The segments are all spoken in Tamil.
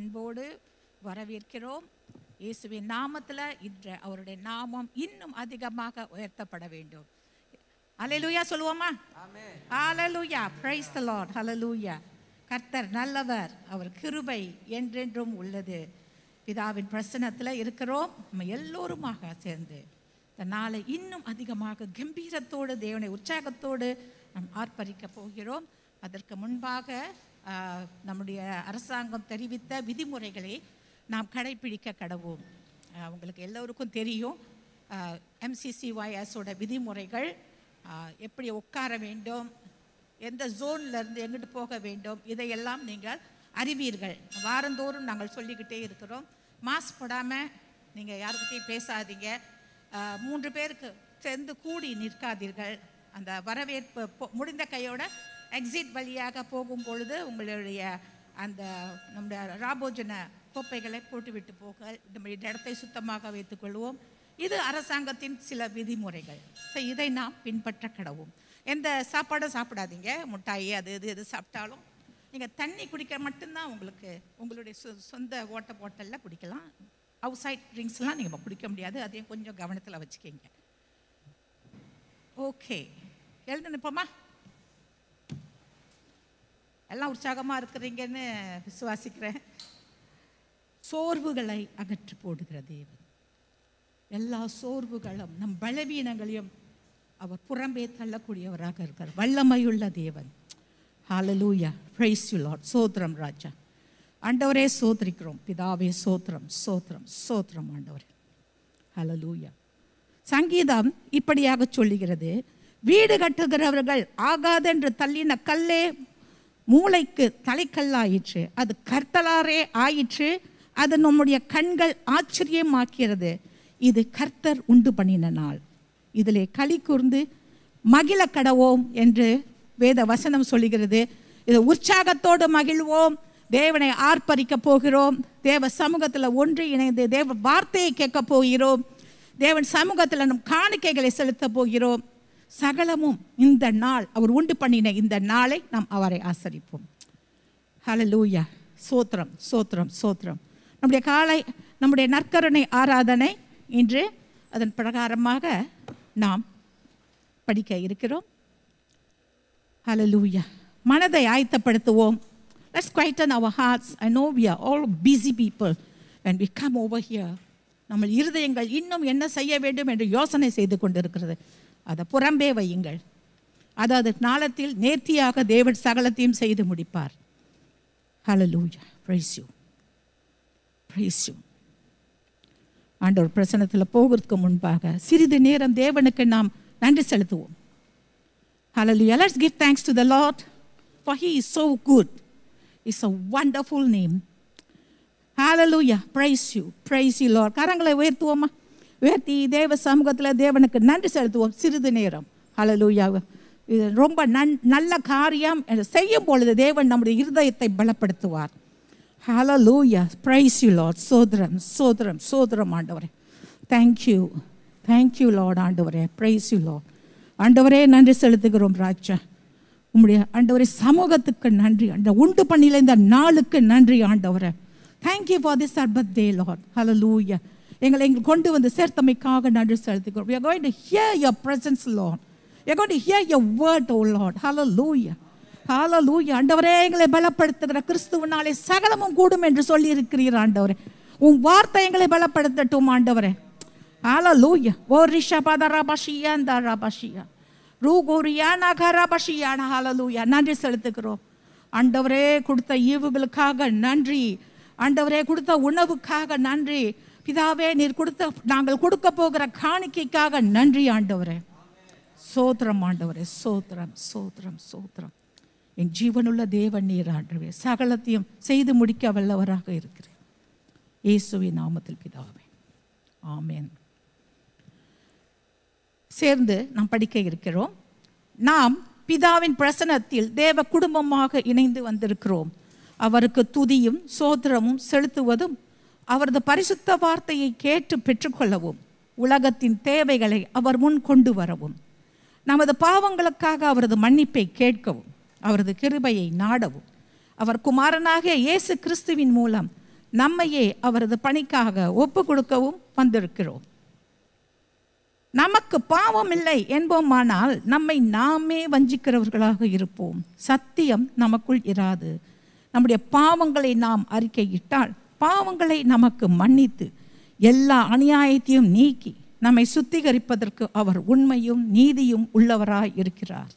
அன்போடு வரவேற்கிறோம். இயேசுவின் நாமத்தில் இன்று அவருடைய நாமம் இன்னும் அதிகமாக உயர்த்தப்பட வேண்டும். ஹalleluya சொல்லுவோமா? ஹalleluya praise the lord. Hallelujah. கர்த்தர் நல்லவர். அவர் கிருபை என்றென்றும் உள்ளது. பிதாவின் பிரசனத்தில் இருக்கிறோம். நம்ம எல்லோருமாக சேர்ந்து. இந்த நாளை இன்னும் அதிகமாக கம்பீரத்தோடு தேவனை உற்சாகத்தோடு நாம் ஆர்ப்பரிக்க போகிறோம். அதற்கு முன்பாக நம்முடைய அரசாங்கம் தெரிவித்த விதிமுறைகளை நாம் கடைபிடிக்க கடவோம் உங்களுக்கு எல்லோருக்கும் தெரியும். எம்சிசிஒய்எஸோட விதிமுறைகள் ஆஹ், எப்படி உட்கார வேண்டும் எந்த ஜோன்ல இருந்து எங்கிட்டு போக வேண்டும் இதையெல்லாம் நீங்கள் அறிவீர்கள். வாரந்தோறும் நாங்கள் சொல்லிக்கிட்டே இருக்கிறோம். மாஸ்க் போடாமல் நீங்கள் யாருக்கிட்டையும் பேசாதீங்க. மூன்று பேருக்கு சேர்ந்து கூடி நிற்காதீர்கள். அந்த வரவேற்பு முடிந்த கையோட எக்ஸிட் வழியாக போகும் பொழுது உங்களுடைய அந்த நம்முடைய ராபோஜன கோப்பைகளை போட்டுவிட்டு போக நம்முடைய இடத்தை சுத்தமாக வைத்துக்கொள்வோம் இது அரசாங்கத்தின் சில விதிமுறைகள். ஸோ இதை நாம் பின்பற்ற கடவும் எந்த சாப்பாடும் சாப்பிடாதீங்க. முட்டாய் அது இது எது சாப்பிட்டாலும் நீங்கள் தண்ணி குடிக்க மட்டும்தான் உங்களுக்கு உங்களுடைய சொ சொந்த ஓட்ட போட்டலில் குடிக்கலாம். அவுட் சைட் ட்ரிங்க்ஸ்லாம் நீங்கள் குடிக்க முடியாது. அதையும் கொஞ்சம் கவனத்தில் வச்சுக்கிங்க. ஓகே எழுந்து நிற்போமா எல்லாம் உற்சாகமாக இருக்கிறீங்கன்னு விசுவாசிக்கிறேன். சோர்வுகளை அகற்றி போடுகிற தேவன். எல்லா சோர்வுகளும் நம் பலவீனங்களையும் அவர் புறம்பே தள்ளக்கூடியவராக இருக்கிறார் வல்லமையுள்ள தேவன். ஹாலலூயா praise யூ லாட் சோத்ரம் ராஜா. ஆண்டவரே சோத்ரிக்கிறோம் பிதாவே சோத்ரம் சோத்ரம் சோத்ரம் ஆண்டவரே. ஹலலூயா சங்கீதம் இப்படியாக சொல்லுகிறது. வீடு கட்டுகிறவர்கள் ஆகாதென்று தள்ளின கல்லே மூளைக்கு தலைக்கல்லாயிற்று. அது கர்த்தலாரே ஆயிற்று. அது நம்முடைய கண்கள் ஆச்சரியமாக்கிறது. இது கர்த்தர் உண்டு பண்ணின நாள். இதிலே களி கூர்ந்து மகிழ கடவோம் என்று வேத வசனம் சொல்லுகிறது. இது உற்சாகத்தோடு மகிழ்வோம். தேவனை ஆர்ப்பரிக்க போகிறோம். தேவ சமூகத்தில் ஒன்று இணைந்து தேவ வார்த்தையை கேட்க போகிறோம். தேவன் சமூகத்தில் நம் காணிக்கைகளை செலுத்த போகிறோம். சகலமும் இந்த நாள் அவர் உண்டு பண்ணின இந்த நாளை நாம் அவரை ஆசரிப்போம். ஹலலூயா சோத்திரம் சோத்திரம் சோத்திரம். நம்முடைய காலை நம்முடைய நற்கருணை ஆராதனை இன்று அதன் பிரகாரமாக நாம் படிக்க இருக்கிறோம். ஹலலூயா மனதை ஆயத்தப்படுத்துவோம். Let's quieten our hearts I know we are all busy people and we come over here நம்ம இருதயங்கள் இன்னும் என்ன செய்ய வேண்டும் என்று யோசனை செய்து கொண்டிருக்கிறது. அதை புறம்பே வையுங்கள் அதாவது நாளத்தில் நேர்த்தியாக தேவன் சகலத்தையும் செய்து முடிப்பார் hallelujah praise you praise you ஆண்டவர் பிரசனத்தில் போகிறதுக்கு முன்பாக சிறிது நேரம் தேவனுக்கு நாம் நன்றி செலுத்துவோம் hallelujah let's give thanks to the Lord for he is so good is a wonderful name hallelujah praise you praise you Lord கரங்களை உயர்த்துவோமா உயர்த்தி தேவ சமூகத்தில் தேவனுக்கு நன்றி செலுத்துவோம் சிறிது நேரம். Hallelujah. இது ரொம்ப நன் நல்ல காரியம் செய்யும் பொழுது தேவன் நம்முடைய இருதயத்தை பலப்படுத்துவார். ஹலலூயா ப்ரைஸ் யூ லார்ட் சோதரம் சோதரம் சோதரம் ஆண்டவரே. Thank you thank you Lord ஆண்டவரே. ப்ரைஸ் யூ லார்ட் ஆண்டவரே நன்றி செலுத்துகிறோம் ராஜா. உம்முடைய ஆண்டவரே சமூகத்துக்கு நன்றி. அந்த உண்டு பண்ணியில் இந்த நாளுக்கு நன்றி ஆண்டவரே. Thank you for this Sabbath day Lord hallelujah எங்களை எங்களை கொண்டு வந்து சேர்த்தமைக்காக நன்றி செலுத்திக்கிறோம். We are going to hear your presence lord. We are going to hear your word hallelujah hallelujah. ஆண்டவரே எங்களை பலப்படுத்துகிற கிறிஸ்துவனாலே சகலமும் கூடும் என்று சொல்லி இருக்கிறீர் ஆண்டவரே. உன் வார்த்தை எங்களை பலப்படுத்தட்டும் ஆண்டவரே. ஹலோ லூயா ஓ Risha பாதாரா Hallelujah. Orisha padarabashia and நகரா ரூகோரியானா கராபஷியானா லூயா நன்றி செலுத்துகிறோம். ஆண்டவரே கொடுத்த ஈவுகளுக்காக நன்றி. ஆண்டவரே கொடுத்த உணவுக்காக நன்றி. பிதாவே நீர் கொடுத்த நாங்கள் கொடுக்க போகிற காணிக்கைக்காக நன்றி ஆண்டவரே. சோத்திரம் ஆண்டவரே சோத்திரம் சோத்திரம் சோத்திரம். என் ஜீவனுள்ள தேவன் நீர் ஆண்டவே சகலத்தையும் செய்து முடிக்க வல்லவராக இருக்கிறேன். இயேசுவின் நாமத்தில் பிதாவே. ஆமேன். சேர்ந்து நாம் படிக்க இருக்கிறோம். நாம் பிதாவின் பிரசனத்தில் தேவ குடும்பமாக இணைந்து வந்திருக்கிறோம். அவருக்கு துதியும் சோத்திரமும் செலுத்துவதும் அவரது பரிசுத்த வார்த்தையை கேட்டு பெற்றுக்கொள்ளவும் உலகத்தின் தேவைகளை அவர் முன் கொண்டு வரவும் நமது பாவங்களுக்காக அவரது மன்னிப்பை கேட்கவும் அவரது கிருபையை நாடவும். அவர் குமாரனாகிய இயேசு கிறிஸ்துவின் மூலம் நம்மையே அவரது பணிக்காக ஒப்பு கொடுக்கவும் வந்திருக்கிறோம். நமக்கு பாவம் இல்லை என்போமானால் நம்மை நாமே வஞ்சிக்கிறவர்களாக இருப்போம். சத்தியம் நமக்குள் இராது. நம்முடைய பாவங்களை நாம் அறிக்கையிட்டால் பாவங்களை நமக்கு மன்னித்து எல்லா அநியாயத்தையும் நீக்கி நம்மை சுத்திகரிப்பதற்கு அவர் உண்மையும் நீதியும் உள்ளவராய் இருக்கிறார்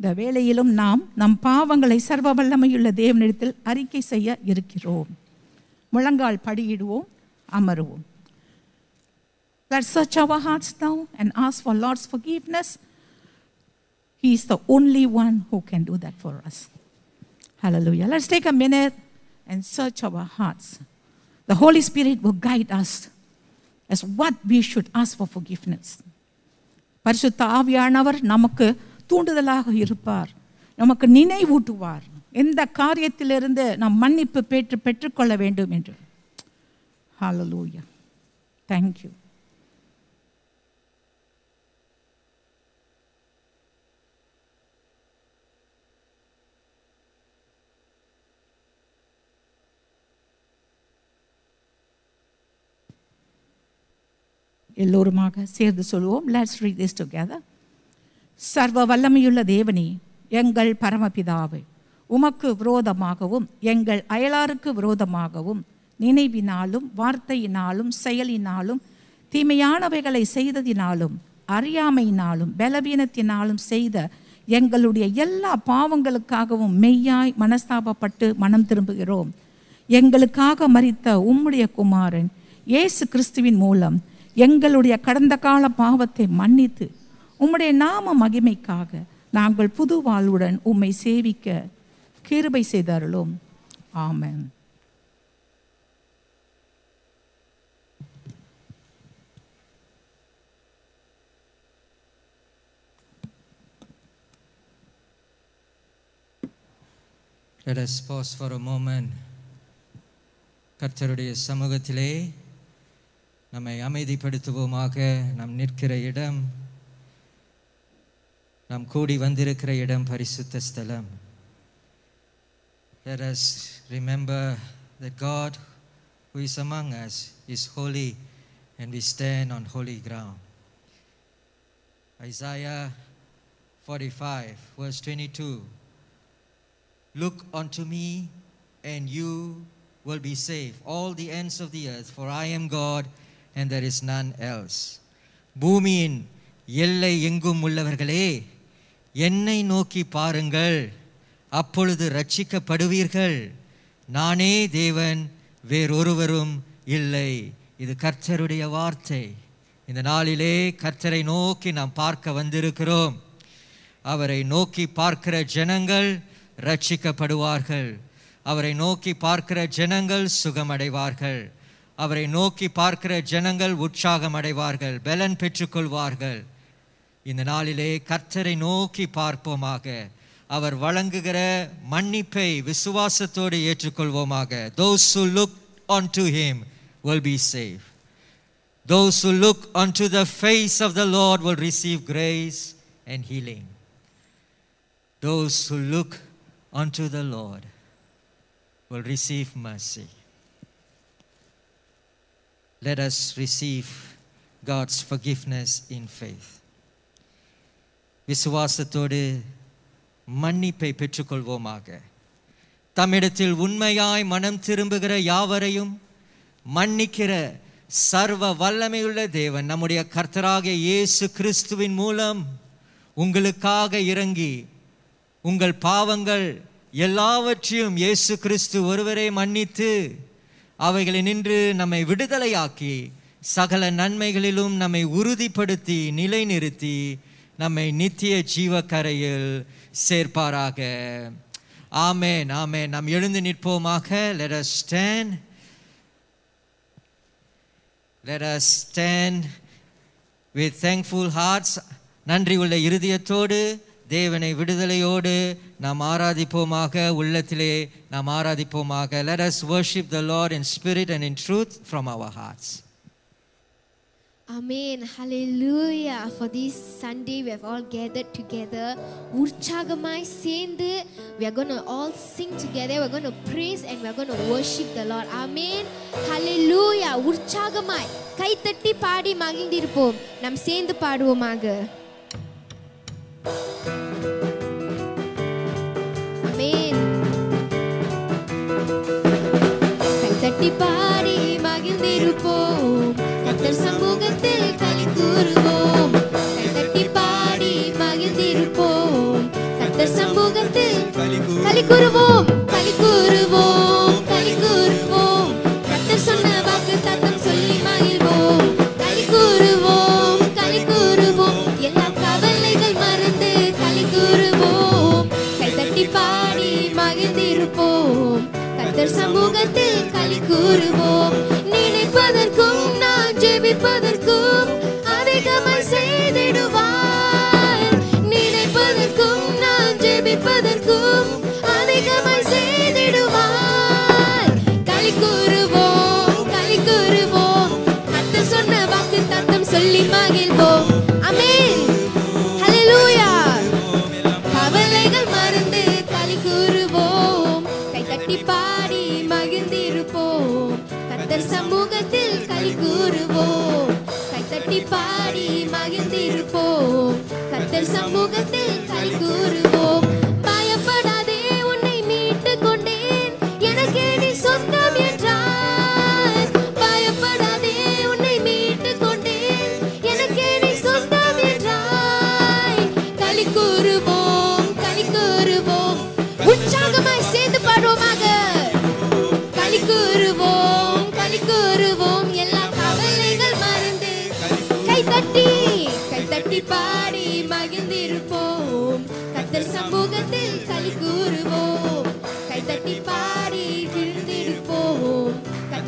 இந்த வேளையிலும் நாம் நம் பாவங்களை சர்வ வல்லமையுள்ள தேவனிடத்தில் அறிக்கை செய்ய இருக்கிறோம் முழங்கால் படியிடுவோம் அமருவோம் Let's search our hearts now and ask for Lord's forgiveness. He is the only one who can do that for us. Hallelujah. Let's take a minute and search our hearts. The Holy Spirit will guide us as what we should ask for forgiveness. பரிசுத்த ஆவியானவர் நமக்கு தூண்டுதலாக இருப்பார் நமக்கு நினைவூட்டுவார் எந்த காரியத்திலிருந்து நாம் மன்னிப்பு பெற்று பெற்றுக்கொள்ள வேண்டும் என்று ஹாலலூயா தேங்க்யூ எல்லோருமாக சேர்ந்து சொல்வோம் லெட்ஸ் ரீட் திஸ் டுகெதர் சர்வ வல்லமையுள்ள தேவனே எங்கள் பரமபிதாவே உமக்கு விரோதமாகவும் எங்கள் அயலாருக்கு விரோதமாகவும் நினைவினாலும் வார்த்தையினாலும் செயலினாலும் தீமையானவைகளை செய்ததினாலும் அறியாமையினாலும் பலவீனத்தினாலும் செய்த எங்களுடைய எல்லா பாவங்களுக்காகவும் மெய்யாய் மனஸ்தாபப்பட்டு மனம் திரும்புகிறோம். எங்களுக்காக மறித்த உம்முடைய குமாரன் இயேசு கிறிஸ்துவின் மூலம் எங்களுடைய கடந்த கால பாவத்தை மன்னித்து உம்முடைய நாம மகிமைக்காக நாங்கள் புது வாழ்வுடன் உம்மை சேவிக்க கிருபை செய்தாரலும் Amen Let us pause for a moment. கர்த்தருடைய சமூகத்திலே நம்மை அமைதிப்படுத்துவோமாக நாம் நிற்கிற இடம் நாம் கூடி வந்திருக்கிற இடம் பரிசுத்த ஸ்தலம் Let us remember that God who is among us is holy and we stand on holy ground. Isaiah 45 verse 22 Look unto me, and you will be safe, all the ends of the earth, for I am God, and there is none else பூமியின் எல்லை எங்கும் உள்ளவர்களே என்னை நோக்கி பாருங்கள். அப்பொழுது ரட்சிக்கப்படுவீர்கள் நானே தேவன் வேறொருவரும் இல்லை. இது கர்த்தருடைய வார்த்தை. இந்த நாளிலே கர்த்தரை நோக்கி நாம் பார்க்க வந்திருக்கிறோம். அவரை நோக்கி பார்க்கிற ஜனங்கள் ரட்சிக்கப்படுவார்கள் அவரை நோக்கி பார்க்கிற ஜனங்கள் சுகமடைவார்கள். அவரை நோக்கி பார்க்கிற ஜனங்கள் உற்சாகம் அடைவார்கள் பலன் பெற்றுக்கொள்வார்கள் இந்த நாளிலே கர்த்தரை நோக்கி பார்ப்போமாக அவர் வழங்குகிற மன்னிப்பை விசுவாசத்தோடு ஏற்றுக்கொள்வோமாக those who look unto him will be saved those who look unto the face of the lord will receive grace and healing those who look unto the Lord will receive mercy. Let us receive God's forgiveness in faith. விசுவாசத்தோடு மன்னிப்பை பெற்றுக்கொள்வோமாக தம்மிடத்தில் உண்மையாய் மனம் திரும்புகிற யாவரையும் மன்னிக்கிற சர்வ வல்லமையுள்ள தேவன் நம்முடைய கர்த்தராக இயேசு கிறிஸ்துவின் மூலம் உங்களுக்காக இறங்கி உங்கள் பாவங்கள் எல்லாவற்றையும் இயேசு கிறிஸ்து ஒருவரே மன்னித்து அவைகளை நின்று நம்மை விடுதலையாக்கி சகல நன்மைகளிலும் நம்மை உறுதிப்படுத்தி நிலைநிறுத்தி நம்மை நித்திய ஜீவக்கரையில் சேர்ப்பாராக. ஆமே நாமே நாம் எழுந்து நிற்போமாக. Let us stand. Let us stand with thankful hearts நன்றி உள்ள இருதயத்தோடு தேவனை விடுதலையோடு நாம் ஆராதிப்போமாக உள்ளத்திலே நாம் ஆராதிப்போமாக let us worship the Lord in spirit and in truth from our hearts Amen. Hallelujah. For this Sunday, we have all gathered together. உற்சாகமாய் சேர்ந்து we are going to all sing together. We are going to praise and we are going to worship the Lord. Amen. Hallelujah. உற்சாகமாய் கைத்தட்டி பாடி மகிழ்ந்திருப்போம் நாம் சேர்ந்து பாடுவோமாக பாடுவேன் கைத்தட்டி பாடி மகிழ்ந்திருப்போம். கத்தர் சமூகத்தில் களி கூறுவோம். கைத்தட்டி பாடி மகிழ்ந்திருப்போம். கத்தர் சமூகத்தில் களி கூறுவோம்.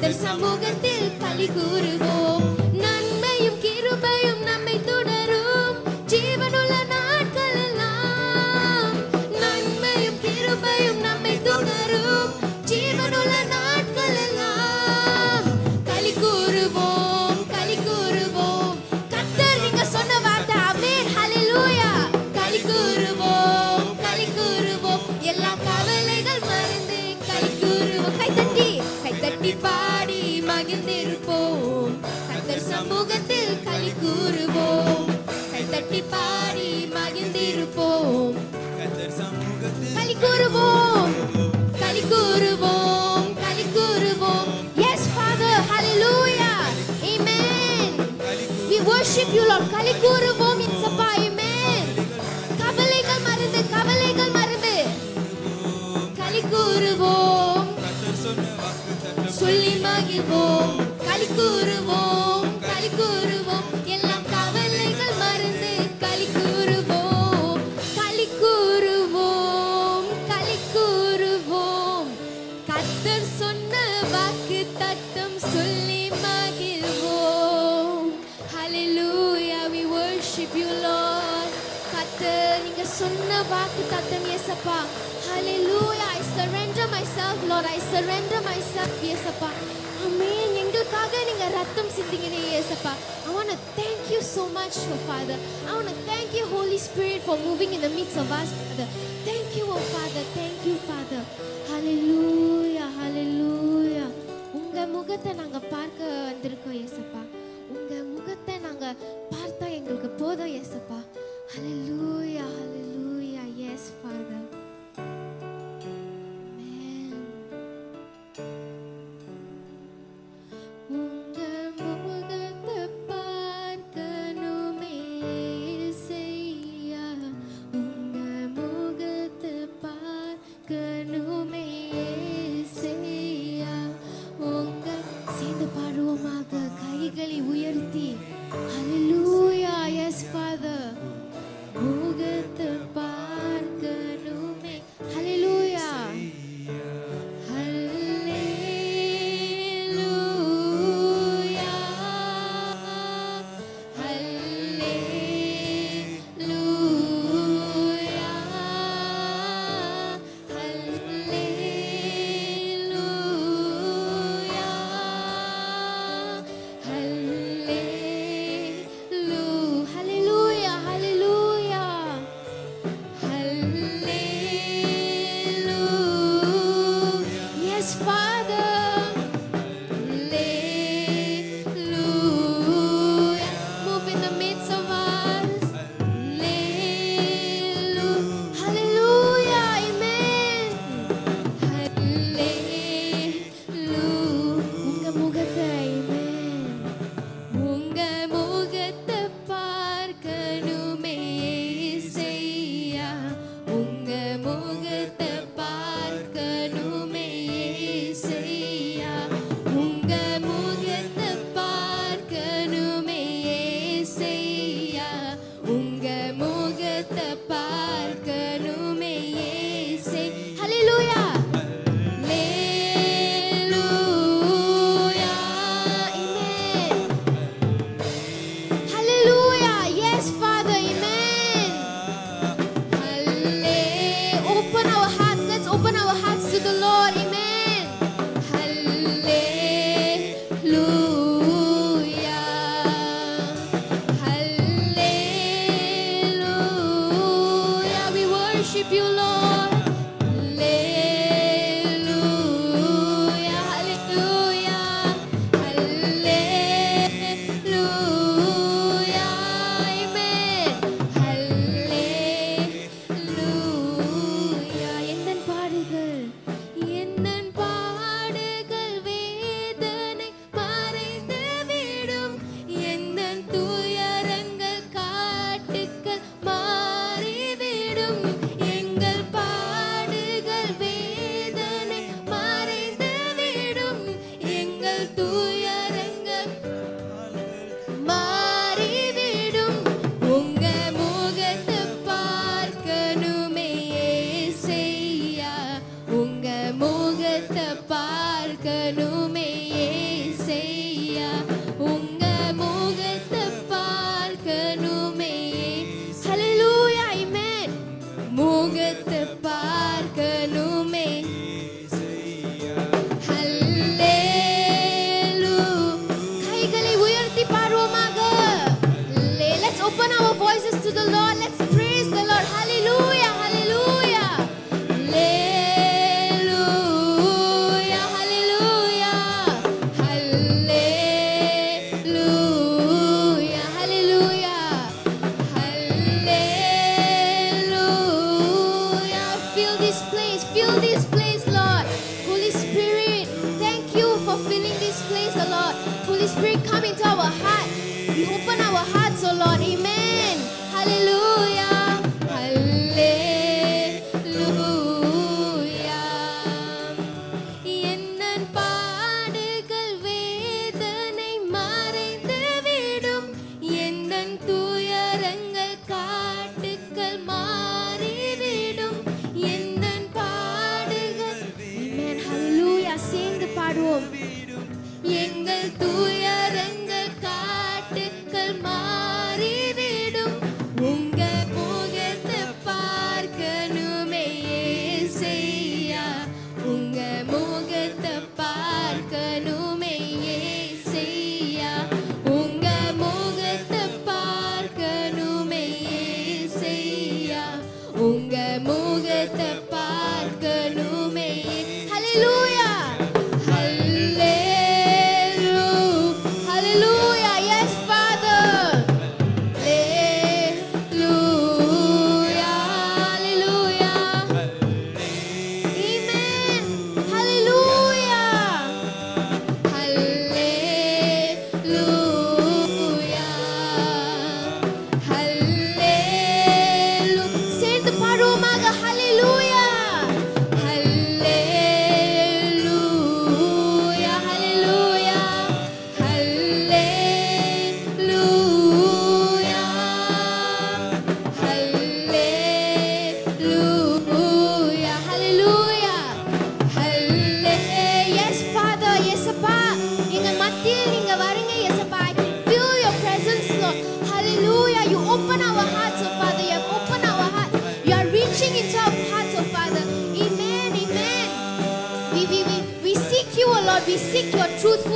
கர்த்தர் சமூகத்தில் களி கூறுவோம் più l'orcale of us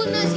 una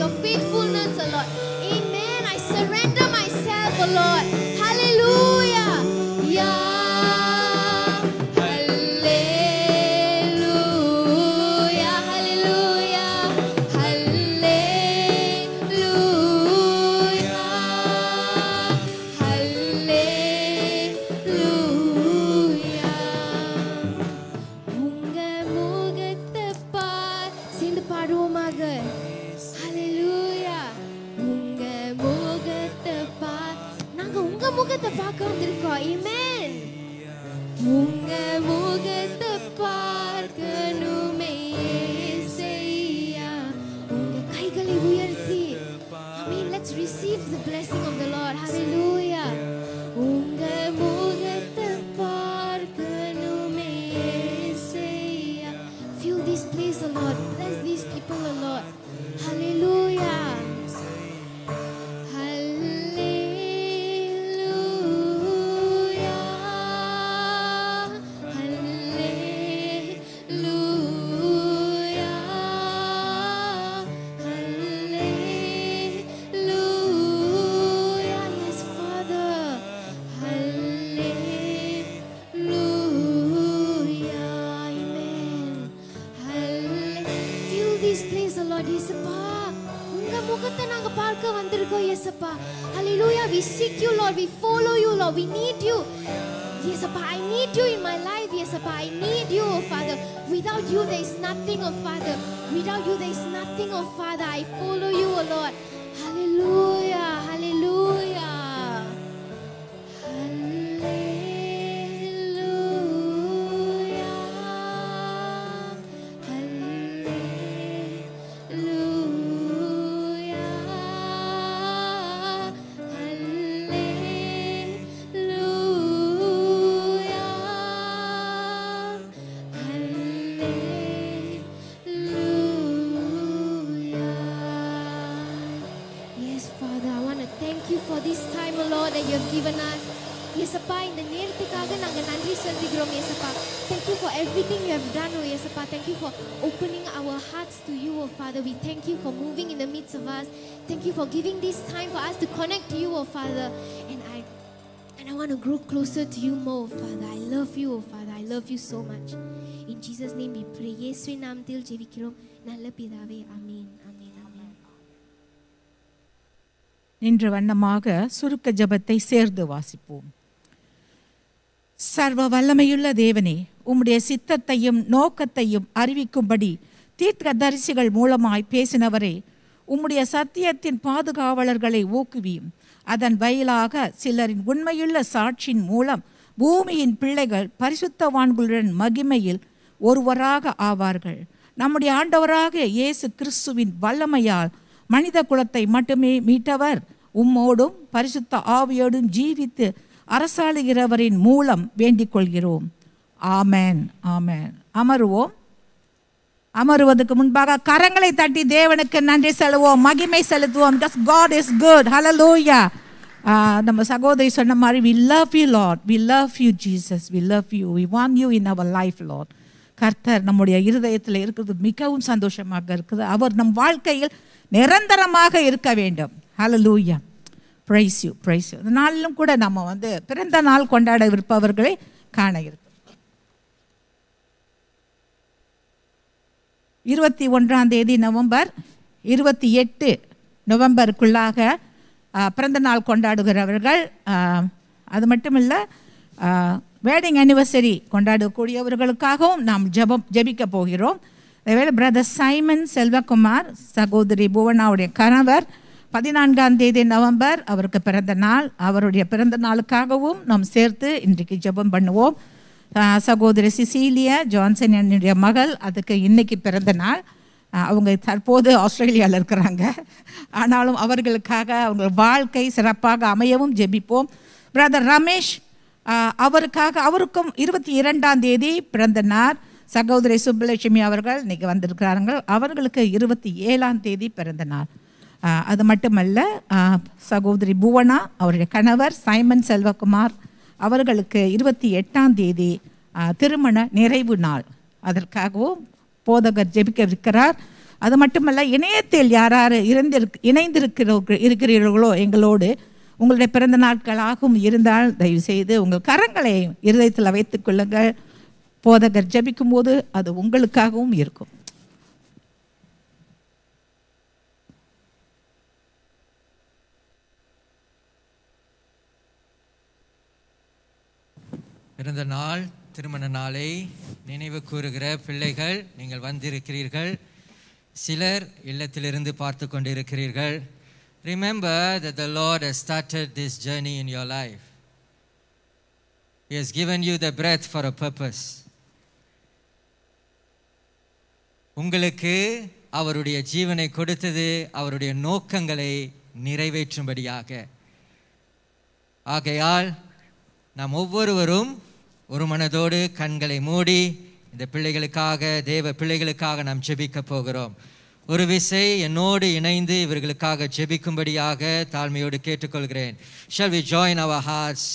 for giving this time for us to connect to you oh father and i and i want to grow closer to you more oh father i love you oh father i love you so much in jesus name we pray இயேசுவின் நாமத்தில் ஜெபிக்கிறோம் நல்ல பிதாவே ஆமென் ஆமென் ஆமென் நின்ற வண்ணமாக சுருக்க ஜபத்தை சேர்ந்து வாசிப்போம் சர்வ வல்லமையுள்ள தேவனே உம்முடைய சித்தத்தையும் நோக்கத்தையும் அறிவிக்கும்படி தீர்க்க தரிசிகள் மூலமாய் பேசினவரே உம்முடைய சத்தியத்தின் பாதுகாவலர்களை ஊக்குவியும். அதன் வயலாக சிலரின் உண்மையுள்ள சாட்சியின் மூலம் பூமியின் பிள்ளைகள் பரிசுத்தவான்களுடன் மகிமையில் ஒருவராக ஆவார்கள். நம்முடைய ஆண்டவராக இயேசு கிறிஸ்துவின் வல்லமையால் மனித குலத்தை மட்டுமே மீட்டவர். உம்மோடும் பரிசுத்த ஆவியோடும் ஜீவித்து அரசாளுகிறவரின் மூலம் வேண்டிக் கொள்கிறோம். ஆமேன் ஆமேன். அமருவோம். அமருவதற்கு முன்பாக கரங்களை தட்டி தேவனுக்கு நன்றி செலுவோம் மகிமை செலுத்துவோம். Because God is good hallelujah நம்ம சகோதரி சொன்ன மாதிரி we love you Lord we love you Jesus we love you we want you in our life Lord கர்த்தர் நம்முடைய இருதயத்தில் இருக்கிறது மிகவும் சந்தோஷமாக இருக்குது. அவர் நம் வாழ்க்கையில் நிரந்தரமாக இருக்க வேண்டும். ஹல லூயா ப்ரைஸ் யூ ப்ரைஸ் யூ இந்த நாளிலும் கூட நம்ம வந்து பிறந்த நாள் கொண்டாடவிருப்பவர்களை காண இருக்கோம் இருபத்தி ஒன்றாம் தேதி நவம்பர் இருபத்தி எட்டு நவம்பருக்குள்ளாக பிறந்த நாள் கொண்டாடுகிறவர்கள் அது மட்டும் இல்லை வேடிங் அனிவர்சரி கொண்டாடக்கூடியவர்களுக்காகவும் நாம் ஜெபம் ஜபிக்க போகிறோம். அதேவேளை பிரதர் சைமன் செல்வகுமார் சகோதரி புவனாவுடைய கணவர் பதினான்காம் தேதி நவம்பர் அவருக்கு பிறந்த நாள் அவருடைய பிறந்த நாளுக்காகவும் நாம் சேர்த்து இன்றைக்கு ஜெபம் பண்ணுவோம். சகோதரி சிசீலியா ஜான்சன் என்னுடைய மகள். அதுக்கு இன்னைக்கு பிறந்த நாள். அவங்க தற்போது ஆஸ்திரேலியாவில் இருக்கிறாங்க. ஆனாலும் அவர்களுக்காக அவங்க வாழ்க்கை சிறப்பாக அமையவும் ஜெபிப்போம். பிரதர் ரமேஷ் அவருக்காக அவருக்கும் இருபத்தி இரண்டாம் தேதி பிறந்த நாள். சகோதரி சுப்புலட்சுமி அவர்கள் இன்னைக்கு வந்திருக்கிறாங்க அவர்களுக்கு இருபத்தி ஏழாம் தேதி பிறந்த நாள். அது மட்டுமல்ல சகோதரி புவனா அவருடைய கணவர் சைமன் செல்வகுமார் அவர்களுக்கு இருபத்தி எட்டாம் தேதி திருமண நிறைவு நாள். அதற்காகவும் போதகர் ஜெபிக்கவிருக்கிறார். அது மட்டுமல்ல இணையத்தில் யார் யார் இருந்திருக் இருக்கிறீர்களோ எங்களோடு உங்களுடைய பிறந்த நாட்களாகவும் இருந்தால் தயவு செய்து உங்கள் கரங்களை இருதயத்தில் வைத்துக் கொள்ளுங்கள். போதகர் ஜபிக்கும் போது அது உங்களுக்காகவும் இருக்கும். பிறந்த நாள் திருமண நாளை நினைவு கூறுகிற பிள்ளைகள் நீங்கள் வந்திருக்கிறீர்கள். சிலர் இல்லத்திலிருந்து பார்த்து கொண்டிருக்கிறீர்கள். Remember that the lord has started this journey in your life. He has given you the breath for a purpose. உங்களுக்கு அவருடைய ஜீவனை கொடுத்தது அவருடைய நோக்கங்களை நிறைவேற்றும்படியாக. ஆகையால் நாம் ஒவ்வொருவரும் ஒரு மனதோடு கண்களை மூடி இந்த பிள்ளைகளுக்காக தேவ பிள்ளைகளுக்காக நாம் ஜெபிக்க போகிறோம். ஒரு விசை என்னோடு இணைந்து இவர்களுக்காக ஜெபிக்கும்படியாக தாழ்மையோடு கேட்டுக்கொள்கிறேன். Shall we join our hearts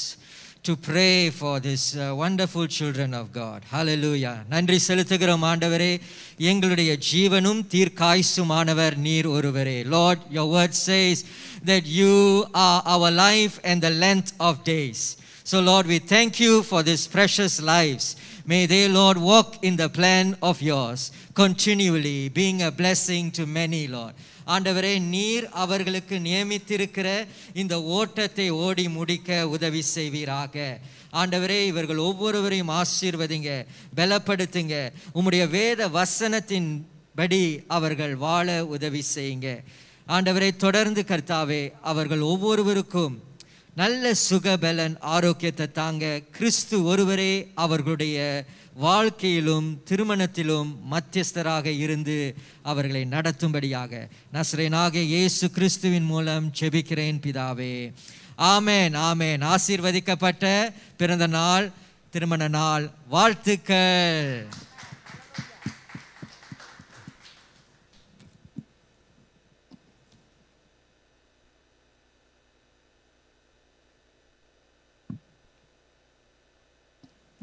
to pray for this uh, children of God hallelujah நன்றி செலுத்துகிறோம் ஆண்டவரே. எங்களுடைய ஜீவனும் தீர்க்காயுசுமானவர் நீர் ஒருவரே. Lord your word says that you are our life and the length of days So, Lord, we thank you for these precious lives. May they, Lord, walk in the plan of yours, continually being a blessing to many, Lord. ஆண்டவரே நீர் அவர்களுக்கு நியமித்திருக்கிற இந்த ஓட்டத்தை ஓடி முடிக்க உதவி செய்வீராக ஆண்டவரே இவர்கள் ஒவ்வொருவரையும் ஆசீர்வதிங்க பலப்படுத்துங்க உம்முடைய வேத வசனத்தின் படி அவர்கள் வாழ உதவி செய்யுங்க ஆண்டவரை தொடர்ந்து கர்த்தாவே அவர்கள் ஒவ்வொருவருக்கும் நல்ல சுகபலன் ஆரோக்கியத்தை தாங்க கிறிஸ்து ஒருவரே அவர்களுடைய வாழ்க்கையிலும் திருமணத்திலும் மத்தியஸ்தராக இருந்து அவர்களை நடத்தும்படியாக. நஸ்ரேனாக இயேசு கிறிஸ்துவின் மூலம் செபிக்கிறேன் பிதாவே. ஆமேன் ஆமேன். ஆசீர்வதிக்கப்பட்ட பிறந்த நாள் திருமண நாள். வாழ்த்துக்கள்.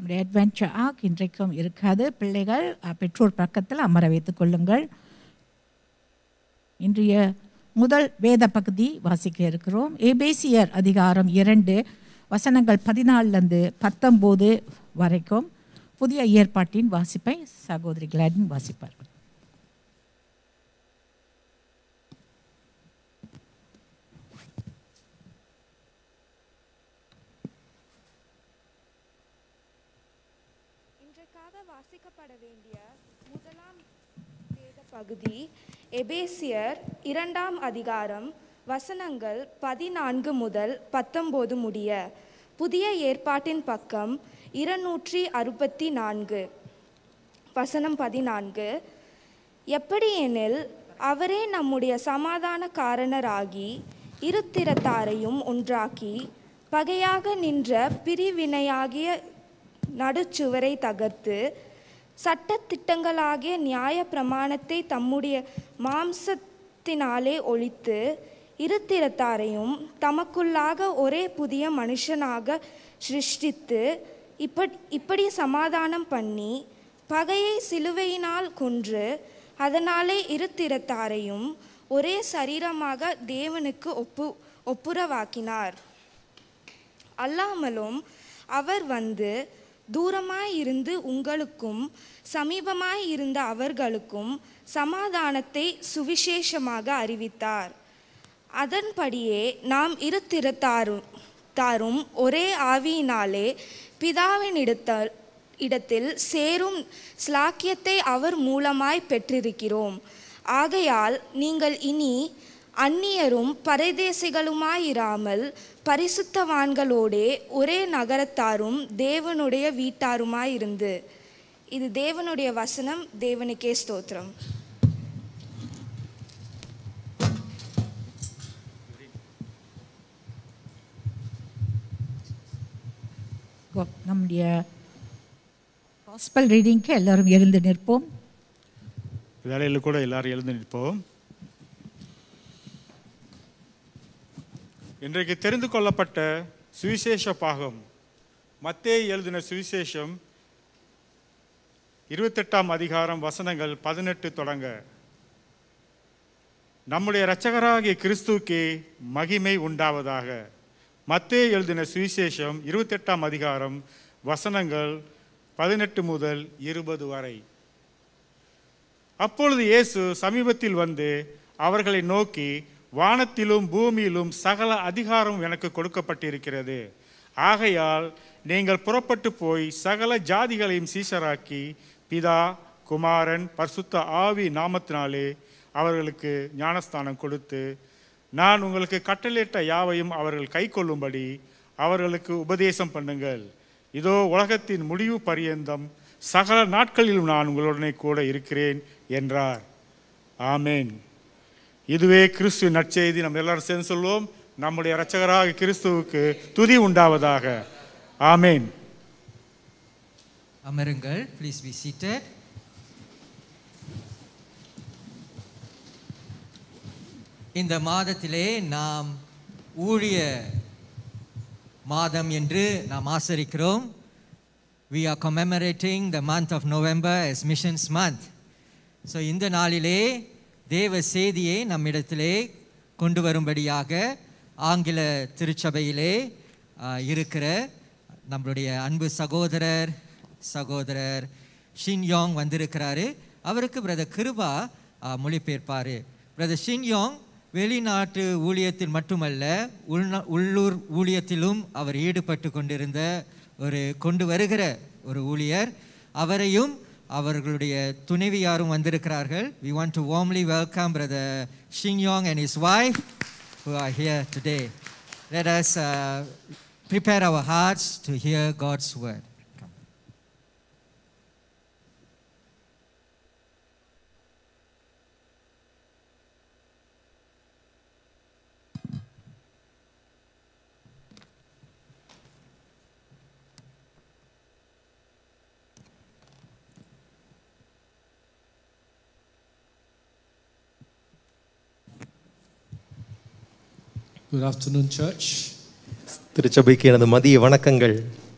நம்முடைய அட்வென்ச்சர் ஆக் இன்றைக்கும் இருக்காது. பிள்ளைகள் பெற்றோர் பக்கத்தில் அமர வைத்துக் கொள்ளுங்கள். இன்றைய முதல் வேத பகுதி வாசிக்க இருக்கிறோம். ஏபேசியர் அதிகாரம் இரண்டு வசனங்கள் பதினாலிருந்து பத்தொம்போது வரைக்கும் புதிய ஏற்பாட்டின் வாசிப்பை சகோதரி கிளாடின் பகுதி எபேசியர் இரண்டாம் அதிகாரம் வசனங்கள் பதினான்கு முதல் பத்தொம்போது முடிய. புதிய ஏற்பாட்டின் பக்கம் இருநூற்றி அறுபத்தி நான்கு. வசனம் பதினான்கு. எப்படியெனில் அவரே நம்முடைய சமாதான காரணராகி இருத்திரத்தாரையும் ஒன்றாக்கி பகையாக நின்ற பிரிவினையாகிய நடுச்சுவரை தகர்த்து சட்டத்திட்டங்களாகிய நியாய பிரமாணத்தை தம்முடைய மாம்சத்தினாலே ஒழித்து இருத்திரத்தாரையும் தமக்குள்ளாக ஒரே புதிய மனுஷனாக சிருஷ்டித்து இப்படி இப்படி சமாதானம் பண்ணி பகையை சிலுவையினால் கொன்று அதனாலே இருத்திரத்தாரையும் ஒரே சரீரமாக தேவனுக்கு ஒப்பு ஒப்புரவாக்கினார். அல்லாமலும் அவர் வந்து தூரமாய் இருந்து உங்களுக்கும் சமீபமாய் இருந்த அவர்களுக்கும் சமாதானத்தை சுவிசேஷமாக அறிவித்தார். அதன்படியே நாம் இரு திறத்தாரும் தாரும் ஒரே ஆவியினாலே பிதாவின் இடத்தில் இடத்தில் சேரும் ஸ்லாக்கியத்தை அவர் மூலமாய் பெற்றிருக்கிறோம். ஆகையால் நீங்கள் இனி அந்நியரும் பரதேசிகளுமாயிராமல் பரிசுத்தவான்களோடே ஒரே நகரத்தாரும் தேவனுடைய வீட்டாருமாயிருந்து. இது தேவனுடைய வசனம் தேவனுக்கே ஸ்தோத்திரம். நம்முடைய காஸ்பல் ரீடிங்க்கு எல்லாரும் எழுந்து நிற்போம். வேலையில் கூட எல்லாரும் எழுந்து நிற்போம். இன்றைக்கு தெரிந்து கொள்ளப்பட்ட சுவிசேஷ பாகம். மத்தே எழுதின சுவிசேஷம் இருபத்தெட்டாம் அதிகாரம் வசனங்கள் பதினெட்டு தொடங்க. நம்முடைய இரட்சகராகிய கிறிஸ்துவுக்கே மகிமை உண்டாவதாக. மத்தே எழுதின சுவிசேஷம் இருபத்தெட்டாம் அதிகாரம் வசனங்கள் பதினெட்டு முதல் இருபது வரை. அப்பொழுது இயேசு சமீபத்தில் வந்து அவர்களை நோக்கி வானத்திலும் பூமியிலும் சகல அதிகாரம் எனக்கு கொடுக்கப்பட்டிருக்கிறது. ஆகையால் நீங்கள் புறப்பட்டு போய் சகல ஜாதிகளையும் சீசராக்கி பிதா குமாரன் பர்சுத்த ஆவி நாமத்தினாலே அவர்களுக்கு ஞானஸ்தானம் கொடுத்து நான் உங்களுக்கு கட்டளையிட்ட யாவையும் அவர்கள் கைக்கொள்ளும்படி அவர்களுக்கு உபதேசம் பண்ணுங்கள். இதோ உலகத்தின் முடிவு பரியந்தம் சகல நாட்களிலும் நான் உங்களுடனே கூட இருக்கிறேன் என்றார். ஆமேன். இதுவே கிறிஸ்து நற்செய்தி. நம்ம எல்லாரும் சேர்ந்து சொல்லுவோம் நம்முடைய இரட்சகராக கிறிஸ்துவுக்கு துதி உண்டாவதாக. ஆமேன். அமருங்கள். ப்ளீஸ் பி சீட்டட் இந்த மாதத்திலே நாம் ஊழிய மாதம் என்று நாம் ஆசரிக்கிறோம். We are commemorating the month of November as missions month so இந்த நாளிலே தேவ செய்தியை நம்மிடத்திலே கொண்டு வரும்படியாக ஆங்கில திருச்சபையிலே இருக்கிற நம்மளுடைய அன்பு சகோதரர் சகோதரர் ஷின்யோங் வந்திருக்கிறாரு. அவருக்கு பிரதர் கிருபா மொழிபெயர்ப்பார். பிரதர் ஷின்யோங் வெளிநாட்டு ஊழியத்தில் மட்டுமல்ல உள்நா உள்ளூர் ஊழியத்திலும் அவர் ஈடுபட்டு கொண்டிருந்த ஒரு கொண்டு வருகிற ஒரு ஊழியர். அவரையும் அவர்களுடைய துணைவியாரும் வந்திருக்கிறார்கள் we want to warmly welcome brother Shin-yong and his wife who are here today let us uh, prepare our hearts to hear God's Good afternoon, church. திருச்சபைக்கு எனது மதிய வணக்கங்கள்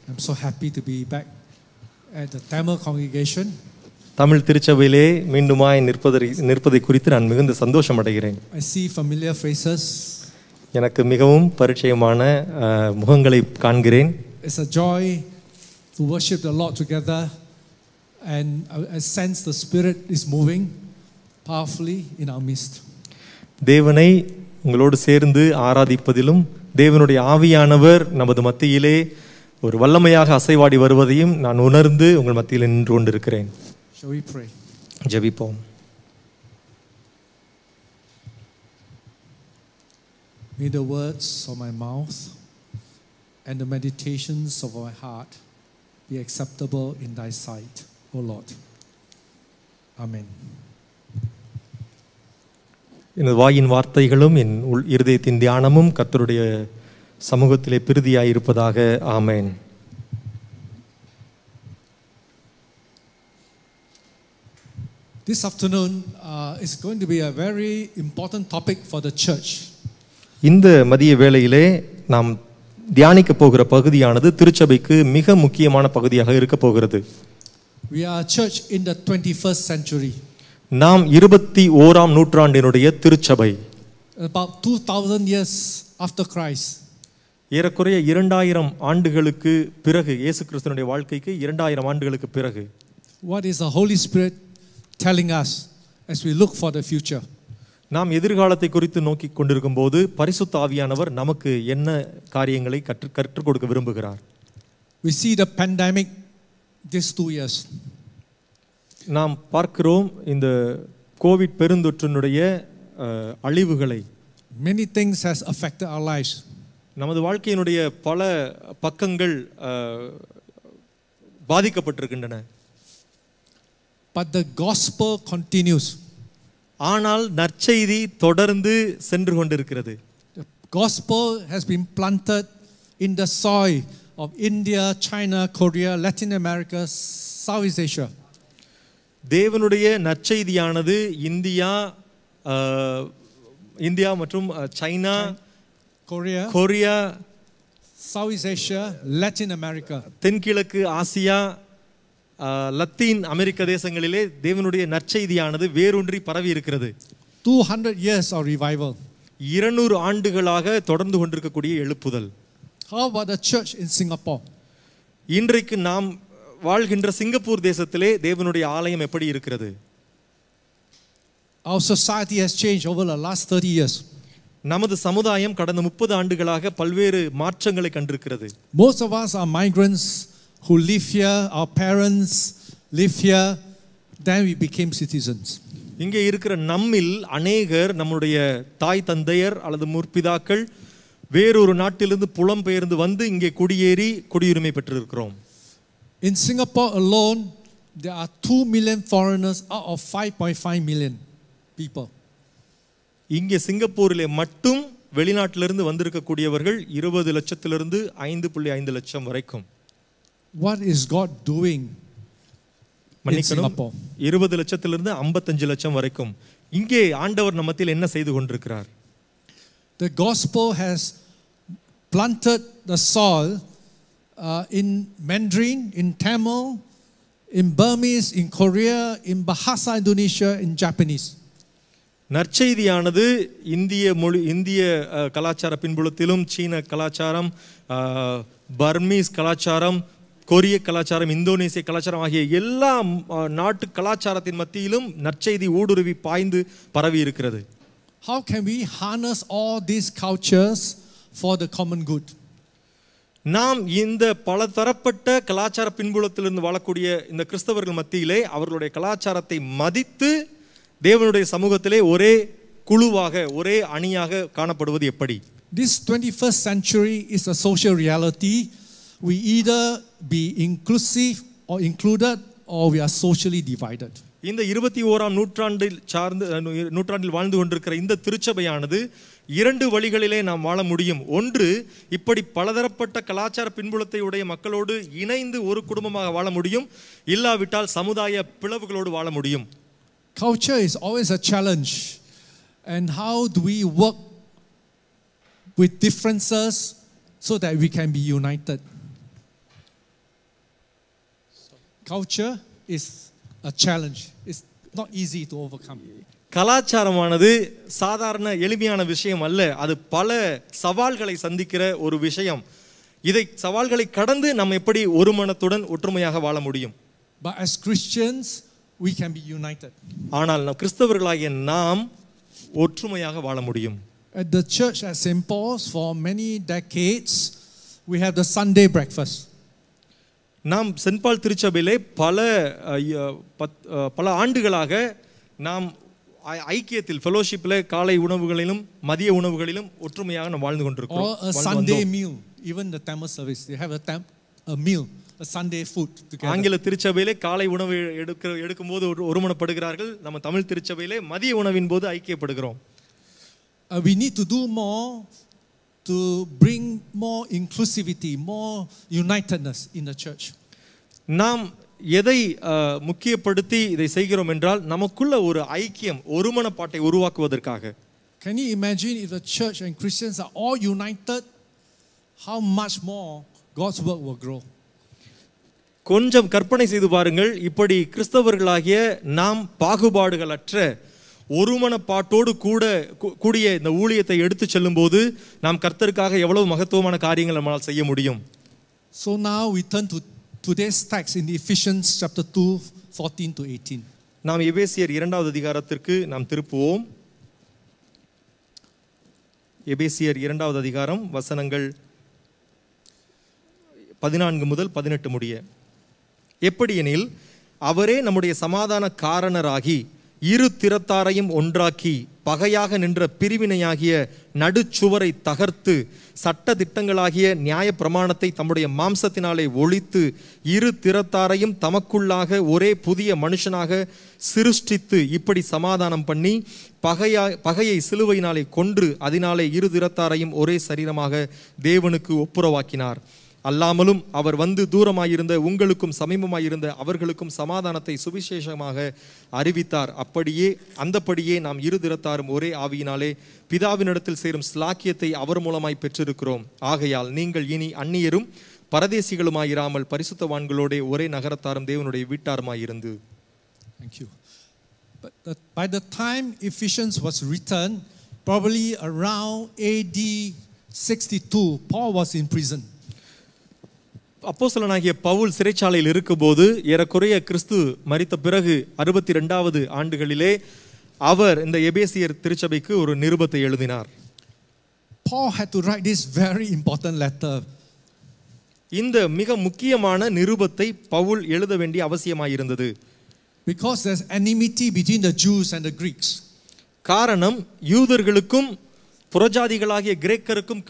I'm so happy to be back at the Tamil congregation. Tamil திருச்சபையிலே மீண்டுமாய் நிற்பதை நிற்பதை குறித்து நான் மிகுந்த சந்தோஷம் அடைகிறேன் I see familiar faces. எனக்கு மிகவும் பரிச்சயமான அஹ், முகங்களை காண்கிறேன் It's a joy to worship the Lord together, and I, I sense the Spirit is moving powerfully in our midst. தேவனை உங்களோடு சேர்ந்து ஆராதிப்பதிலும் தேவனுடைய ஆவியானவர் நமது மத்தியிலே ஒரு வல்லமையாக அசைவாடி வருவதையும் நான் உணர்ந்து உங்கள் மத்தியில் நின்று கொண்டிருக்கிறேன்? ஜெபிப்போம் May the words of my mouth and the meditations of my heart be acceptable in thy sight, O Lord. Amen. எனது வாயின் வார்த்தைகளும் என் உள் இருதயத்தின் தியானமும் கர்த்தருடைய சமூகத்திலே பிரிதியாய் இருப்பதாக ஆமேன் This afternoon uh, is going to be a very important topic for the church. இந்த மதிய வேளையிலே நாம் தியானிக்க போகிற பகுதியானது திருச்சபைக்கு மிக முக்கியமான பகுதியாக இருக்க போகிறது We are a church in the 21st century. நாம் இருபத்தி ஓராம் நூற்றாண்டினுடைய திருச்சபை About 2,000 years after Christ, ஏறக்குறைய இரண்டாயிரம் ஆண்டுகளுக்கு பிறகு இயேசு கிறிஸ்தனுடைய வாழ்க்கைக்கு இரண்டாயிரம் ஆண்டுகளுக்கு பிறகு what is the Holy Spirit telling us as we look for the future? நாம் எதிர்காலத்தை குறித்து நோக்கி கொண்டிருக்கும் போது பரிசுத்த ஆவியானவர் நமக்கு என்ன காரியங்களை கற்று கற்றுக் கொடுக்க விரும்புகிறார் We see the pandemic these two years. நாம் பார்க்கிறோம் இந்த கோவிட் பெருந்தொற்றினுடைய அழிவுகளை Many things has affected our lives. நமது வாழ்க்கையினுடைய பல பக்கங்கள் பாதிக்கப்பட்டிருக்கின்றன But the gospel continues. ஆனால் நற்செய்தி தொடர்ந்து சென்று கொண்டிருக்கிறது The gospel has been planted in the soil of India, China, Korea, Latin America, Southeast Asia. தேவனுடைய நற்செய்தியானது இந்தியா இந்தியா மற்றும் China Korea, Korea Southeast Asia, Latin America. தென்கிழக்கு ஆசியா லத்தீன் அமெரிக்க தேசங்களிலே தேவனுடைய நற்செய்தியானது வேரூன்றி பரவி இருக்கிறது 200 years of revival. இருநூறு ஆண்டுகளாக தொடர்ந்து கொண்டிருக்கக்கூடிய எழுப்புதல் How about the church in Singapore? இன்றைக்கு நாம் வாழ்கின்ற சிங்கப்பூர் தேசத்திலே தேவனுடைய ஆலயம் எப்படி இருக்கிறது Our society has changed over the last 30 years. நமது சமுதாயம் கடந்த முப்பது ஆண்டுகளாக பல்வேறு மாற்றங்களை கண்டிருக்கிறது Most of us are migrants who live here, our parents live here, then we became citizens. இங்கே இருக்கிற நம்மில் அநேகர் நம்முடைய தாய் தந்தையர் அல்லது முற்பிதாக்கள் வேறொரு நாட்டிலிருந்து புலம்பெயர்ந்து வந்து இங்கே குடியேறி குடியுரிமை பெற்றிருக்கிறோம் In Singapore alone, there are 2 million foreigners out of 5.5 million people. இங்கே சிங்கப்பூரிலே மட்டும் வெளிநாட்டிலிருந்து வந்திருக்கக்கூடியவர்கள் இருபது லட்சத்திலிருந்து ஐந்து புள்ளி ஐந்து லட்சம் வரைக்கும் What is God doing in மன்னிக்கணும் Singapore? இருபது லட்சத்திலிருந்து ஐம்பத்தஞ்சு லட்சம் வரைக்கும் இங்கே ஆண்டவர் நம்ம மத்தியில் என்ன செய்து கொண்டிருக்கிறார் The gospel has planted the soil uh, in Mandarin, in Tamil, in Burmese, in Korea, in Bahasa Indonesia, in Japanese. நற்செய்தியானது இந்திய மொழி இந்திய கலாச்சார பின்புலத்திலும் சீன கலாச்சாரம் பர்மீஸ் கலாச்சாரம் கொரிய கலாச்சாரம் இந்தோனேசிய கலாச்சாரம் ஆகிய எல்லா நாட்டு கலாச்சாரத்தின் மத்தியிலும் நற்செய்தி ஊடுருவி பாய்ந்து பரவி இருக்கிறது How can we harness all these cultures for the common good? நாம் இந்த பல தரப்பட்ட கலாச்சார பின்புலத்திலிருந்து வாழக்கூடிய இந்த கிறிஸ்தவர்கள் மத்தியிலே அவர்களுடைய கலாச்சாரத்தை மதித்து தேவனுடைய சமூகத்திலே ஒரே குழுவாக ஒரே அணியாக காணப்படுவது எப்படி This 21st century is a social reality. We either be inclusive or included or we are socially divided. இந்த இருபத்தி ஓராம் நூற்றாண்டில் சார்ந்து நூற்றாண்டில் வாழ்ந்து கொண்டிருக்கிற இந்த திருச்சபையானது இரண்டு வழிகளிலே நாம் வாழ முடியும் ஒன்று இப்படி பலதரப்பட்ட கலாச்சார பின்புலத்தை உடைய மக்களோடு இணைந்து ஒரு குடும்பமாக வாழ முடியும் இல்லாவிட்டால் சமுதாய பிளவுகளோடு வாழ முடியும் Culture is always a challenge. And how do we work with differences so that we can be united? culture is a challenge. It's not easy to overcome. கலாச்சாரமானது சாதாரண எளிமையான விஷயம் அல்ல அது பல சவால்களை சந்திக்கிற ஒரு விஷயம் இதை சவால்களை கடந்து நாம் எப்படி ஒரு மனத்துடன் ஒற்றுமையாக வாழ முடியும் But as Christians, we can be united. ஆனால் நம் கிறிஸ்தவர்களாகிய நாம் ஒற்றுமையாக வாழ முடியும் At the church at St. Paul's, for many decades, we have the Sunday breakfast. நாம் சென்ட் பால் திருச்சபையிலே பல பல ஆண்டுகளாக நாம் ஐக்கியத்தில் ஃபெலோஷிப்பில் காலை உணவுகளிலும் மதிய உணவுகளிலும் ஒற்றுமையாக நாம் வாழ்ந்து கொண்டிருக்கிறோம். Even the Tamil service, they have a, tam- a meal, a Sunday food together. ஆங்கில திருச்சபையிலே காலை உணவு எடுக்க எடுக்கும்போது ஒரு ஒருமனப்படுகிறார்கள் நம்ம தமிழ் திருச்சபையிலே மதிய உணவின் போது ஐக்கியப்படுகிறோம் Uh, we need to do more to bring more inclusivity, more unitedness in the church. நாம் எதை முக்கியப்படுத்தி இதை செய்கிறோம் என்றால் நமக்குள்ள ஒரு ஐக்கியம் ஒருமனப்பாட்டை உருவாக்குவதற்காக Can you imagine if the church and Christians are all united? How much more God's work will grow? கொஞ்சம் கற்பனை செய்து பாருங்கள் இப்படி கிறிஸ்தவர்களாகிய நாம் பாகுபாடுகளற்ற ஒருமனப்பாட்டோடு கூட கூடிய இந்த ஊழியத்தை எடுத்து செல்லும்போது நாம் கர்த்தருக்காக எவ்வளவு மகத்துவமான காரியங்கள் நம்மால் செய்ய முடியும் So now we turn to today's text in Ephesians chapter 2, 14 to 18. நாம் எபேசியர் இரண்டாவது அதிகாரத்திற்கு நாம் திருப்புவோம் எபேசியர் இரண்டாவது அதிகாரம் வசனங்கள் பதினான்கு முதல் பதினெட்டு முடிய எப்படியெனில் அவரே நம்முடைய சமாதான காரணராகி இரு திறத்தாரையும் ஒன்றாக்கி பகையாக நின்ற பிரிவினையாகிய நடுச்சுவரை தகர்த்து சட்ட திட்டங்களாகிய நியாய பிரமாணத்தை தம்முடைய மாம்சத்தினாலே ஒழித்து இரு திறத்தாரையும் தமக்குள்ளாக ஒரே புதிய மனுஷனாக சிருஷ்டித்து இப்படி சமாதானம் பண்ணி பகையா பகையை சிலுவையினாலே கொன்று அதனாலே இரு திறத்தாரையும் ஒரே சரீரமாக தேவனுக்கு ஒப்புரவாக்கினார். அல்லாமலும் அவர் வந்து தூரமாயிருந்த உங்களுக்கும் சமீபமாயிருந்த அவர்களுக்கும் சமாதானத்தை சுவிசேஷமாக அறிவித்தார். அப்படியே அந்தப்படியே நாம் இரு திறத்தாரும் ஒரே ஆவியினாலே பிதாவினிடத்தில் சேரும் ஸ்லாக்கியத்தை அவர் மூலமாய் பெற்றிருக்கிறோம். ஆகையால் நீங்கள் இனி அந்நியரும் பரதேசிகளுமாயிராமல் பரிசுத்தவான்களோடே ஒரே நகரத்தாரும் தேவனுடைய வீட்டாருமாயிருந்து. Thank by the time Ephesians was written, probably around AD 62, Paul was in prison. அப்போஸ்தலனாகிய பவுல் சிறைச்சாலையில் இருக்கும்போது ஏறக்குறைய கிறிஸ்து மரித்த பிறகு அறுபத்தி ரெண்டாவது ஆண்டுகளிலே அவர் இந்த எபேசியர் திருச்சபைக்கு ஒரு நிருபத்தை எழுதினார். Paul had to write this very important letter. இந்த மிக முக்கியமான நிருபத்தை பவுல் எழுத வேண்டிய அவசியமாயிருந்தது. Because there's enmity between the Jews and the Greeks. காரணம் யூதர்களுக்கும் புறஜாதிகளாகிய கிரேக்கருக்கும்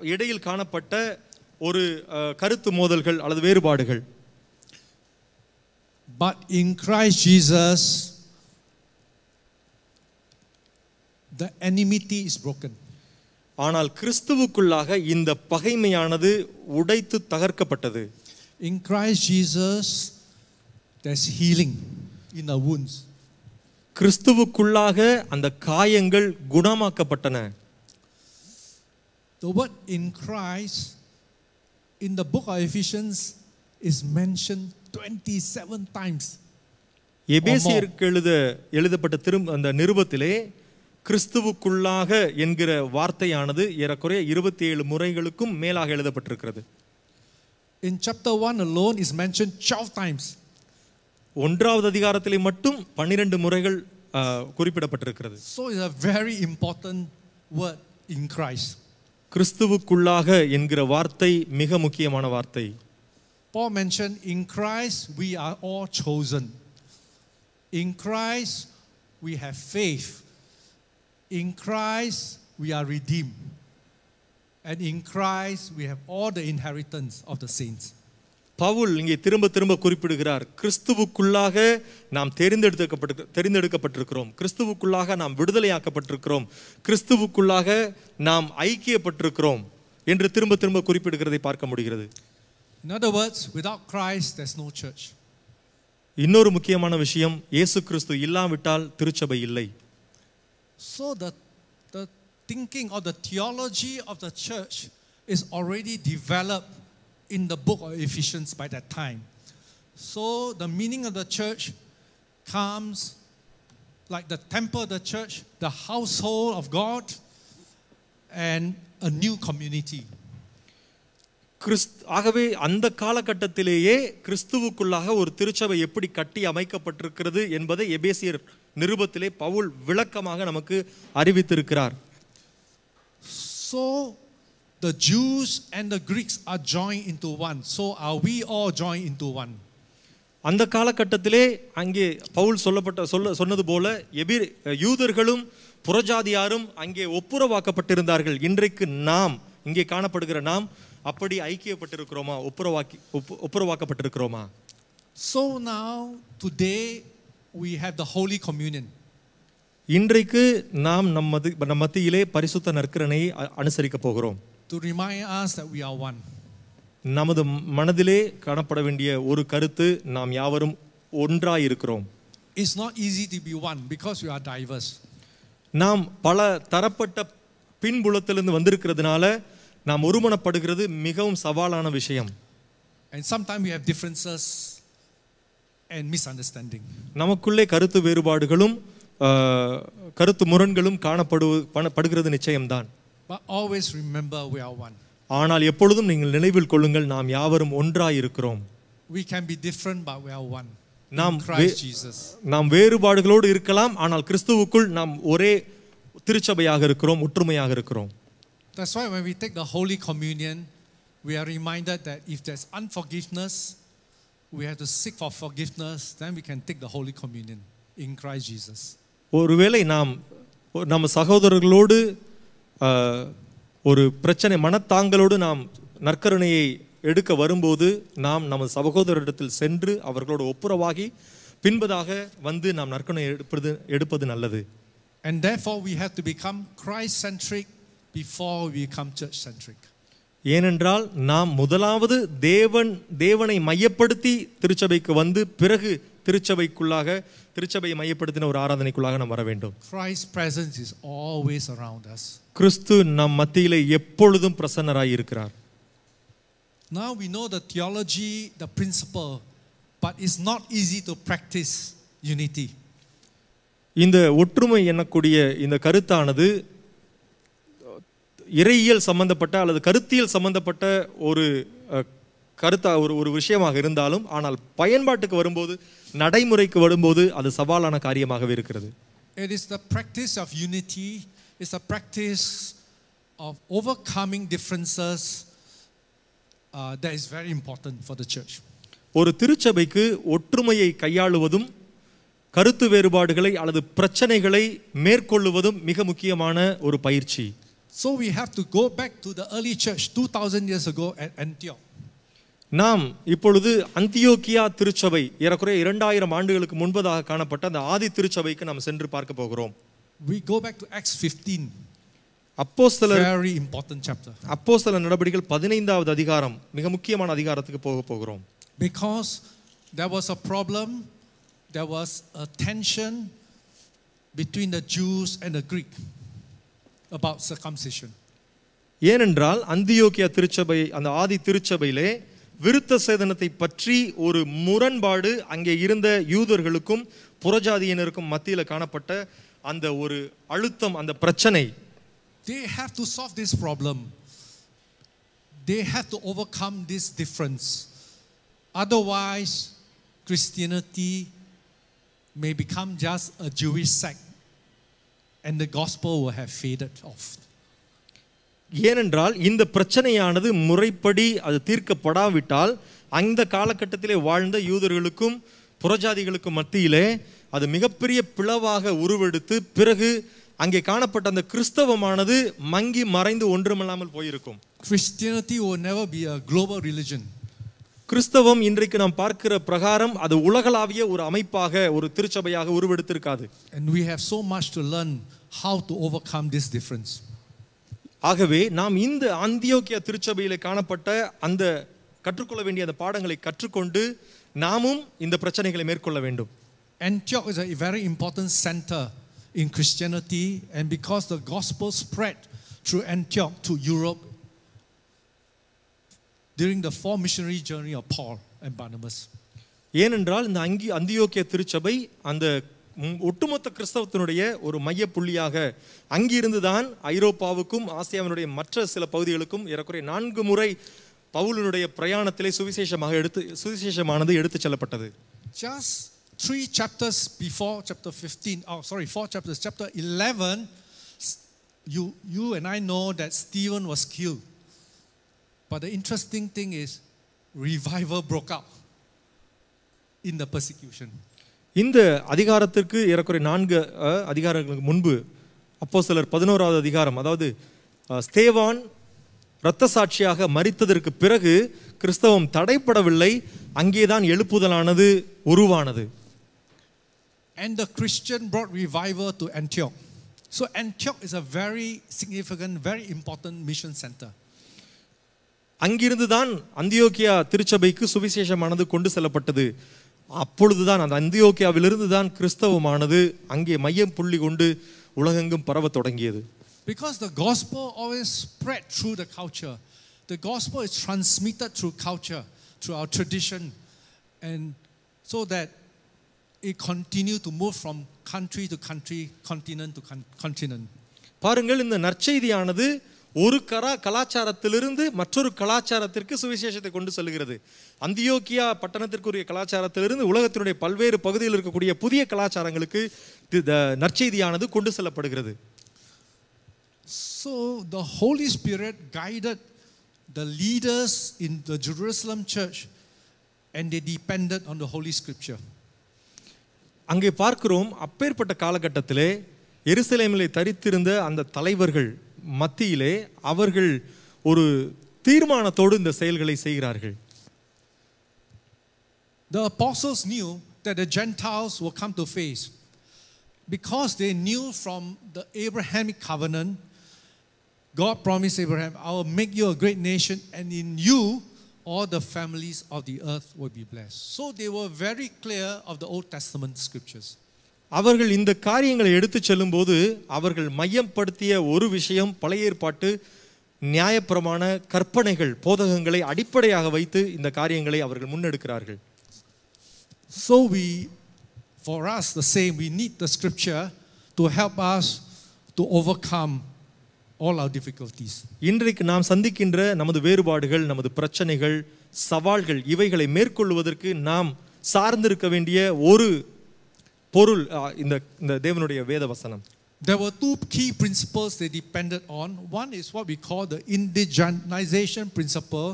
இடையில் காணப்பட்ட ஒரு கருத்து மோதல்கள் அல்லது வேறுபாடுகள் But in Christ Jesus, the enmity is broken. ஆனால் கிறிஸ்துவுக்குள்ளாக இந்த பகைமையானது உடைத்து தகர்க்கப்பட்டது In Christ Jesus, there's healing in the wounds. கிறிஸ்துவுக்குள்ளாக அந்த காயங்கள் குணமாக்கப்பட்டன The word in Christ in the book of Ephesians is mentioned 27 times. எபேசியருக்கு எழுத எழுதப்பட்ட திரும் அந்த நிருபத்திலே கிறிஸ்துவுக்குள்ளாக என்கிற வார்த்தையானது ஏறக்குறைய இருபத்தி ஏழு முறைகளுக்கும் மேலாக எழுதப்பட்டிருக்கிறது In chapter 1 alone is mentioned 12 times. ஒன்றாவது அதிகாரத்திலே மட்டும் பன்னிரண்டு முறைகள் குறிப்பிடப்பட்டிருக்கிறது So it's a very important word in Christ. கிறிஸ்துவுக்குள்ளாக என்கிற வார்த்தை மிக முக்கியமான வார்த்தை Paul mentioned in Christ we are all chosen. In Christ we have faith. In Christ we are redeemed. And in Christ we have all the inheritance of the saints. Pavul இங்கே திரும்ப திரும்ப குறிப்பிடுகிறார் கிறிஸ்துவுக்குள்ளாக நாம் தெரிந்தெடுக்கப்பட்டு தெரிந்தெடுக்கப்பட்டிருக்கிறோம். கிறிஸ்துவுக்குள்ளாக நாம் விடுதலையாக்கப்பட்டிருக்கிறோம். கிறிஸ்துவுக்குள்ளாக நாம் ஐக்கியப்பட்டிருக்கிறோம். என்று திரும்ப திரும்ப குறிப்பிடுகிறதை பார்க்க முடிகிறது. In other words, without Christ there's no church. இன்னொரு முக்கியமான விஷயம் இயேசு கிறிஸ்து இல்லாவிட்டால் திருச்சபை இல்லை. So the, the thinking or the theology of the church is already developed in the book of Ephesians by that time. So the meaning of the church comes like the temple of the church, the household of God, and a new community. கிறிஸ்த் ஆகவே அந்த காலகட்டத்திலேயே கிறிஸ்துவுக்குள்ளாக ஒரு திருச்சபை எப்படி கட்டி அமைக்கப்பட்டிருக்கிறது என்பதை எபேசியர் நிருபத்திலே பவுல் விளக்கமாக நமக்கு அறிவித்திருக்கிறார் So the Jews and the Greeks are joined into one. So are we all joined into one? அந்த காலகட்டத்திலே அங்கே பவுல் சொல்லப்பட்ட சொல்ல சொன்னது போல எபிர் யூதர்களும் புறஜாதியாரும் அங்கே ஒப்புரவாக்கப்பட்டிருந்தார்கள் இன்றைக்கு நாம் இங்கே காணப்படுகிற நாம் அப்படி ஐக்கியப்பட்டிருக்கிறோமா ஒப்புரவாக்கி ஒப்பு- ஒப்புரவாக்கப்பட்டிருக்கிறோமா So now, today, we have the Holy Communion. இன்றைக்கு நாம் நம் மதி நம் மத்தியிலே பரிசுத்த நற்கரணையை அ- அனுசரிக்க போகிறோம் to remind us that we are one. நமது மனதிலே காணப்பட வேண்டிய ஒரு கருத்து நாம் யாவரும் ஒன்றாயிருக்கிறோம் It's not easy to be one because we are diverse. நாம் பல தரப்பட்ட பின்புலத்திலிருந்து வந்திருக்கிறதுனால நாம் ஒருமனப்படுகிறது மிகவும் சவாலான விஷயம் And sometimes we have differences and misunderstanding. நமக்குள்ளே கருத்து வேறுபாடுகளும் கருத்து முரண்களும் காணப்படு படுகிறது நிச்சயம்தான் But always remember we are one. ஆனால் எப்பொழுதும் நீங்கள் நினைவில் கொள்ளுங்கள் நாம் யாவரும் ஒன்றாயிருக்கிறோம் We can be different, but we are one. நாம் In Christ வே- Jesus. நாம் வேறுபாடுகளோடு இருக்கலாம் ஆனால் கிறிஸ்துவுக்குள் நாம் ஒரே திருச்சபையாக இருக்கிறோம் ஒற்றுமையாக இருக்கிறோம் That's why when we take the Holy Communion, we are reminded that if there's unforgiveness, we have to seek for forgiveness, then we can take the Holy Communion in Christ Jesus. ஒருவேளை நாம் நம்ம சகோதரர்களோடு ஆஹ், ஒரு பிரச்சனை மனத்தாங்களோடு நாம் நற்கருணையை எடுக்க வரும்போது நாம் நமது சகோதரரிடத்தில் சென்று அவர்களோடு ஒப்புரவாகி பின்பதாக வந்து நாம் நற்கருணை எடுப்பது எடுப்பது நல்லது And therefore, we have to become Christ centric before we become church centric. ஏனென்றால் நாம் முதலாவது தேவன் தேவனை மையப்படுத்தி திருச்சபைக்கு வந்து பிறகு திருச்சபைக்குள்ளாக திருச்சபையை மையப்படுத்தின ஒரு ஆராதனைக்குள்ளாக நாம் வர வேண்டும் Christ's presence is always around us. கிறிஸ்து நம் மத்தியிலே எப்பொழுதும் பிரசன்னராய் இருக்கிறார் Now we know the theology, the principle, but it's not easy to practice unity. இந்த ஒற்றுமை எண்ணக்கூடிய இந்த கருத்தானது இறையியல் சம்பந்தப்பட்ட அல்லது கருத்தியல் சம்பந்தப்பட்ட ஒரு கருத்தா ஒரு ஒரு விஷயமாக இருந்தாலும் ஆனால் பயன்பாட்டுக்கு வரும்போது நடைமுறைக்கு வரும்போது அது சவாலான காரியமாகவே இருக்கிறது It is the practice of unity, it's the practice of overcoming differences uh, that is very important for the church. ஒரு திருச்சபைக்கு ஒற்றுமையை கையாளுவதும் கருத்து வேறுபாடுகளை அல்லது பிரச்சனைகளை மேற்கொள்ளுவதும் மிக முக்கியமான ஒரு பயிற்சி So we have to go back to the early church 2000 years ago at Antioch. நாம் இப்பொழுது அந்தியோக்கியா திருச்சபை ஏறக்குறைய இரண்டாயிரம் ஆண்டுகளுக்கு முன்பதாக காணப்பட்ட அந்த ஆதி திருச்சபைக்கு நாம் சென்று பார்க்க போகிறோம் We go back to Acts 15, அப்போஸ்தலர் very important chapter. அப்போஸ்தலர் நடவடிக்கைகள் பதினைந்தாவது அதிகாரம் மிக முக்கியமான அதிகாரத்துக்கு போக போகிறோம் Because there was a problem, there was a tension between the Jews and the Greek about circumcision. ஏனென்றால் அந்தியோக்கியா திருச்சபை அந்த ஆதி திருச்சபையிலே விருத்த சேதனத்தை பற்றி ஒரு முரண்பாடு அங்கே இருந்த யூதர்களுக்கும் புறஜாதியினருக்கும் மத்தியில் காணப்பட்ட அந்த ஒரு அழுத்தம் அந்த பிரச்சனை They have to solve this problem. They have to overcome this difference. Otherwise, Christianity may become just a Jewish sect and the gospel will have faded off. ஏனென்றால் இந்த பிரச்சனையானது முறைப்படி அது தீர்க்கப்படாவிட்டால் அந்த காலகட்டத்திலே வாழ்ந்த யூதர்களுக்கும் புறஜாதிகளுக்கும் மத்தியிலே அது மிகப்பெரிய பிளவாக உருவெடுத்து பிறகு அங்கே காணப்பட்ட அந்த கிறிஸ்தவமானது மங்கி மறைந்து ஒன்றுமில்லாமல் போயிருக்கும் Christianity will never be a global religion. கிறிஸ்தவம் இன்றைக்கு நாம் பார்க்கிற பிரகாரம் அது உலகளாவிய ஒரு அமைப்பாக ஒரு திருச்சபையாக உருவெடுத்திருக்காது And we have so much to learn how to overcome this difference. ஆகவே நாம் இந்த அந்தியோக்கிய திருச்சபையிலே காணப்பட்ட அந்த கற்றுக்கொள்ள வேண்டிய அந்த பாடங்களை கற்றுக்கொண்டு நாமும் இந்த பிரச்சனைகளை மேற்கொள்ள வேண்டும் Antioch is a very important center in Christianity, and because the gospel spread through Antioch to Europe during the four missionary journey of Paul and Barnabas. ஏனென்றால் இந்த அங்கி அந்தியோக்கிய திருச்சபை அந்த ஒட்டுமொத்த கிறிஸ்தவத்தினுடைய ஒரு மையப்புள்ளியாக அங்கிருந்து தான் ஐரோப்பாவுக்கும் ஆசியாவினுடைய மற்ற சில பகுதிகளுக்கும் ஏறக்குறைய நான்கு முறை பவுலினுடைய பிரயாணத்திலே சுவிசேஷமாக எடுத்து சுவிசேஷமானது எடுத்துச் செல்லப்பட்டது just three chapters before chapter fifteen oh sorry four chapters chapter eleven you you and I know that Stephen was Q but the interesting thing is revival broke up in the persecution இந்த அதிகாரத்திற்கு ஏறக்குறைய நான்கு அதிகாரங்களுக்கு முன்பு அப்போ சிலர் பதினோராவது அதிகாரம் அதாவது ஸ்தேவான் இரத்த சாட்சியாக மரித்ததற்கு பிறகு கிறிஸ்தவம் தடைப்படவில்லை அங்கேதான் எழுப்புதலானது உருவானது And the Christian brought revival to Antioch. So Antioch is a very significant, very important mission center. அங்கிருந்து தான் அந்தியோக்கியா திருச்சபைக்கு சுவிசேஷமானது கொண்டு செல்லப்பட்டது அப்பொழுதுதான் அந்த அந்தியோக்கியாவிலிருந்து தான் கிறிஸ்தவமானது அங்கே மையம் புள்ளி கொண்டு உலகெங்கும் பரவத் தொடங்கியது Because the gospel always spread through the culture. The gospel is transmitted through culture, through our tradition, and so that it continue to move from country to country, continent to con- continent. பாருங்கள் இந்த நற்செய்தியானது ஒரு கரா கலாச்சாரத்திலிருந்து மற்றொரு கலாச்சாரத்திற்கு சுவிசேஷத்தை கொண்டு செல்கிறது அந்தியோக்கியா பட்டணத்திற்குரிய கலாச்சாரத்திலிருந்து உலகத்தினுடைய பல்வேறு பகுதியில் இருக்கக்கூடிய புதிய கலாச்சாரங்களுக்கு தி- த- நற்செய்தியானது கொண்டு செல்லப்படுகிறது So the Holy Spirit guided the leaders in the Jerusalem church, and they depended on the Holy Scripture. அங்கே பார்க்கிறோம் அப்பேற்பட்ட காலகட்டத்திலே எருசலேமிலே தரித்திருந்த அந்த தலைவர்கள் மத்தியிலே அவர்கள் ஒரு தீர்மானத்தோடு இந்த செயல்களை செய்கிறார்கள் The apostles knew that the Gentiles will come to faith because they knew from the Abrahamic covenant, God promised Abraham, I will make you a great nation, and in you all the families of the earth will be blessed. So they were very clear of the Old Testament scriptures. அவர்கள் இந்த காரியங்களை எடுத்துச் செல்லும்போது அவர்கள் மையப்படுத்திய ஒரு விஷயம் பழைய ஏற்பாட்டு நியாயப்பிரமாண கற்பனைகள் போதகங்களை அடிப்படையாக வைத்து இந்த காரியங்களை அவர்கள் முன்னெடுக்கிறார்கள் So we, for us, the same, we need the scripture to help us to overcome all our difficulties. இன்றைக்கு நாம் சந்திக்கின்ற நமது வேறுபாடுகள் நமது பிரச்சனைகள் சவால்கள் இவைகளை மேற்கொள்வதற்கு நாம் சார்ந்திருக்க வேண்டிய ஒரு பொருள் ஆ, இந்த இந்த தேவனுடைய வேத வசனம் There were two key principles they depended on. One is what we call the indigenization principle,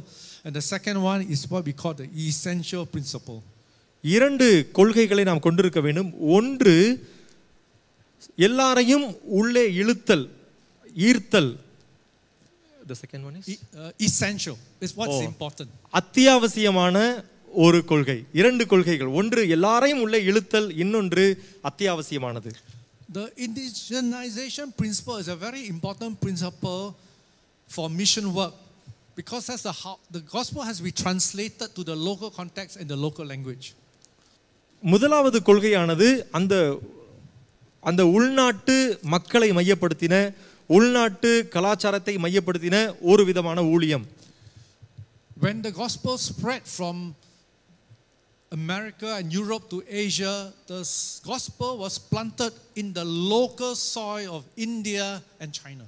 and the second one is what we call the essential principle. இரண்டு கொள்கைகளை நாம் கொண்டிருக்க வேண்டும் ஒன்று எல்லாரையும் உள்ளே இழுத்தல் ஈர்த்தல் the second one is E- uh, essential is what's Oh. important. அத்தியாவசியமான ஒரு கொள்கை இரண்டு கொள்கைகள் ஒன்று எல்லாரையும் உள்ளே இழுத்தல் இன்னொன்று அத்தியாவசியமானது The indigenization principle is a very important principle for mission work because that's the how the gospel has to be translated to the local context and the local language. முதலாவது கொள்கையானது அந்த அந்த உள்நாட்டு மக்களை மையப்படுத்தின உள்நாட்டு கலாச்சாரத்தை மையப்படுத்தின ஒரு விதமான ஊழியம் When the gospel spread from America and Europe to Asia, the gospel was planted in the local soil of India and China.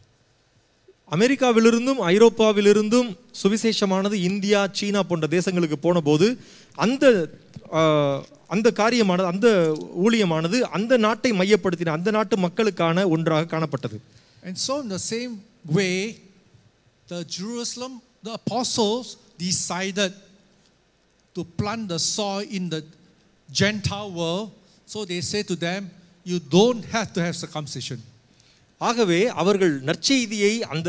அமெரிக்காவிலிருந்தும் ஐரோப்பாவிலிருந்தும் சுவிசேஷமானது இந்தியா சீனா போன்ற தேசங்களுக்கு போன போது அந்த அந்த காரியமானது அந்த ஊழியமானது அந்த நாட்டை மையப்படுத்தின அந்த நாட்டு மக்களுக்கான ஒன்றாக காணப்பட்டது And so, in the same way, the Jerusalem, the apostles decided to plant the soil in the Gentile world. So they say to them, You don't have to have circumcision. ஆகவே அவர்கள் நற்செய்தியை அந்த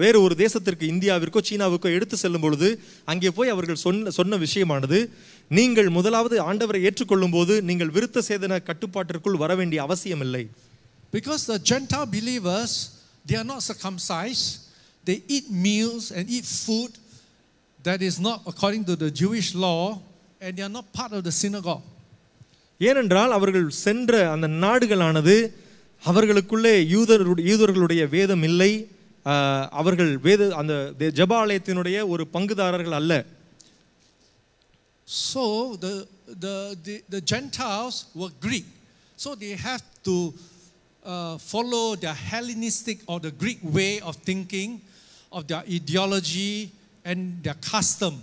வேறு ஒரு தேசத்திற்கு இந்தியாவிற்கோ சீனாவுக்கோ எடுத்து செல்லும் பொழுது அங்கே போய் அவர்கள் சொன்ன சொன்ன விஷயமானது நீங்கள் முதலாவது ஆண்டவரை ஏற்றுக்கொள்ளும் போது நீங்கள் விருத்த சேதன கட்டுப்பாட்டிற்குள் வர வேண்டிய அவசியமில்லை Because the Gentile believers, they are not circumcised. They eat meals and eat food that is not according to the Jewish law, and they are not part of the synagogue. ஏனென்றால் அவர்கள் சென்ற அந்த நாடுகளானது அவர்களுக்குள்ளே யூதருடைய யூதர்களுடைய வேதம் இல்லை ஆஹ், அவர்கள் வேத அந்த தே- ஜெப ஆலயத்தினுடைய ஒரு பங்குதாரர்கள் அல்ல So the the, the, the Gentiles were Greek. So they have to uh, follow the Hellenistic or the Greek way of thinking, of their ideology and their custom.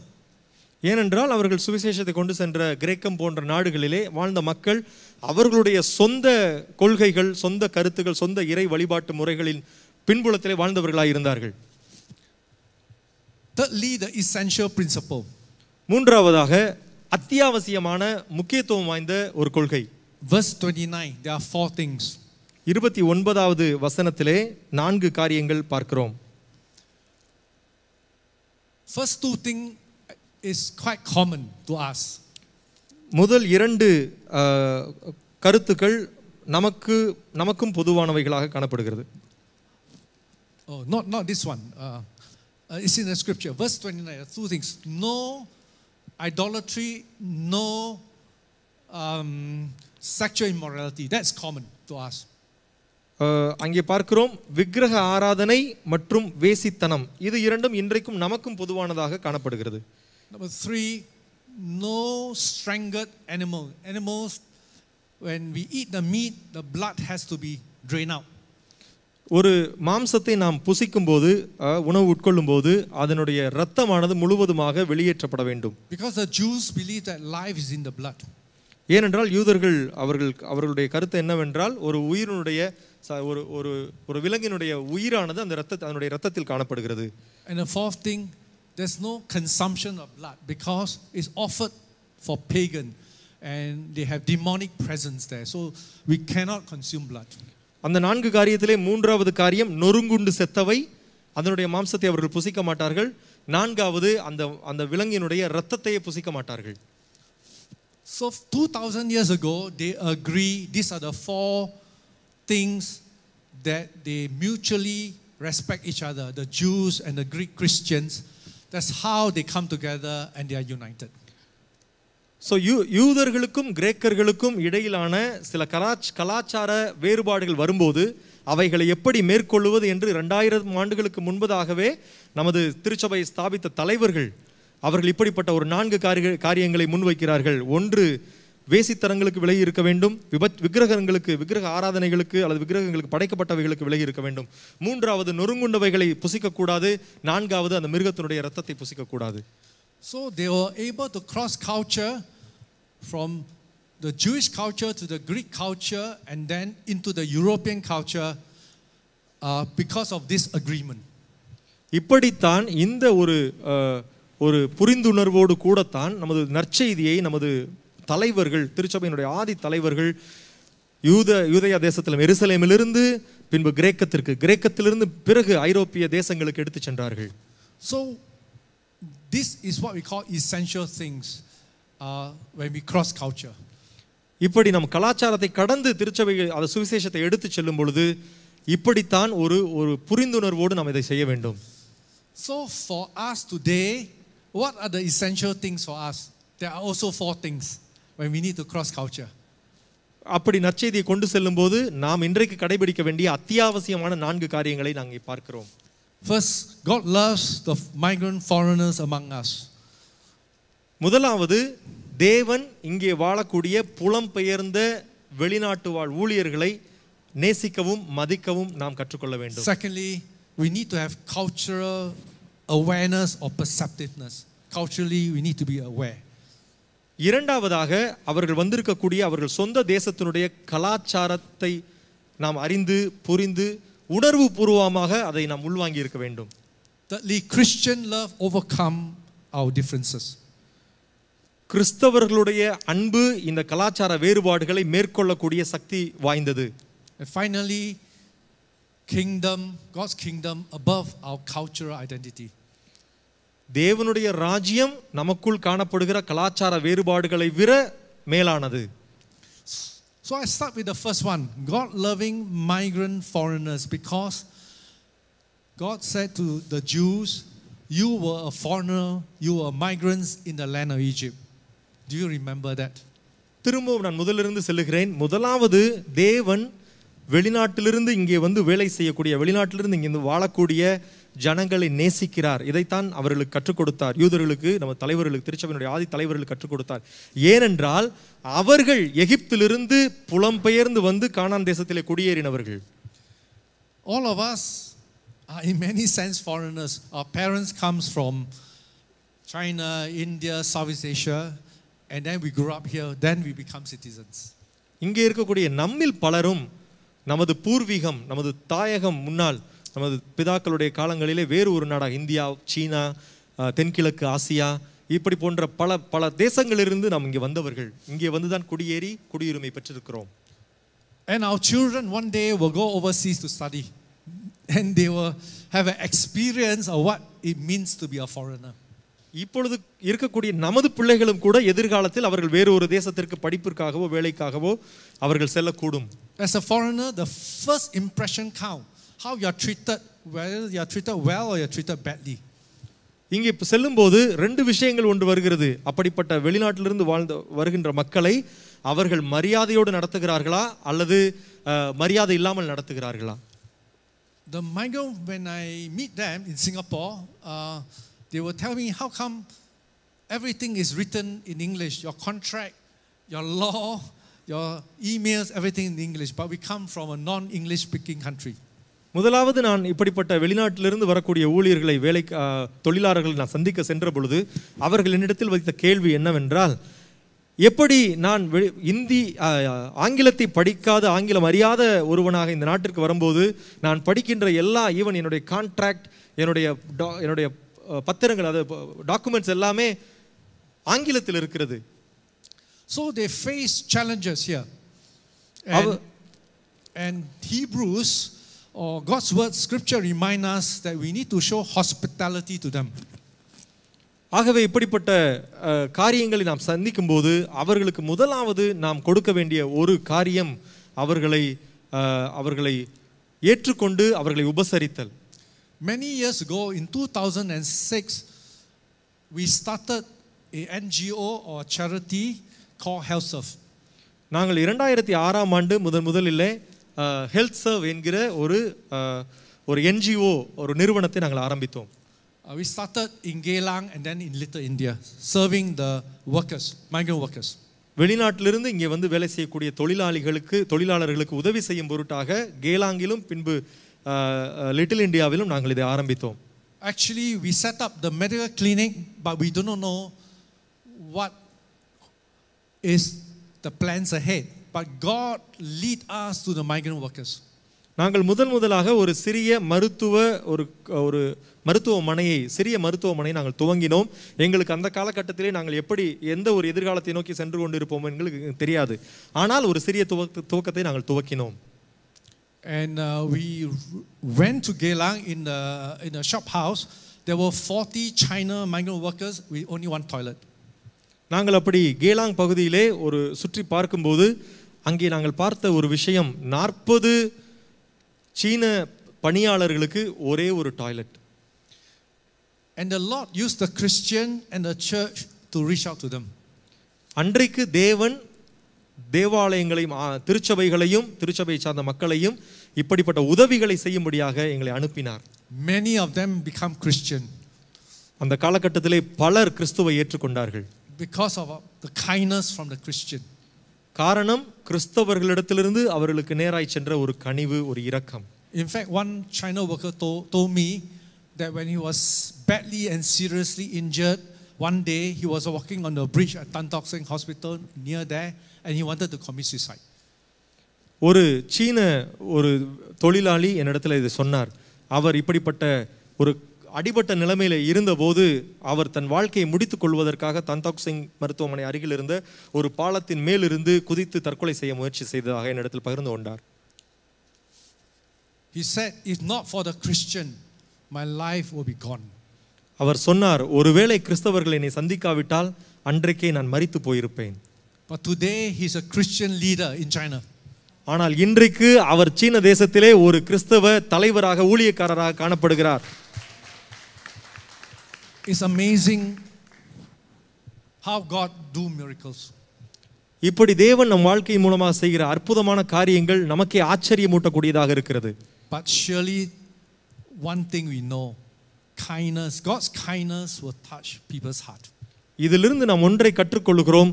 ஏனென்றால் அவர்கள் சுவிசேஷத்தை கொண்டு சென்ற கிரேக்கம் போன்ற நாடுகளிலே வாழ்ந்த மக்கள் அவர்களுடைய சொந்த கொள்கைகள் சொந்த கருத்துகள் சொந்த இறை வழிபாட்டு முறைகளின் பின்புலத்திலே வாழ்ந்தவர்களாய் இருந்தார்கள் Thirdly, the essential principle. மூன்றாவதாக அத்தியாவசியமான முக்கியத்துவம் வாய்ந்த ஒரு கொள்கை Verse 29, there are four things. இருபத்தி ஒன்பதாவது வசனத்திலே நான்கு காரியங்கள் பார்க்கிறோம் First two things is quite common to us. முதல் இரண்டு அஹ், கருத்துக்கள் நமக்கு நமக்கும் பொதுவானவைகளாக காணப்படுகிறது Oh, not, not this one. Uh, uh, it's in the scripture. Verse 29, there are two things. No idolatry, no um, sexual immorality. That's common to us. அங்கே பார்க்கிறோம் விக்கிரக ஆராதனை மற்றும் வேசித்தனம் இது இரண்டும் இன்றைக்கும் நமக்கும் பொதுவானதாக காணப்படுகிறது Number three, no strangled animal. Animals, when we eat the meat, the blood has to be drained out. ஒரு மாம்சத்தை நாம் புசிக்கும் போது உணவு உட்கொள்ளும் போது அதனுடைய இரத்தமானது முழுவதுமாக வெளியேற்றப்பட வேண்டும் Because the Jews believe that life is in the blood. ஏனென்றால் யூதர்கள் அவர்கள் அவர்களுடைய கருத்து என்னவென்றால் ஒரு உயிரினுடைய ஒரு ஒரு ஒரு விலங்கினுடைய உயிரானது அந்த ரத்த அதனுடைய ரத்தத்தில் காணப்படுகிறது And the fourth thing, there's no consumption of blood because it's offered for pagan and they have demonic presence there. So we cannot consume blood. அந்த நான்கு காரியத்திலே மூன்றாவது காரியம் நொறுங்குண்டு செத்தவை அதனுடைய மாம்சத்தை அவர்கள் புசிக்க மாட்டார்கள் நான்காவது அந்த அந்த விலங்கினுடைய இரத்தத்தையே புசிக்க மாட்டார்கள் So 2000 years ago, they agree these are the four things that they mutually respect each other the Jews and the Greek Christians. That's how they come together and they are united. So you யூதர்களுக்கும் கிரேக்கர்களுக்கும் இடையிலான சில கலாச் கலாச்சார வேறுபாடுகள் வரும்போது அவைகளை எப்படி மேற்கொள்வது என்று ரெண்டாயிரம் ஆண்டுகளுக்கு முன்பதாகவே நமது திருச்சபை ஸ்தாபித்த தலைவர்கள் அவர்கள் இப்படிப்பட்ட ஒரு நான்கு காரிய காரியங்களை முன்வைக்கிறார்கள் ஒன்று வேசித்தனங்களுக்கு விலகி இருக்க வேண்டும் விபத் விக்கிரகங்களுக்கு விக்கிரக ஆராதனைகளுக்கு அல்லது விக்கிரகங்களுக்கு படைக்கப்பட்டவைகளுக்கு விலகி இருக்க வேண்டும். மூன்றாவது நொறுங்குண்டவைகளை புசிக்கக்கூடாது. நான்காவது அந்த மிருகத்தினுடைய ரத்தத்தை புசிக்கக்கூடாது. So they were able to cross culture from the Jewish culture to the Greek culture and then into the European culture uh, because of this agreement. இப்படித்தான் இந்த ஒரு அஹ், ஒரு புரிந்துணர்வோடு கூடத்தான் நமது நற்செய்தியை நமது தலைவர்கள் திருச்சபையினுடைய ஆதி தலைவர்கள் யூத யூதயா தேசத்தில் எருசலேமிலிருந்து பின்பு கிரேக்கத்திற்கு கிரேக்கத்திலிருந்து பிறகு ஐரோப்பிய தேசங்களுக்கு எடுத்துச் சென்றார்கள் So this is what we call essential things uh, when we cross culture. இப்படி நம் கலாச்சாரத்தை கடந்து திருச்சபை அந்த சுவிசேஷத்தை எடுத்துச் செல்லும் பொழுது இப்படித்தான் ஒரு ஒரு புரிந்துணர்வோடு நாம் இதை செய்ய வேண்டும் So for us today, what are the essential things for us? There are also four things when we need to cross culture. அப்படி நற்செய்தியை கொண்டு செல்லும்போது நாம் இன்றைக்கு கடைபிடிக்க வேண்டிய அத்தியாவசியமான நான்கு காரியங்களை நாங்கள் பார்க்கிறோம் First, God loves the migrant foreigners among us. முதலாவது தேவன் இங்கே வாழக்கூடிய புலம்பெயர்ந்த வெளிநாட்டு வாழ் ஊழியர்களை நேசிக்கவும் மதிக்கவும் நாம் கற்றுக்கொள்ள வேண்டும் Secondly, we need to have cultural awareness or perceptiveness. Culturally, we need to be aware. இரண்டாவதாக அவர்கள் வந்திருக்கக்கூடிய அவர்கள் சொந்த தேசத்தினுடைய கலாச்சாரத்தை நாம் அறிந்து புரிந்து உணர்வு பூர்வமாக அதை நாம் உள்வாங்கி இருக்க வேண்டும் Thirdly, Christian love overcome our differences. கிறிஸ்தவர்களுடைய அன்பு இந்த கலாச்சார வேறுபாடுகளை மேற்கொள்ளக்கூடிய சக்தி வாய்ந்தது finally, kingdom, God's kingdom above our cultural identity. தேவனுடைய ராஜ்யம் நமக்குள் காணப்படுகிற கலாச்சார வேறுபாடுகளை விட மேலானது So I start with the first one God loving migrant foreigners because God said to the Jews, You were a foreigner, you were migrants in the land of Egypt. Do you remember that? திரும்பவும் நான் முதலிருந்து செல்லுகிறேன் முதலாவது தேவன் வெளிநாட்டிலிருந்து இங்கே வந்து வேலை செய்யக்கூடிய வெளிநாட்டிலிருந்து இங்கே வந்து வாழக்கூடிய ஜனங்களை நேசிக்கிறார். இதைத்தான் அவர்களுக்கு கற்றுக் கொடுத்தார். யூதர்களுக்கு நம்ம தலைவர்களுக்கு திருச்சபையினுடைய ஆதி தலைவர்களுக்கு கற்றுக் கொடுத்தார். ஏனென்றால் அவர்கள் எகிப்திலிருந்து புலம்பெயர்ந்து வந்து கானான் தேசத்திலே குடியேறினவர்கள். All of us are in many sense foreigners. Our parents comes from China, India, Southeast Asia, and then we grew up here, then we become citizens. இங்கே இருக்கக்கூடிய நம்மில் பலரும் நமது பூர்வீகம் நமது தாயகம் முன்னால் நமது பிதாக்களுடைய காலங்களிலே வேறு ஒரு நாடாக இந்தியா சீனா தென்கிழக்கு ஆசியா இப்படி போன்ற பல பல தேசங்களிலிருந்து நாம் இங்கே வந்தவர்கள் இங்கே வந்து தான் குடியேறி குடியுரிமை பெற்றிருக்கிறோம் And our children one day will go overseas to study. And they will have an experience of what it means to be a foreigner. இப்பொழுது இருக்கக்கூடிய நமது பிள்ளைகளும் கூட எதிர்காலத்தில் அவர்கள் வேறு ஒரு தேசத்திற்கு படிப்பிற்காகவோ வேலைக்காகவோ அவர்கள் செல்லக்கூடும் As a foreigner, the first impression count. How you are treated, whether you are treated well or you are treated badly. இங்கே இப்ப செல்லும்போது ரெண்டு விஷயங்கள் ஒன்று வருகிறது அப்படிப்பட்ட வெளிநாட்டிலிருந்து வாழ்ந்த வருகின்ற மக்களை அவர்கள் மரியாதையோடு நடத்துகிறார்களா அல்லது அஹ், மரியாதை இல்லாமல் நடத்துகிறார்களா The migrant, when I meet them in Singapore, uh, they will tell me, how come everything is written in English? Your contract, your law, your emails, everything in English, but we come from a non English speaking country. முதலாவது நான் இப்படிப்பட்ட வெளிநாட்டிலிருந்து வரக்கூடிய ஊழியர்களை வேலை தொழிலாளர்களை நான் சந்திக்க சென்ற பொழுது அவர்கள் என்னிடத்தில் வைத்த கேள்வி என்னவென்றால் எப்படி நான் இந்தி ஆங்கிலத்தை படிக்காத ஆங்கிலம் அறியாத ஒருவனாக இந்த நாட்டிற்கு வரும்போது நான் படிக்கின்ற எல்லா ஈவன் என்னுடைய கான்ட்ராக்ட் என்னுடைய என்னுடைய பத்திரங்கள் அது டாக்குமெண்ட்ஸ் எல்லாமே ஆங்கிலத்தில் இருக்கிறது face challenges here. Our- And, and Hebrews or God's word scripture remind us that we need to show hospitality to them. ஆகவே இப்படிப்பட்ட காரியங்களை நாம் சந்திக்கும் போது அவர்களுக்கு முதலாவது நாம் கொடுக்க வேண்டிய ஒரு காரியம் அவர்களை அவர்களை ஏற்றுக்கொண்டு அவர்களை உபசரித்தல் Many years ago, in 2006, we started a NGO or charity called Health Serve. நாங்கள் இரண்டாயிரத்தி ஆறாம் ஆண்டு முதன் முதலில் ஹெல்த் சர்வ் என்கிற ஒரு ஒரு என்ஜிஓ ஒரு நிறுவனத்தை நாங்கள் ஆரம்பித்தோம் Uh, we started in Geylang and then in Little India, serving the workers, migrant workers. வெளிநாட்டிலிருந்து இங்கே வந்து வேலை செய்யக்கூடிய தொழிலாளிகளுக்கு தொழிலாளர்களுக்கு உதவி செய்யும் பொருட்டாக கேலாங்கிலும் பின்பு லிட்டில் இந்தியாவிலும் நாங்கள் இதை ஆரம்பித்தோம் Actually, we set up the medical clinic, but we do not know what is the plans ahead. But God lead us to the migrant workers. நாங்கள் முதல் முதலாக ஒரு சிறிய மருத்துவ ஒரு ஒரு மருத்துவமனையை சிறிய மருத்துவமனையை நாங்கள் துவங்கினோம் எங்களுக்கு அந்த காலகட்டத்திலே நாங்கள் எப்படி எந்த ஒரு எதிர்காலத்தை நோக்கி சென்று கொண்டிருப்போம் எங்களுக்கு தெரியாது ஆனால் ஒரு சிறிய துவக்க துவக்கத்தை நாங்கள் துவக்கினோம் And uh, we went to Geylang in the, in a shop house. There were 40 China migrant workers with only one toilet. நாங்கள் அப்படி கேலாங் பகுதியிலே ஒரு சுற்றி பார்க்கும்போது அங்கே நாங்கள் பார்த்த ஒரு விஷயம். நாற்பது சீன பணியாளர்களுக்கு ஒரே ஒரு toilet And the Lord used the Christian and the church to reach out to them. அன்றைக்கு தேவன் தேவாலயங்களையும் திருச்சபைகளையும் திருச்சபை சார்ந்த மக்களையும் இப்படிப்பட்ட உதவிகளை செய்யும்படியாக எங்களை அனுப்பினார். Many of them become Christian. அந்த காலகட்டத்திலே பலர் கிறிஸ்துவை ஏற்றுக்கொண்டார்கள். Because of the kindness from the Christian. காரணம் கிறிஸ்தவர்களிடத்திலிருந்து அவர்களுக்கு நேராய் சென்ற ஒரு கனிவு ஒரு இரக்கம் In fact, one China worker told, told me that when he was badly and seriously injured, one day he was walking on the bridge at Tan Tock Seng Hospital near there and he wanted to commit suicide. ஒரு சீன ஒரு தொழிலாளி என்னிடத்தில் இது சொன்னார் அவர் இப்படிப்பட்ட ஒரு அடிபட்ட நிலைமையில இருந்தபோது அவர் தன் வாழ்க்கையை முடித்துக் கொள்வதற்காக தந்தாக் சிங் மருத்துவமனை அருகில் இருந்த ஒரு பாலத்தின் மேலிருந்து குதித்து தற்கொலை செய்ய முயற்சி செய்ததாக என்னிடத்தில் பகிர்ந்து கொண்டார் He said, If not for the Christian, my life will be gone. அவர் சொன்னார் ஒருவேளை கிறிஸ்தவர்கள் என்னை சந்திக்காவிட்டால் அன்றைக்கே நான் மரித்து போயிருப்பேன் But today he's a Christian leader in China. ஆனால் இன்றைக்கு அவர் சீன தேசத்திலே ஒரு கிறிஸ்தவ தலைவராக ஊழியக்காரராக காணப்படுகிறார் It's amazing how God do miracles. இப்படி தேவன் நம் வாழ்க்கை மூலமாக செய்கிற அற்புதமான காரியங்கள் நமக்கே ஆச்சரியமூட்டக்கூடியதாக இருக்கிறது But surely one thing we know kindness, God's kindness will touch people's heart. இதிலிருந்து நாம் ஒன்றை கற்றுக்கொள்கிறோம்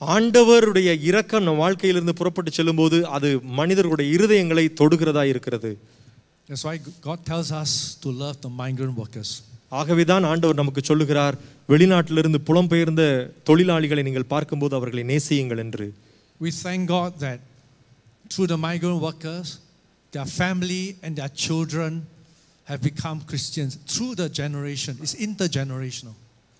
ஆண்டவருடைய இரக்கம் நம் வாழ்க்கையிலிருந்து புறப்பட்டு செல்லும்போது அது மனிதர்களுடைய இருதயங்களை தொடுகிறதா இருக்கிறது That's why God tells us to love the migrant workers. ஆகவேதான் ஆண்டவர் நமக்கு சொல்லுகிறார் வெளிநாட்டிலிருந்து புலம்பெயர்ந்த தொழிலாளிகளை நீங்கள் பார்க்கும்போது அவர்களை நேசியுங்கள் என்று We thank God that through the migrant workers, their family and their children have become Christians through the generation. It's intergenerational.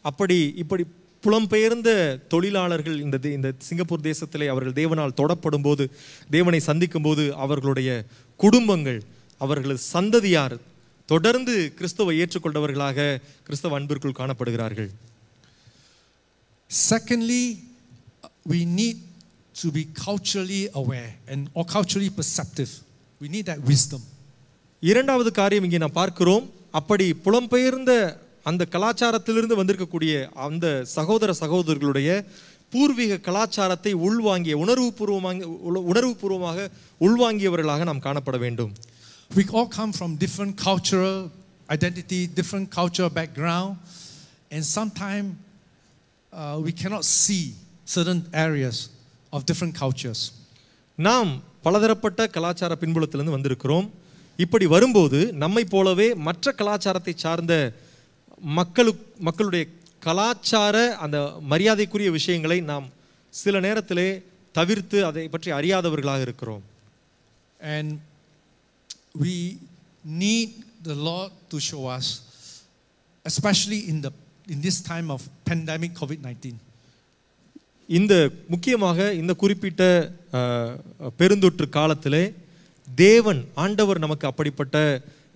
அப்படி இப்படி புலம்பெயர்ந்த தொழிலாளர்கள் இந்த இந்த சிங்கப்பூர் தேசத்திலே அவர்கள் தேவனால் தொடப்படும் போது தேவனை சந்திக்கும் போது அவர்களுடைய குடும்பங்கள் அவர்களது சந்ததியார் தொடர்ந்து கிறிஸ்துவை ஏற்றுக்கொண்டவர்களாக கிறிஸ்தவ அன்பிற்குள் காணப்படுகிறார்கள் Secondly, we need to be culturally aware and or culturally perceptive. We need that wisdom. இரண்டாவது காரியம் இங்கே நாம் பார்க்கிறோம் அப்படி புலம்பெயர்ந்த அந்த கலாச்சாரத்திலிருந்து வந்திருக்கக்கூடிய அந்த சகோதர சகோதரர்களுடைய பூர்வீக கலாச்சாரத்தை உள்வாங்கிய உணர்வுபூர்வமாக உண- உணர்வுபூர்வமாக உள்வாங்கியவர்களாக நாம் காணப்பட வேண்டும் We all come from different cultural identity, different cultural background, and sometimes uh, we cannot see certain areas of different cultures. நாம் பலதரப்பட்ட கலாச்சார பின்புலத்திலிருந்து வந்திருக்கிறோம் இப்படி வரும்போது நம்மை போலவே மற்ற கலாச்சாரத்தை சார்ந்த மக்களு மக்களுடைய கலாச்சார அந்த மரியாதைக்குரிய விஷயங்களை நாம் சில நேரத்திலே தவிர்த்து அதை பற்றி அறியாதவர்களாக இருக்கிறோம் And we need the Lord to show us, especially in, the, in this time of pandemic COVID 19. இந்த முக்கியமாக இந்த குறிப்பிட்ட அஹ், பெருந்தொற்று காலத்திலே தேவன் ஆண்டவர் நமக்கு அப்படிப்பட்ட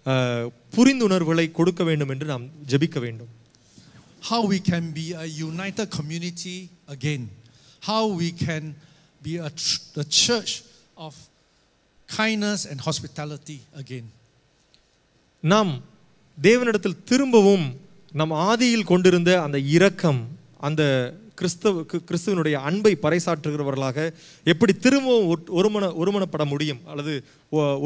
அஹ், புரிந்துணர்வுகளை கொடுக்க வேண்டும் என்று நாம் ஜெபிக்க வேண்டும் How we can be a united community again. How we can be a, tr- a church of kindness and hospitality again. நாம் தேவனிடத்தில் திரும்பவும் நம் ஆதியில் கொண்டிருந்த அந்த இரக்கம் அந்த கிறிஸ்தவ கிறிஸ்துவனுடைய அன்பை பறைசாற்றுகிறவர்களாக எப்படி திரும்பவும் ஒருமன ஒருமனப்பட முடியும் அல்லது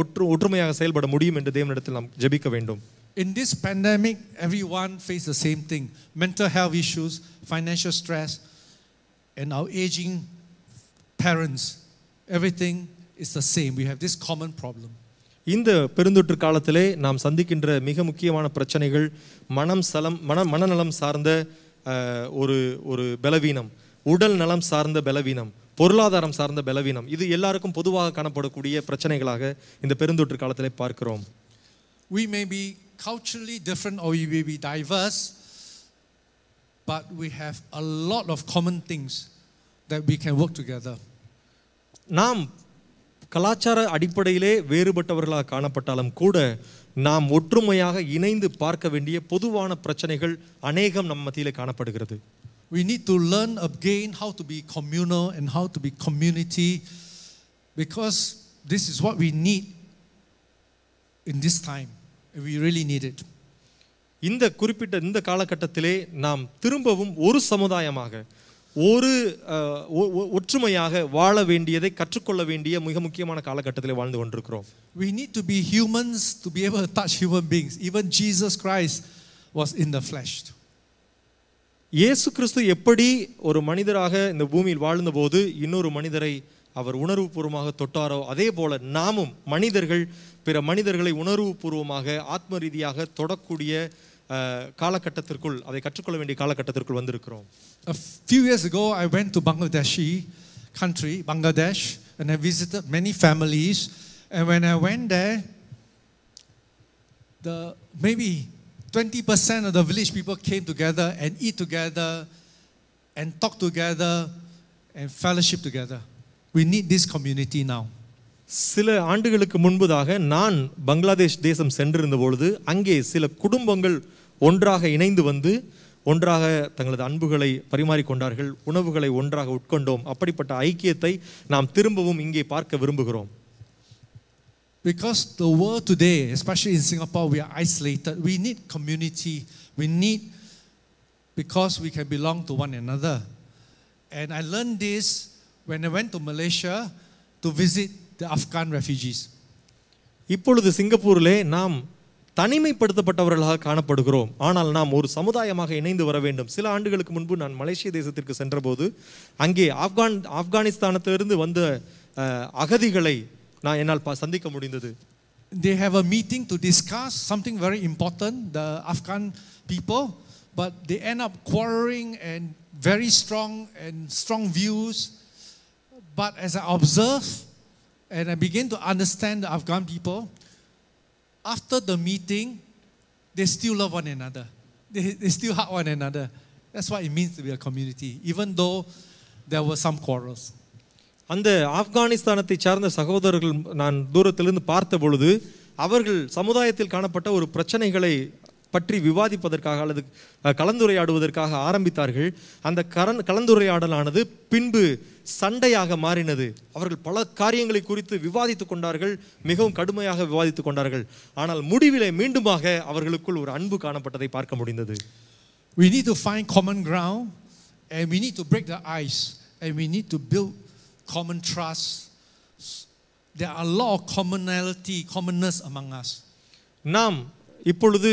ஒற்று ஒற்றுமையாக செயல்பட முடியும் என்று தேவனிடத்தில் நாம் ஜெபிக்க வேண்டும் In this pandemic, everyone face the same thing mental health issues, financial stress, and our aging parents. Everything is the same. We have this common problem. இந்த பெருந்தொற்று காலத்திலே நாம் சந்திக்கின்ற மிக முக்கியமான பிரச்சனைகள் மனம் சலம் மன மனநலம் சார்ந்த ஒரு ஒரு பலவீனம் உடல் நலம் சார்ந்த பலவீனம் பொருளாதாரம் சார்ந்த பலவீனம் இது எல்லாருக்கும் பொதுவாக காணப்படக்கூடிய பிரச்சனைகளாக இந்த பெருந்தொற்று காலத்திலே பார்க்கிறோம் We may be culturally different or we may be diverse, but we have a lot of common things that we can work together. நாம் கலாச்சார அடிப்படையிலே வேறுபட்டவர்களாக காணப்பட்டாலும் கூட நாம் ஒற்றுமையாக இணைந்து பார்க்க வேண்டிய பொதுவான பிரச்சனைகள் அநேகம் நம் மத்தியிலே காணப்படுகிறது We need to learn again how to be communal and how to be community because this is what we need in this time. We really need it. இந்த குறிப்பிட்ட இந்த காலகட்டத்திலே நாம் திரும்பவும் ஒரு சமுதாயமாக ஒரு ஒற்றுமையாக வாழ வேண்டியதை கற்றுக்கொள்ள வேண்டிய மிக முக்கியமான காலகட்டத்திலே வாழ்ந்து கொண்டிருக்கிறோம் We need to be humans to be able to touch human beings. Even Jesus Christ was in the flesh. இயேசு கிறிஸ்து எப்படி ஒரு மனிதராக இந்த பூமியில் வாழ்ந்தபோது இன்னொரு மனிதரை அவர் உணர்வுபூர்வமாக தொட்டாரோ அதே போல நாமும் மனிதர்கள் பிற மனிதர்களை உணர்வுபூர்வமாக ஆத்ம ரீதியாக தொடக்கூடிய காலகட்டத்திற்குள் அதை கற்றுக்கொள்ள வேண்டிய காலகட்டத்திற்குள் வந்திருக்கிறோம் A few years ago, I went to Bangladeshi country, Bangladesh, and I visited many families. And when I went there, the maybe 20% of the village people came together and eat together and talk together and fellowship together. We need this community now. சில ஆண்டுகளுக்கு முன்பதாக நான் பங்களாதேஷ் தேசம் சென்றிருந்த பொழுது அங்கே சில குடும்பங்கள் ஒன்றாக இணைந்து வந்து ஒன்றாக தங்களது அன்புகளை பரிமாறிக்கொண்டார்கள் உணவுகளை ஒன்றாக உட்கொண்டோம் அப்படிப்பட்ட ஐக்கியத்தை நாம் திரும்பவும் இங்கே பார்க்க விரும்புகிறோம் Because the world today, especially in Singapore, we are isolated. We need community. We need, because we can belong to one another. And I learned this when I went to Malaysia to visit the Afghan refugees. இப்பொழுது சிங்கப்பூரிலே நாம் தனிமைப்படுத்தப்பட்டவர்களாக காணப்படுகிறோம் ஆனால் நாம் ஒரு சமுதாயமாக இணைந்து வர வேண்டும் சில ஆண்டுகளுக்கு முன்பு நான் மலேசிய தேசத்திற்கு சென்றபோது அங்கே ஆப்கான் ஆப்கானிஸ்தானத்திலிருந்து வந்த அஹ், அகதிகளை நான் என்னால் பா- சந்திக்க முடிந்தது They have a meeting to discuss something very important, the Afghan people, but they end up quarreling and very strong and strong views. But as I observe and I begin to understand the Afghan people, after the meeting, they still love one another. They, they still hug one another. That's what it means to be a community, even though there were some quarrels. அந்த ஆப்கானிஸ்தானத்தை சார்ந்த சகோதரர்கள் நான் தூரத்திலிருந்து பார்த்த பொழுது அவர்கள் சமுதாயத்தில் காணப்பட்ட ஒரு பிரச்சனைகளை பற்றி விவாதிப்பதற்காக அல்லது கலந்துரையாடுவதற்காக ஆரம்பித்தார்கள் அந்த கரண் கலந்துரையாடலானது பின்பு சண்டையாக மாறினது அவர்கள் பல காரியங்களை குறித்து விவாதித்துக் கொண்டார்கள் மிகவும் கடுமையாக விவாதித்துக் கொண்டார்கள் ஆனால் முடிவிலே மீண்டுமாக அவர்களுக்குள் ஒரு அன்பு காணப்பட்டதை பார்க்க முடிந்தது We need to find common ground and we need to break the ice and we need to build common trust. There are a lot of commonality, commonness among us. நாம் இப்பொழுது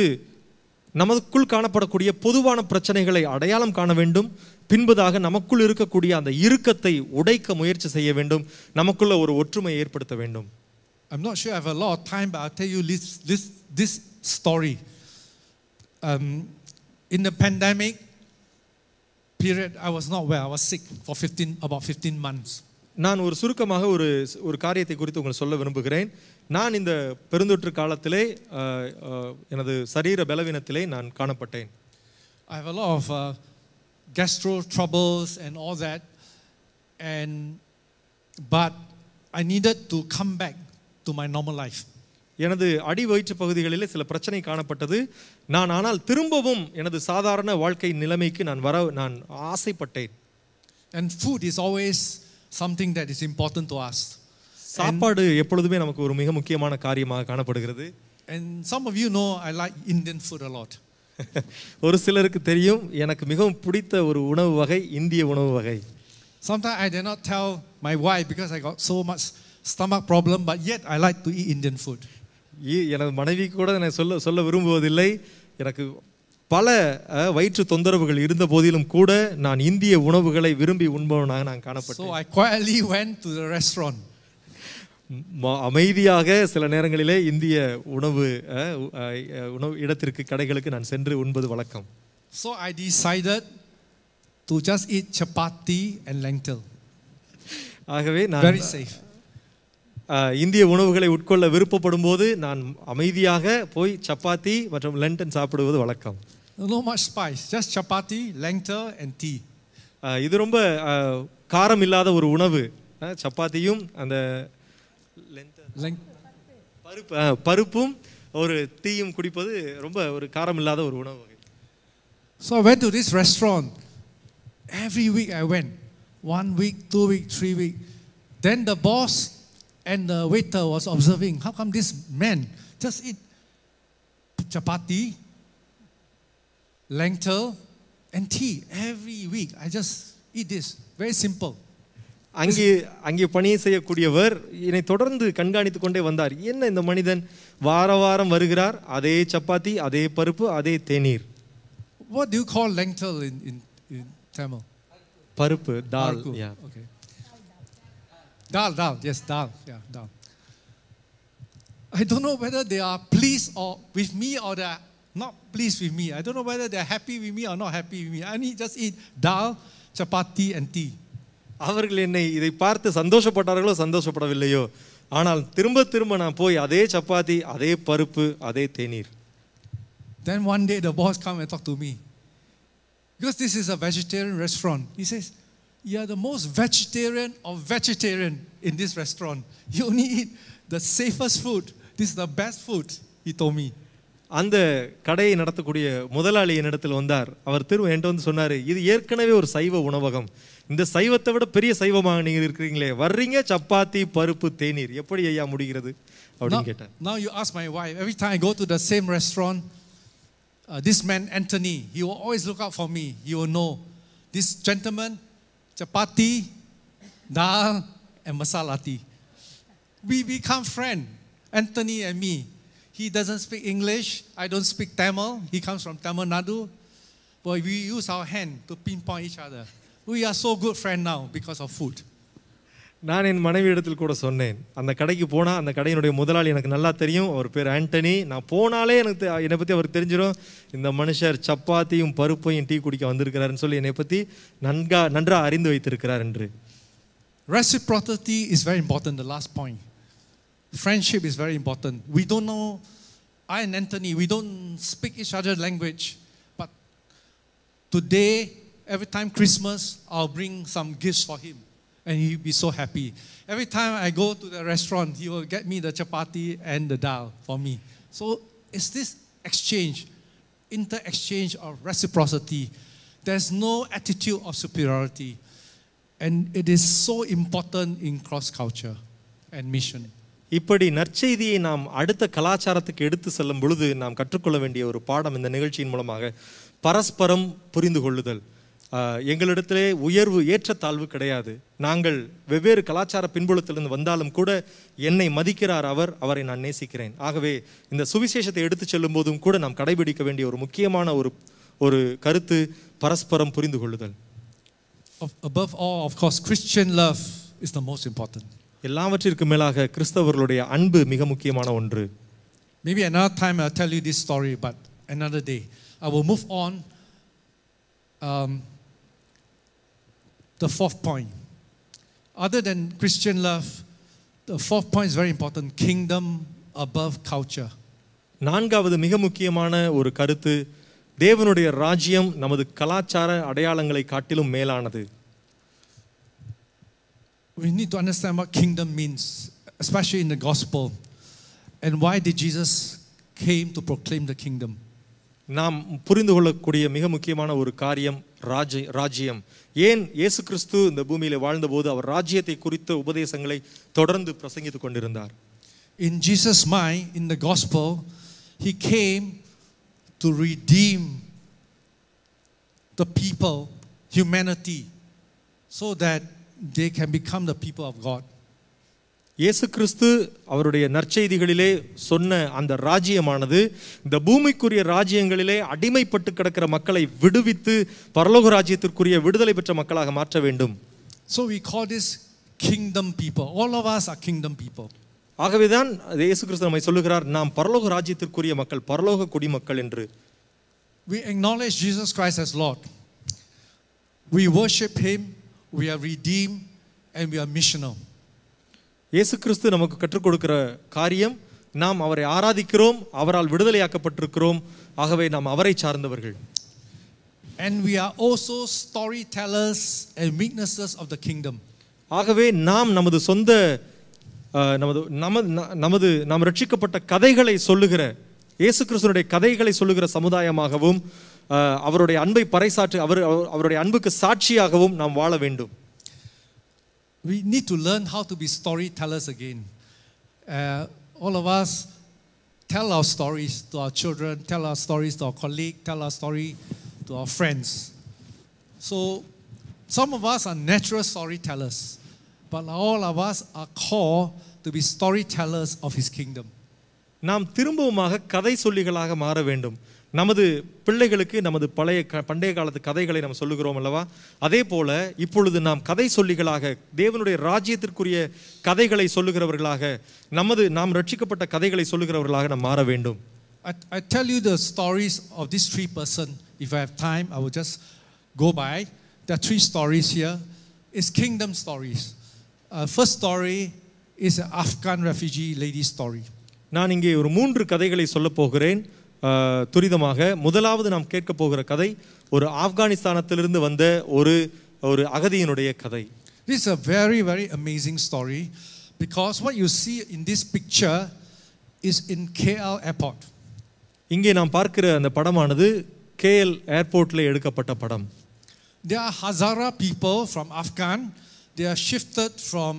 நமக்குள் காணப்படக்கூடிய பொதுவான பிரச்சனைகளை அடையாளம் காண வேண்டும் பின்பதாக நமக்குள் இருக்கக்கூடிய அந்த இறுக்கத்தை உடைக்க முயற்சி செய்ய வேண்டும் நமக்குள்ள ஒரு ஒற்றுமையை ஏற்படுத்த வேண்டும் I'm not sure I have a lot of time, but I'll tell you this, this, this story. Um, in the pandemic period, I was not well. I was sick for 15, about 15 months. நான் ஒரு சுருக்கமாக ஒரு ஒரு காரியத்தை குறித்து உங்களுக்கு சொல்ல விரும்புகிறேன் நான் இந்த பெருந்தொற்று காலத்திலே எனது சரீர பலவீனத்திலே நான் காணப்பட்டேன் I have a lot of uh, gastro troubles and all that, and but I needed to come back to my normal life. எனது அடி வயிற்று பகுதிகளிலே சில பிரச்சனை காணப்பட்டது நான் ஆனால் திரும்பவும் எனது சாதாரண வாழ்க்கை நிலைமைக்கு நான் வர நான் ஆசைப்பட்டேன் And food is always something that is important to us. சாப்பாடு எப்பொழுதுமே நமக்கு ஒரு மிக முக்கியமான காரியமாக காணப்படுகிறது And some of you know I like Indian food a lot. ஒரு சிலருக்கு தெரியும் எனக்கு மிகவும் பிடித்த ஒரு உணவு வகை இந்திய உணவு வகை Sometimes I did not tell my wife because I got so much stomach problem, but yet I like to eat Indian food. இ- எனது மனைவி கூட நான் சொல்ல சொல்ல விரும்புவதில்லை எனக்கு பல வயிற்று தொந்தரவுகள் இருந்த போதிலும் கூட நான் இந்திய உணவுகளை விரும்பி உண்பவனாக நான் So காணப்பட்டேன் I quietly went to the restaurant. அமைதியாக சில நேரங்களிலே இந்திய உணவு உணவு இடத்திற்கு கடைகளுக்கு நான் சென்று உண்பது வழக்கம் So I decided to just eat chapati and lentil. ஆகவே நான் Very safe. அஹ், இந்திய உணவுகளை உட்கொள்ள விருப்பப்படும் போது நான் அமைதியாக போய் சப்பாத்தி மற்றும் லெண்டன் சாப்பிடுவது வழக்கம் No much spice, just chapati, lentil, and tea. அஹ், இது ரொம்ப காரம் இல்லாத ஒரு உணவு சப்பாத்தியும் அந்த பருப்பு அஹ், பருப்பும் ஒரு டீயும் குடிப்பது ரொம்ப ஒரு காரம் இல்லாத ஒரு உணவு வகை So I went to this restaurant. Every week I went. One week, two week, three week. Then the boss and the waiter was observing, how come this man just eat chapati, lentil, and tea every week? I just eat this. Very simple. அங்கே அங்கே பணி செய்யக்கூடியவர் என்னை தொடர்ந்து கண்காணித்து கொண்டே வந்தார் என்ன இந்த மனிதன் வார வாரம் வருகிறார் அதே சப்பாத்தி அதே பருப்பு அதே தேநீர் What do you call lentil in, in, in Tamil? பருப்பு தால் yeah. Okay. Dal, dal, yes, dal, yeah, dal. I don't know whether they are pleased or with me or they are not pleased with me. I don't know whether they are happy with me or not happy with me. I need just eat dal, chapati, and tea. அவர்கள் என்னை இதை பார்த்து சந்தோஷப்பட்டார்களோ சந்தோஷப்படவில்லையோ ஆனால் திரும்ப திரும்ப நான் போய் அதே சப்பாத்தி அதே பருப்பு அதே தேநீர் Then one day the boss come and talk to me. Because this is a vegetarian restaurant. He says, You are the most vegetarian of vegetarian in this restaurant. You only eat the safest food. This is the best food, he told me. அந்த கடையை நடத்தக்கூடிய முதலாளி என்னிடத்தில் வந்தார் அவர் திரும்ப என்கிட்ட வந்து சொன்னார் இது ஏற்கனவே ஒரு சைவ உணவகம் இந்த சைவத்தை விட பெரிய சைவமாக நீங்கள் இருக்கிறீங்களே வர்றீங்க சப்பாத்தி பருப்பு தேநீர் எப்படி ஐயா முடிகிறது Now, அப்படின்னு கேட்டார் now you ask my wife, every time I go to the same restaurant, uh, this man, Anthony, he will always look out for me. He will know this gentleman, chapati, dal, and masala tea. We become friends, Anthony and me. He doesn't speak English. I don't speak Tamil. He comes from Tamil Nadu. But we use our hand to pinpoint each other. We are so good friends now because of food. நான் என் மனைவி இடத்தில் கூட சொன்னேன் அந்த கடைக்கு போனால் அந்த கடையினுடைய முதலாளி எனக்கு நல்லா தெரியும் அவர் பேர் ஆண்டனி நான் போனாலே எனக்கு தெ- என்னை பற்றி அவருக்கு தெரிஞ்சிடும் இந்த மனுஷர் சப்பாத்தியும் பருப்பையும் டீ குடிக்க வந்திருக்கிறாருன்னு சொல்லி என்னை பற்றி நன்கா நன்றாக அறிந்து வைத்திருக்கிறார் என்று Reciprocity is very important, the last point. Friendship is very important. We don't know, I and Anthony, we don't speak each other's language. But today, every time Christmas, I'll bring some gifts for him. And he'll be so happy. Every time I go to the restaurant, he will get me the chapati and the dal for me. So it's this exchange, inter exchange of reciprocity. There's no attitude of superiority. And it is so important in cross culture and mission. இப்படி நற்செய்தியை நாம் அடுத்த கலாச்சாரத்துக்கு எடுத்து செல்லும் பொழுது நாம் கற்றுக்கொள்ள வேண்டிய ஒரு பாடம் இந்த நிகழ்ச்சியின் மூலமாக பரஸ்பரம் புரிந்து கொள்ளுதல் ஆஹ், எங்களிடத்திலே உயர்வு ஏற்றத்தாழ்வு கிடையாது நாங்கள் வெவ்வேறு கலாச்சார பின்புலத்திலிருந்து வந்தாலும் கூட என்னை மதிக்கிறார் அவர் அவரை நான் நேசிக்கிறேன் ஆகவே இந்த சுவிசேஷத்தை எடுத்து செல்லும் போதும் கூட நாம் கடைபிடிக்க வேண்டிய ஒரு முக்கியமான ஒரு ஒரு கருத்து பரஸ்பரம் புரிந்து கொள்ளுதல் above all, of course, Christian love is the most important. எல்லாவற்றிற்கும் மேலாக கிறிஸ்தவர்களுடைய அன்பு மிக முக்கியமான ஒன்று Maybe another time I'll tell you this story, but another day. I will move on. Um, the fourth point. Other than Christian love, the fourth point is very important kingdom above culture. நான்காவது மிக முக்கியமான ஒரு கருத்து தேவனுடைய ராஜ்யம் நமது கலாச்சார அடையாளங்களை காட்டிலும் மேலானது We need to understand what kingdom means, especially in the gospel. And why did Jesus came to proclaim the kingdom? நாம் புரிந்து கொள்ளக்கூடிய மிக முக்கியமான ஒரு காரியம் ராஜ ராஜ்யம் ஏன் இயேசு கிறிஸ்து இந்த பூமியில வாழ்ந்தபோது அவர் ராஜ்யத்தை குறித்த உபதேசங்களை தொடர்ந்து பிரசங்கித்துக் கொண்டிருந்தார் In Jesus' mind, in the gospel, he came to redeem the people, humanity, so that they can become the people of God. இயேசு கிறிஸ்து அவருடைய நற்செய்திகளிலே சொன்ன அந்த ராஜ்யமானது இந்த பூமிக்குரிய ராஜ்யங்களிலே அடிமைப்பட்டு கிடக்கிற மக்களை விடுவித்து பரலோக ராஜ்யத்திற்குரிய விடுதலை பெற்ற மக்களாக மாற்ற வேண்டும் So we call this kingdom people. All of us are kingdom people. ஆகவேதான் இயேசு கிறிஸ்து நம்மை சொல்லுகிறார் நாம் பரலோக ராஜ்யத்திற்குரிய மக்கள் பரலோக குடிமக்கள் என்று We acknowledge Jesus Christ as Lord. We worship Him, we are redeemed, and we are missional. இயேசு கிறிஸ்து நமக்கு கற்றுக் கொடுக்கிற காரியம் நாம் அவரை ஆராதிக்கிறோம் அவரால் விடுதலையாக்கப்பட்டிருக்கிறோம். ஆகவே நாம் அவரை சார்ந்தவர்கள். And we are also storytellers and witnesses of the kingdom. ஆகவே நாம் நமது சொந்த நமது நமது நமது நாம் ரட்சிக்கப்பட்ட கதைகளை சொல்லுகிற இயேசு கிறிஸ்துனுடைய கதைகளை சொல்லுகிற சமுதாயமாகவும் அவருடைய அன்பை பறைசாற்று அவர்- அவருடைய அன்புக்கு சாட்சியாகவும் நாம் வாழ வேண்டும். We need to learn how to be storytellers again. Uh, all of us tell our stories to our children, tell our stories to our colleague, tell our story to our friends. So, some of us are natural storytellers, but all of us are called to be storytellers of His kingdom. நாம் திரும்பவுமாக கதை சொல்லிகளாக மாற வேண்டும் நமது பிள்ளைகளுக்கு நமது பழைய க- பண்டைய காலத்து கதைகளை நாம் சொல்லுகிறோம் அல்லவா அதே போல இப்பொழுது நாம் கதை சொல்லிகளாக தேவனுடைய ராஜ்யத்திற்குரிய கதைகளை சொல்லுகிறவர்களாக நமது நாம் ரட்சிக்கப்பட்ட கதைகளை சொல்லுகிறவர்களாக நாம் மாற வேண்டும் I, I tell you the stories of these three person. If I have time, I will just go by. There are three stories here. It's kingdom stories. Uh, first story is an Afghan refugee lady story. நான் இங்கே ஒரு மூன்று கதைகளை சொல்ல போகிறேன் துரிதமாக முதலாவது நாம் கேட்க போகிற கதை ஒரு ஆப்கானிஸ்தானத்திலிருந்து வந்த ஒரு ஒரு அகதியினுடைய கதை This is a very, very amazing story because what you see in this picture is in KL airport. இங்கே நாம் பார்க்கிற அந்த படமானது கேஎல் ஏர்போர்ட்ல எடுக்கப்பட்ட படம் There are Hazara people from Afghan. They are shifted from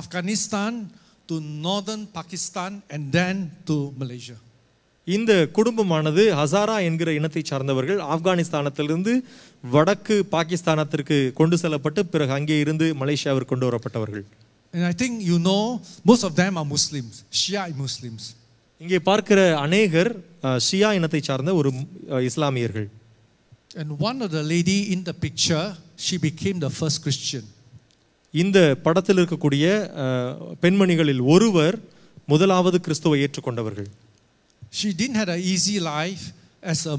Afghanistan to northern Pakistan and then to Malaysia. இந்த குடும்பமானது ஹசாரா என்கிற இனத்தை சார்ந்தவர்கள் ஆப்கானிஸ்தானத்திலிருந்து வடக்கு பாகிஸ்தானத்திற்கு கொண்டு செல்லப்பட்டு பிறகு அங்கே இருந்து மலேசியாவிற்கு கொண்டு வரப்பட்டவர்கள் And I think you know most of them are Muslims, Shia Muslims. இங்கே பார்க்கிற அநேகர் ஷியா இனத்தை சார்ந்த ஒரு இஸ்லாமியர்கள் And one of the lady in the picture, she became the first Christian. இந்த படத்தில் இருக்கக்கூடிய பெண்மணிகளில் ஒருவர் முதலாவது கிறிஸ்துவை ஏற்றுக்கொண்டவர்கள் She didn't have an easy life as a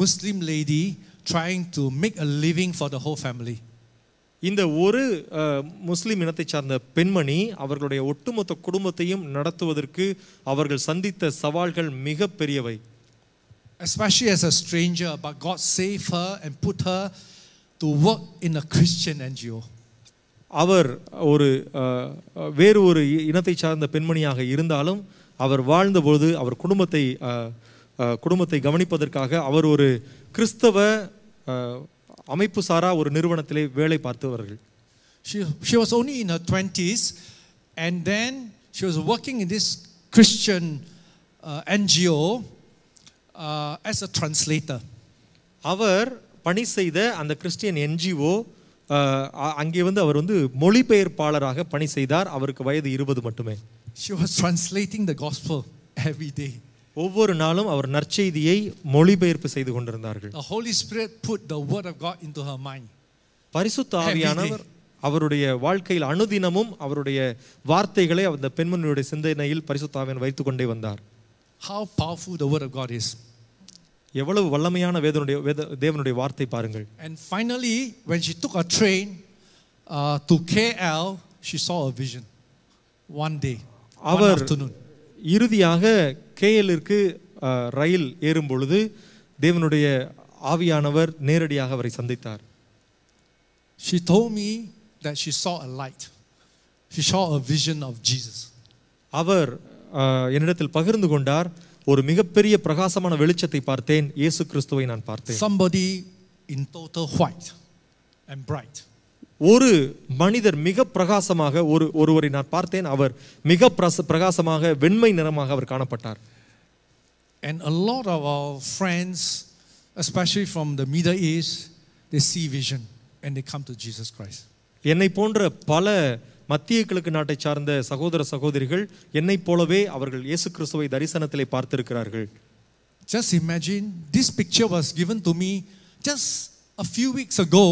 Muslim lady trying to make a living for the whole family. இந்த ஒரு முஸ்லிம் இனத்தை சார்ந்த பெண்மணி அவர்களுடைய ஒட்டுமொத்த குடும்பத்தையும் நடத்துவதற்கு அவர்கள் சந்தித்த சவால்கள் மிக பெரியவை especially as a stranger, but God saved her and put her to work in a Christian NGO. அவர் ஒரு வேறு ஒரு இனத்தை சார்ந்த பெண்மணியாக இருந்தாலும் அவர் வாழ்ந்தபோது அவர் குடும்பத்தை குடும்பத்தை கவனிப்பதற்காக அவர் ஒரு கிறிஸ்தவ அமைப்பு சாரா ஒரு நிறுவனத்திலே வேலை பார்த்தவர்கள். She, she was only in her 20s, and then she was working in this Christian uh, NGO uh, as a translator. அவர் பணி செய்த அந்த கிறிஸ்டியன் என்ஜிஓ அங்கே வந்து அவர் வந்து மொழிபெயர்ப்பாளராக பணி செய்தார். அவருக்கு வயது இருபது மட்டுமே. She was translating the gospel every day. ஒவ்வொரு நாளும் அவர் நற்செய்தியை மொழிபெயர்ப்பு செய்து கொண்டிருந்தார்கள் The Holy Spirit put the word of God into her mind. பரிசுத்த ஆவியானவர் அவருடைய வாழ்க்கையில் அனுதினமும் அவருடைய வார்த்தைகளை அந்த பெண்மணியுடைய சிந்தனையில் பரிசுத்த ஆவியானவர் வைத்துக் கொண்டே வந்தார் How powerful the word of God is. எவ்வளவு வல்லமையான வேதனுடைய வேத தேவனுடைய வார்த்தை பாருங்கள் And finally, when she took a train uh, to KL, she saw a vision one day, one அவர். இறுதியாக கேஎல்லிற்கு ரயில் ஏறும் பொழுது தேவனுடைய ஆவியானவர் நேரடியாக அவரை சந்தித்தார் She told me that she saw a light. She saw a vision of Jesus. அவர் என்னிடத்தில் பகிர்ந்து கொண்டார் ஒரு மிகப்பெரிய பிரகாசமான வெளிச்சத்தை பார்த்தேன் இயேசு கிறிஸ்துவை நான் பார்த்தேன் Somebody in total white and bright. ஒரு மனிதர் மிக பிரகாசமாக ஒரு ஒருவரை நான் பார்த்தேன் அவர் மிக பிரகாசமாக வெண்மை நிறமாக அவர் காணப்பட்டார் And a lot of our friends, especially from the Middle East, they see vision and they come to Jesus Christ. என்னை போன்ற பல மத்திய கிழக்கு நாட்டை சார்ந்த சகோதர சகோதரிகள் என்னைப் போலவே அவர்கள் இயேசு கிறிஸ்துவை தரிசனத்திலே பார்த்திருக்கிறார்கள் Just imagine this picture was given to me just a few weeks ago,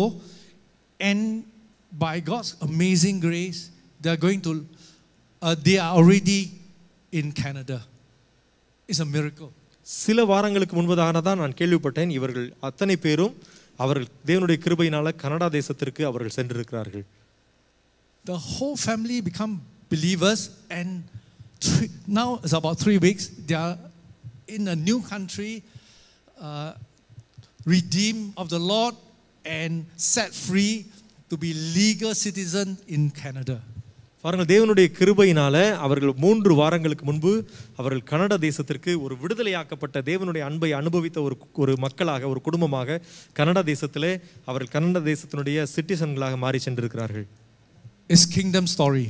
and by God's amazing grace, they are going to, uh, they are already in Canada. It's a miracle. சில வாரங்களுக்கு முன்பதாக தான் நான் கேள்விப்பட்டேன் இவர்கள் அத்தனை பேரும் அவர்கள் தேவனுடைய கிருபையினால கனடா தேசத்திற்கு அவர்கள் சென்றிருக்கிறார்கள் The whole family become believers, and three, now it's about three weeks. They are in a new country, uh, redeemed of the Lord, and set free to be legal citizen in Canada. பாருங்கள் தேவனுடைய கிருபையினால அவர்கள் மூன்று வாரங்களுக்கு முன்பு அவர்கள் கனடா தேசத்திற்கு ஒரு விடுதலையாக்கப்பட்ட தேவனுடைய அன்பை அனுபவித்த ஒரு ஒரு மக்களாக ஒரு குடும்பமாக கனடா தேசத்திலே அவர்கள் கனடா தேசத்தினுடைய சிட்டிசன்களாக மாறி சென்றிருக்கிறார்கள் It's kingdom story.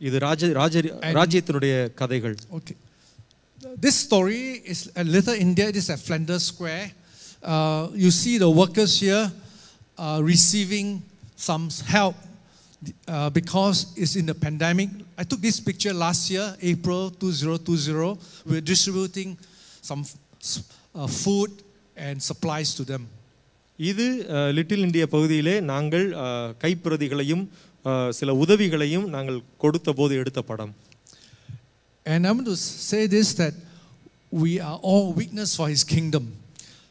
இது ராஜ ராஜ ராஜ்யத்தினுடைய கதைகள் Okay. This story is at Little India. It is at Flanders Square. Uh, you see the workers here uh, receiving some help uh, because it's in the pandemic. I took this picture last year, April 2020. We're distributing some uh, food and supplies to them. இது அஹ், லிட்டில் இந்தியா பகுதியிலே நாங்கள் அஹ், கைப்பிரதிகளையும் அஹ், சில உதவிகளையும் நாங்கள் கொடுத்த போது எடுத்த படம் And I'm going to say this that we are all witness for his kingdom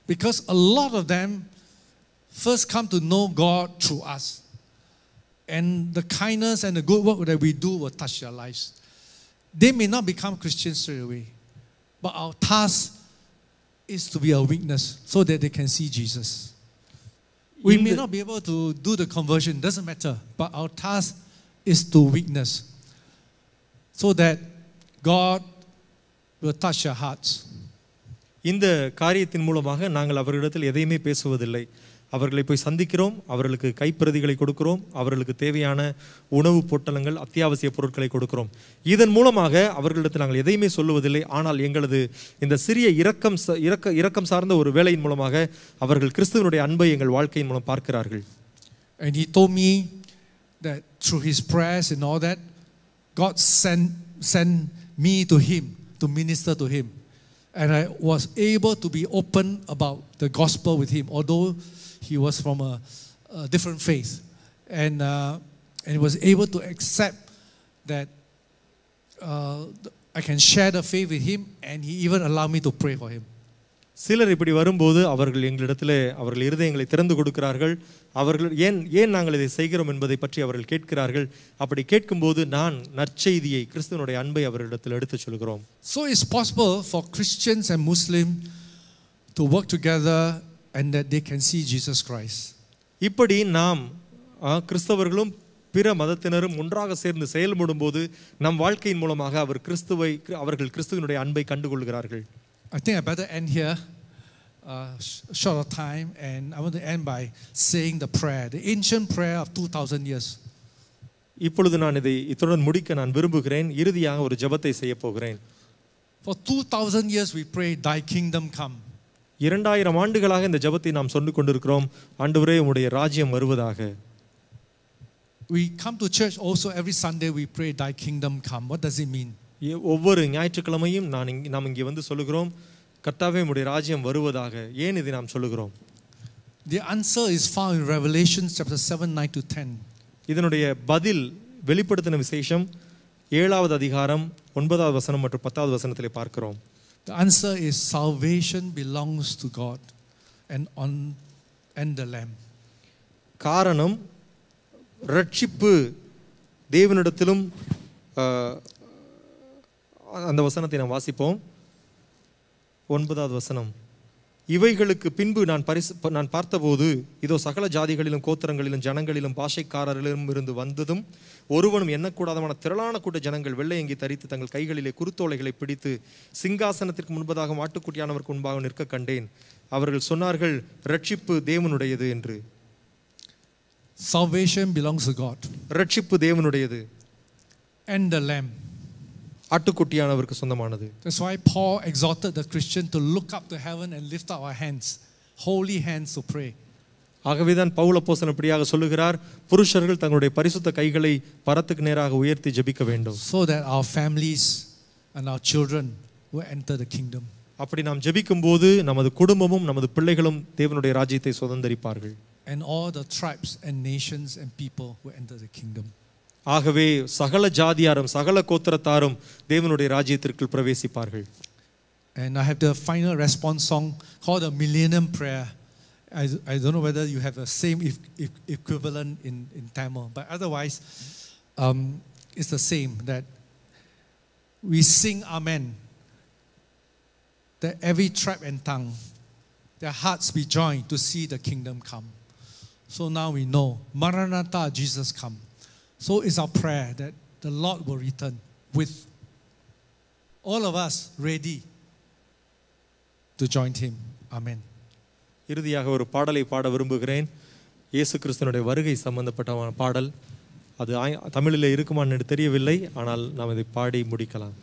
because a lot of them first come to know God through us. And the kindness and the good work that we do will touch their lives. They may not become Christians straight away, but our task is to be a witness so that they can see Jesus. We In may the- not be able to do the conversion, doesn't matter, but our task is to witness so that God will touch your hearts. இந்த காரியத்தின் மூலமாக நாங்கள் அவர்களிடத்தில் எதையுமே பேசுவதில்லை அவர்களை போய் சந்திக்கிறோம் அவர்களுக்கு கைப்பிரதிகளை கொடுக்கிறோம் அவர்களுக்கு தேவையான உணவு பொட்டலங்கள் அத்தியாவசிய பொருட்களை கொடுக்கிறோம். இதன் மூலமாக அவர்களிடத்தில் நாங்கள் எதையுமே சொல்லுவதில்லை. ஆனால் எங்களது இந்த சிறிய இரக்கம் இரக்க இரக்கம் சார்ந்த ஒரு வேலையின் மூலமாக அவர்கள் கிறிஸ்துவனுடைய அன்பை எங்கள் வாழ்க்கையின் மூலம் பார்க்கிறார்கள். And he told me that through his prayers and all that, God sent, sent me to him to minister to him. And I was able to be open about the gospel with him, although he was from a, a different faith. And, uh, and was able to accept that uh, I can share the faith with him, and he even allowed me to pray for him. சிலர் இப்படி வரும்போது அவர்கள் எங்களிடத்தில் அவர்கள் இருதயங்களை திறந்து கொடுக்கிறார்கள் அவர்கள் ஏன் ஏன் நாங்கள் இதை செய்கிறோம் என்பதை பற்றி அவர்கள் கேட்கிறார்கள் அப்படி கேட்கும்போது நான் நற்செய்தியை கிறிஸ்துவனுடைய அன்பை அவர்களிடத்தில் எடுத்துச் சொல்கிறோம் So it's possible for Christians and Muslims to work together and that they can see Jesus Christ. இப்படி நாம் கிறிஸ்தவர்களும் பிற மதத்தினரும் ஒன்றாக சேர்ந்து செயல்படும் போது நம் வாழ்க்கையின் மூலமாக அவர் கிறிஸ்துவை அவர்கள் கிறிஸ்துவனுடைய அன்பை கண்டுகொள்கிறார்கள் I think I better end here, uh, sh- short of time, and I want to end by saying the prayer, the ancient prayer of 2,000 years. இப்பொழுது நான் இதை இத்துடன் முடிக்க நான் விரும்புகிறேன் இறுதியாக ஒரு ஜெபத்தை செய்ய போகிறேன் For 2,000 years we pray, Thy kingdom come. இரண்டாயிரம் ஆண்டுகளாக இந்த ஜெபத்தை நாம் சொல்லிக் கொண்டிருக்கிறோம் ஆண்டவரே உம்முடைய ராஜ்யம் வருவதாக We come to church also every Sunday we pray, Thy kingdom come. What does it mean? ஒவ்வொரு ஞாயிற்றுக்கிழமையும் நான் நாம் இங்கே வந்து சொல்லுகிறோம் கர்த்தாவே உம்முடைய ராஜ்யம் வருவதாக ஏன் இதை நாம் சொல்லுகிறோம் The answer is found in Revelation chapter 7, 9 to 10. இதனுடைய பதில் வெளிப்படுத்தின விசேஷம் ஏழாவது அதிகாரம் ஒன்பதாவது வசனம் மற்றும் பத்தாவது வசனத்திலே பார்க்கிறோம் The answer is salvation belongs to God and on and the Lamb. காரணம் ரட்சிப்பு தேவனிடத்திலும் ஆஹ், அந்த வசனத்தை நாம் வாசிப்போம் ஒன்பதாவது வசனம் இவைகளுக்கு பின்பு நான் பரிசு நான் பார்த்தபோது இதோ சகல ஜாதிகளிலும் கோத்திரங்களிலும் ஜனங்களிலும் பாஷைக்காரரிலும் இருந்து வந்ததும் ஒருவனும் எண்ணக்கூடாதமான திரளான கூட்ட ஜனங்கள் வெள்ளையங்கி தரித்து தங்கள் கைகளிலே குருத்தோலைகளை பிடித்து சிங்காசனத்திற்கு முன்பதாக மாட்டுக்குட்டியானவருக்கு முன்பாக நிற்க கண்டேன். அவர்கள் சொன்னார்கள் ரட்சிப்பு தேவனுடையது என்று. Salvation belongs to God. ரட்சிப்பு தேவனுடையது. And the Lamb. ஆட்டுக்குட்டியானவருக்கு சொந்தமானது That's why Paul exhorted the Christian to look up to heaven and lift up our hands, holy hands to pray. ஆகவேதான் பவுல் அப்போஸ்தலன் இப்படியாக சொல்லுகிறார் புருஷர்கள் தங்களுடைய பரிசுத்த கைகளை பரத்துக்கு நேராக உயர்த்தி ஜெபிக்க வேண்டும் so that our families and our children will enter the kingdom. அப்படி நாம் ஜெபிக்கும் போது நமது குடும்பமும் நமது பிள்ளைகளும் தேவனுடைய ராஜ்யத்தை சுதந்தரிப்பார்கள் And all the tribes and nations and people will enter the kingdom. ஆகவே சகல ஜாதியாரும் சகல கோத்திரத்தாரும் தேவனுடைய ராஜ்யத்திற்குள் பிரவேசிப்பார்கள் And I have the final response song called the Millennium Prayer. I, I don't know whether you have the same if, if, equivalent in, in Tamil, but otherwise, um, it's the same that we sing Amen. That every tribe and tongue, their hearts be joined to see the kingdom come. So now we know, Maranatha, Jesus come. So it's our prayer that the Lord will return with all of us ready to join him. Amen. இறுதியாக ஒரு பாடலை பாட விரும்புகிறேன் இயேசு கிறிஸ்தனுடைய வருகை சம்பந்தப்பட்ட பாடல் அது ஆய்- தமிழில் இருக்குமான்னு எனக்கு தெரியவில்லை ஆனால் நாம் இதை பாடி முடிக்கலாம்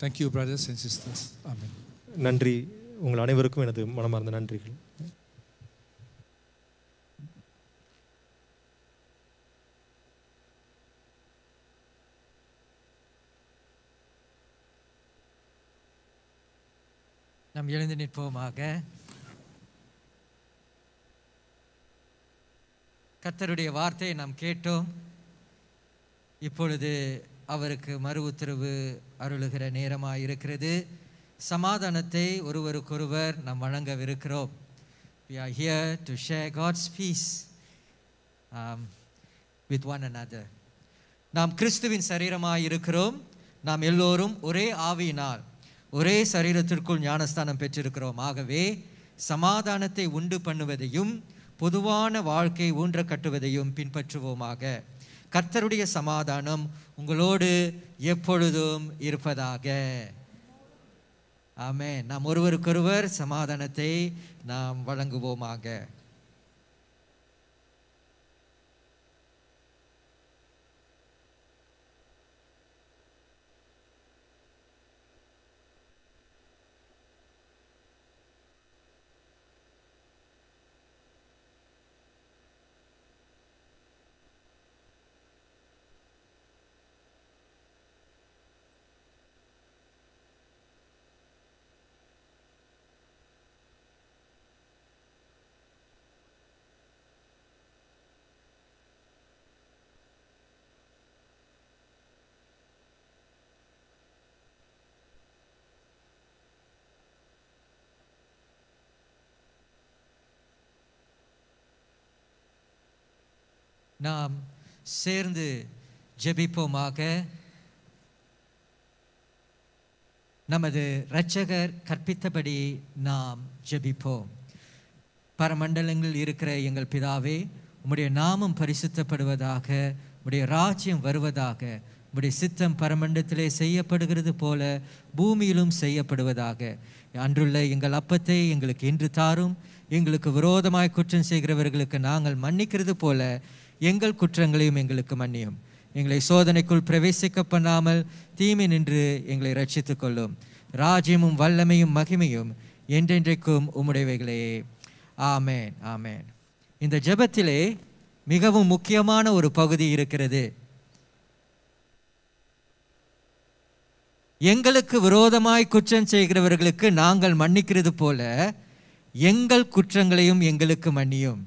Thank you, brothers and sisters. Amen. நன்றி உங்கள் அனைவருக்கும் எனது மனமார்ந்த நன்றிகள் நாம் எழுந்து நிற்போமாக. கர்த்தருடைய வார்த்தையை நாம் கேட்டோம். இப்பொழுது அவருக்கு மறு உத்தரவு அருளுகிற நேரமாக இருக்கிறது சமாதானத்தை ஒருவருக்கொருவர் நாம் வழங்கவிருக்கிறோம். We are here to share God's peace with one and other நாம் கிறிஸ்துவின் சரீரமாக இருக்கிறோம் நாம் எல்லோரும் ஒரே ஆவியினால். ஒரே சரீரத்திற்குள் ஞானஸ்தானம் பெற்றிருக்கிறோம். ஆகவே சமாதானத்தை உண்டு பண்ணுவதையும் பொதுவான வாழ்க்கை ஊன்ற கட்டுவதையும் பின்பற்றுவோமாக. கர்த்தருடைய சமாதானம் உங்களோடு எப்பொழுதும் இருப்பதாக. ஆமே நாம் ஒருவருக்கொருவர் சமாதானத்தை நாம் வழங்குவோமாக. நாம் சேர்ந்து ஜெபிப்போமாக. நமது இரட்சகர் கற்பித்தபடி நாம் ஜெபிப்போம். பரமண்டலங்களில் இருக்கிற எங்கள் பிதாவே உம்முடைய நாமம் பரிசுத்தப்படுவதாக உம்முடைய ராஜ்யம் வருவதாக உம்முடைய சித்தம் பரமண்டத்திலே செய்யப்படுகிறது போல பூமியிலும் செய்யப்படுவதாக. அன்றுள்ள எங்கள் அப்பத்தை எங்களுக்கு இன்று தாரும் எங்களுக்கு விரோதமாய் குற்றம் செய்கிறவர்களுக்கு நாங்கள் மன்னிக்கிறது போல எங்கள் குற்றங்களையும் எங்களுக்கு மன்னியும். எங்களை சோதனைக்குள் பிரவேசிக்க பண்ணாமல் தீமை நின்று எங்களை ரட்சித்துக் கொள்ளும். ராஜ்யமும் வல்லமையும் மகிமையும் என்றென்றைக்கும் உம்முடையவைகளே. ஆமேன் ஆமேன். இந்த ஜெபத்திலே மிகவும் முக்கியமான ஒரு பகுதி இருக்கிறது. எங்களுக்கு விரோதமாய் குற்றம் செய்கிறவர்களுக்கு நாங்கள் மன்னிக்கிறது போல எங்கள் குற்றங்களையும் எங்களுக்கு மன்னியும்.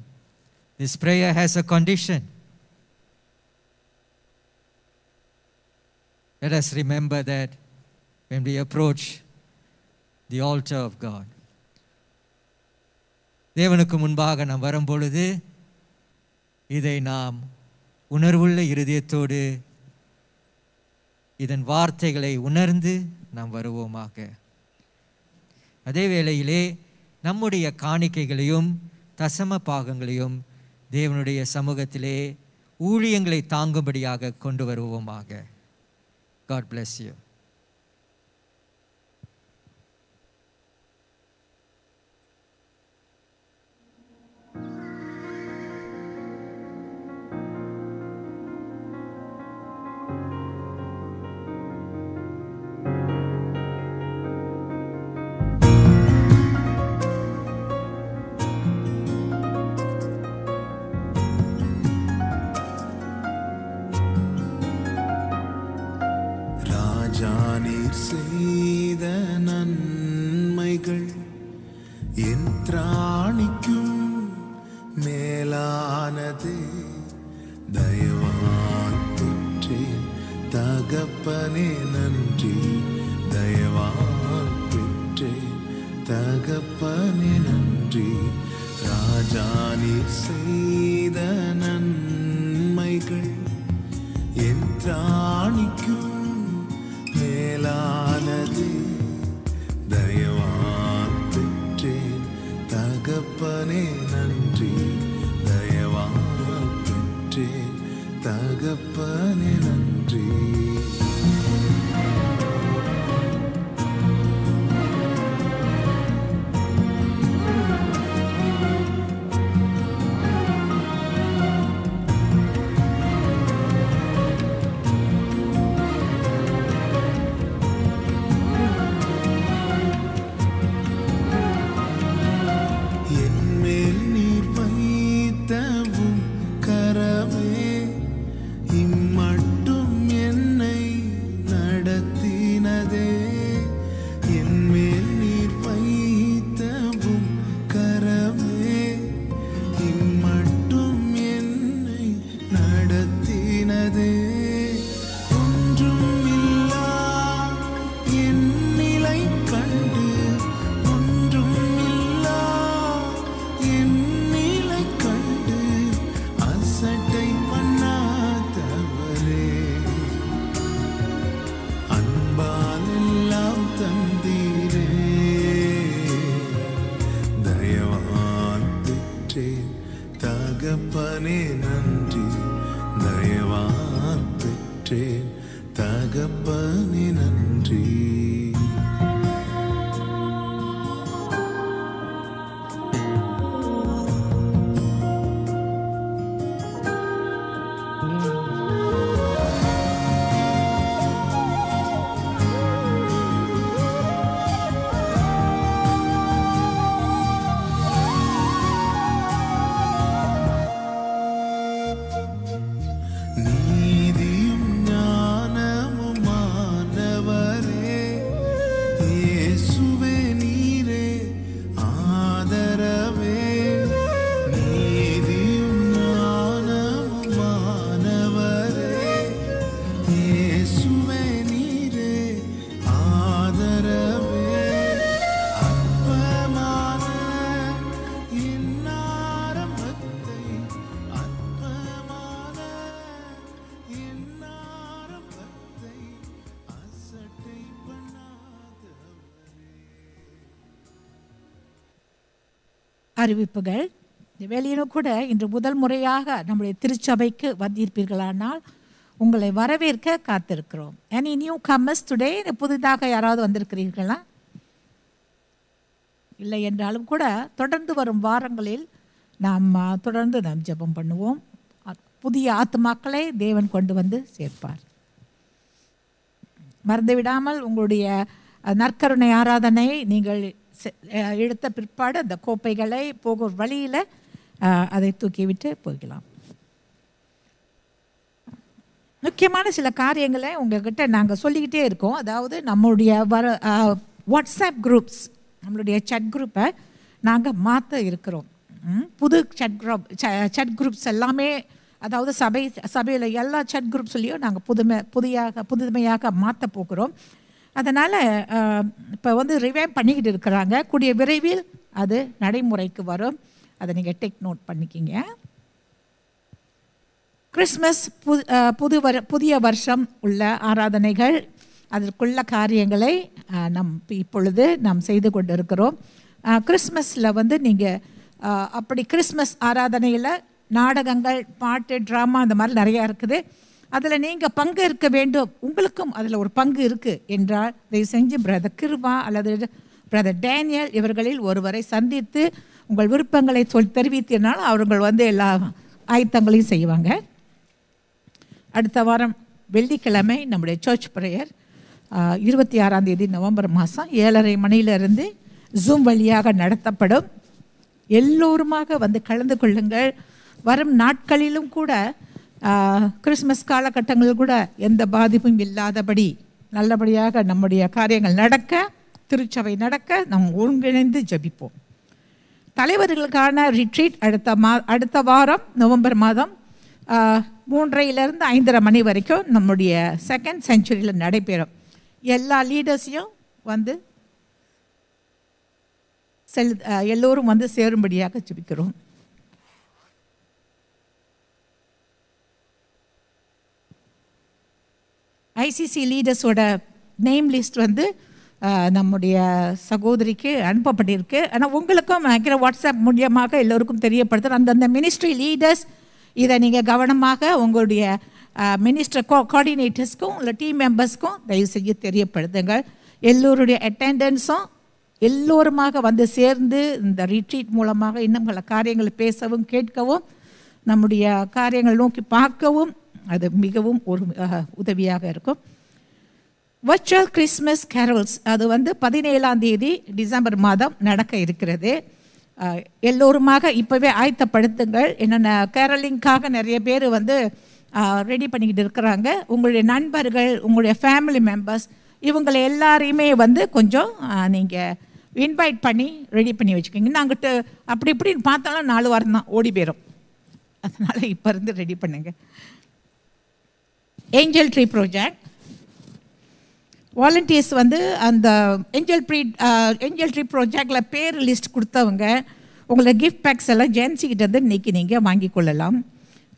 This prayer has a condition. Let us remember that when we approach the altar of god. தேவனுக்கு முன்பாக நாம் வரும்பொழுது இதை நாம் உணர்வுள்ள இருதயத்தோடு இதன் வார்த்தைகளை உணர்ந்து நாம் வருவோமாக. அதே வேளையிலே நம்முடைய காணிக்கைகளையும் தசம பாகங்களையும் தேவனுடைய சமூகத்திலே ஊழியங்களை தாங்கும்படியாக கொண்டு வருவோமாக. காட் பிளஸ் யூ அறிவிப்புகள். வெளியினும் கூட இன்று முதல் முறையாக நம்முடைய திருச்சபைக்கு வந்திருப்பீர்களானால் உங்களை வரவேற்க காத்திருக்கிறோம். எனி நியூ கம்மர்ஸ் டுடே புதிதாக யாராவது வந்திருக்கிறீர்களா? இல்லை என்றாலும் கூட தொடர்ந்து வரும் வாரங்களில் நாம் தொடர்ந்து நாம் ஜெபம் பண்ணுவோம். புதிய ஆத்மாக்களை தேவன் கொண்டு வந்து சேர்ப்பார். மறந்து விடாமல் உங்களுடைய நற்கருணை ஆராதனையை நீங்கள் எடுத்த பிற்பாடு அந்த கோப்பைகளை போகும் வழியில் அதை தூக்கிவிட்டு போகலாம் முக்கியமான சில காரியங்களை உங்ககிட்ட நாங்கள் சொல்லிக்கிட்டே இருக்கோம். அதாவது நம்மளுடைய வர வாட்ஸ்அப் குரூப்ஸ் நம்மளுடைய சட் குரூப்பை நாங்கள் மாற்ற இருக்கிறோம். புது சட் குரூப் சட் குரூப்ஸ் எல்லாமே அதாவது சபை சபையில் எல்லா சட் குரூப்ஸ்லேயும் நாங்கள் புதுமை புதியாக புதுமையாக மாற்ற போகிறோம். அதனால் இப்போ வந்து ரிவைவ் பண்ணிக்கிட்டு இருக்கிறாங்க. கூடிய விரைவில் அது நடைமுறைக்கு வரும். அதை நீங்கள் டேக் நோட் பண்ணிக்கிங்க. கிறிஸ்மஸ் புது புது வர புதிய வருஷம் உள்ள ஆராதனைகள். அதற்குள்ள காரியங்களை நம் இப்பொழுது நாம் செய்து கொண்டிருக்கிறோம். இருக்கிறோம் கிறிஸ்மஸில் வந்து நீங்கள் அப்படி கிறிஸ்மஸ் ஆராதனையில் நாடகங்கள் பாட்டு ட்ராமா அந்த மாதிரி நிறையா இருக்குது. அதில் நீங்கள் பங்கு இருக்க வேண்டும். உங்களுக்கும் அதில் ஒரு பங்கு இருக்குது என்றால் இதை செஞ்சு பிரதர் கிருபா அல்லது பிரதர் டேனியல் இவர்களில் ஒருவரை சந்தித்து உங்கள் விருப்பங்களை சொல் தெரிவித்தனாலும் அவர்கள் வந்து எல்லா ஆயத்தங்களையும் செய்வாங்க. அடுத்த வாரம் வெள்ளிக்கிழமை நம்முடைய சர்ச் ப்ரேயர் இருபத்தி ஆறாம் தேதி நவம்பர் மாதம் ஏழரை மணியிலிருந்து ஜூம் வழியாக நடத்தப்படும். எல்லோருமாக வந்து கலந்து கொள்ளுங்கள். வரும் நாட்களிலும் கூட கிறிஸ்மஸ் காலகட்டங்களில் கூட எந்த பாதிப்பும் இல்லாதபடி நல்லபடியாக நம்முடைய காரியங்கள் நடக்க திருச்சபை நடக்க நாம் ஒருங்கிணைந்து ஜபிப்போம். தலைவர்களுக்கான ரிட்ரீட் அடுத்த மா அடுத்த வாரம் நவம்பர் மாதம் மூன்றையிலேருந்து மூன்றையிலிருந்து ஐந்தரை மணி வரைக்கும் நம்முடைய செகண்ட் செஞ்சுரியில் நடைபெறும். எல்லா லீடர்ஸையும் வந்து செல் எல்லோரும் வந்து சேரும்படியாக ஜபிக்கிறோம். ஐசிசி லீடர்ஸோட நேம் லிஸ்ட் வந்து நம்முடைய சகோதரிக்கு அனுப்பப்பட்டிருக்கு. ஆனால் உங்களுக்கும் நினைக்கிற வாட்ஸ்அப் மூலியமாக எல்லோருக்கும் தெரியப்படுத்துகிறேன் அந்தந்த மினிஸ்ட்ரி லீடர்ஸ் இதை நீங்கள் கவனமாக உங்களுடைய மினிஸ்டர் கோ கோஆர்டினேட்டர்ஸ்க்கும் இல்லை டீம் மெம்பர்ஸ்க்கும் தயவு செய்ய தெரியப்படுத்துங்கள். எல்லோருடைய அட்டெண்டன்ஸும் எல்லோருமாக வந்து சேர்ந்து இந்த ரிட்ரீட் மூலமாக இன்னும் பல காரியங்களை பேசவும் கேட்கவும் நம்முடைய காரியங்கள் நோக்கி பார்க்கவும் அது மிகவும் ஒரு உதவியாக இருக்கும். வர்ச்சுவல் கிறிஸ்மஸ் கேரல்ஸ் அது வந்து பதினேழாம் தேதி டிசம்பர் மாதம் நடக்க இருக்கிறது. எல்லோருமாக இப்போவே ஆயத்தப்படுத்துங்கள். என்னென்ன கேரலிங்காக நிறைய பேர் வந்து ரெடி பண்ணிக்கிட்டு இருக்கிறாங்க. உங்களுடைய நண்பர்கள் உங்களுடைய ஃபேமிலி மெம்பர்ஸ் இவங்களை எல்லாரையுமே வந்து கொஞ்சம் நீங்கள் இன்வைட் பண்ணி ரெடி பண்ணி வச்சுக்கோங்க. நாங்கிட்ட அப்படி இப்படின்னு பார்த்தாலும் நாலு வாரம் தான் ஓடி போயிடும் அதனால் இப்போ இருந்து ரெடி பண்ணுங்கள் ஏஞ்சல் ட்ரீ ப்ராஜெக்ட் வாலண்டியர்ஸ் வந்து அந்த ஏஞ்சல் ப்ரீ ஏஞ்சல் ட்ரீ ப்ராஜெக்டில் பேர் லிஸ்ட் கொடுத்தவங்க உங்களை கிஃப்ட் பேக்ஸ் எல்லாம் ஜென்சிக்கிட்ட இருந்து இன்றைக்கி நீங்கள் வாங்கி கொள்ளலாம்.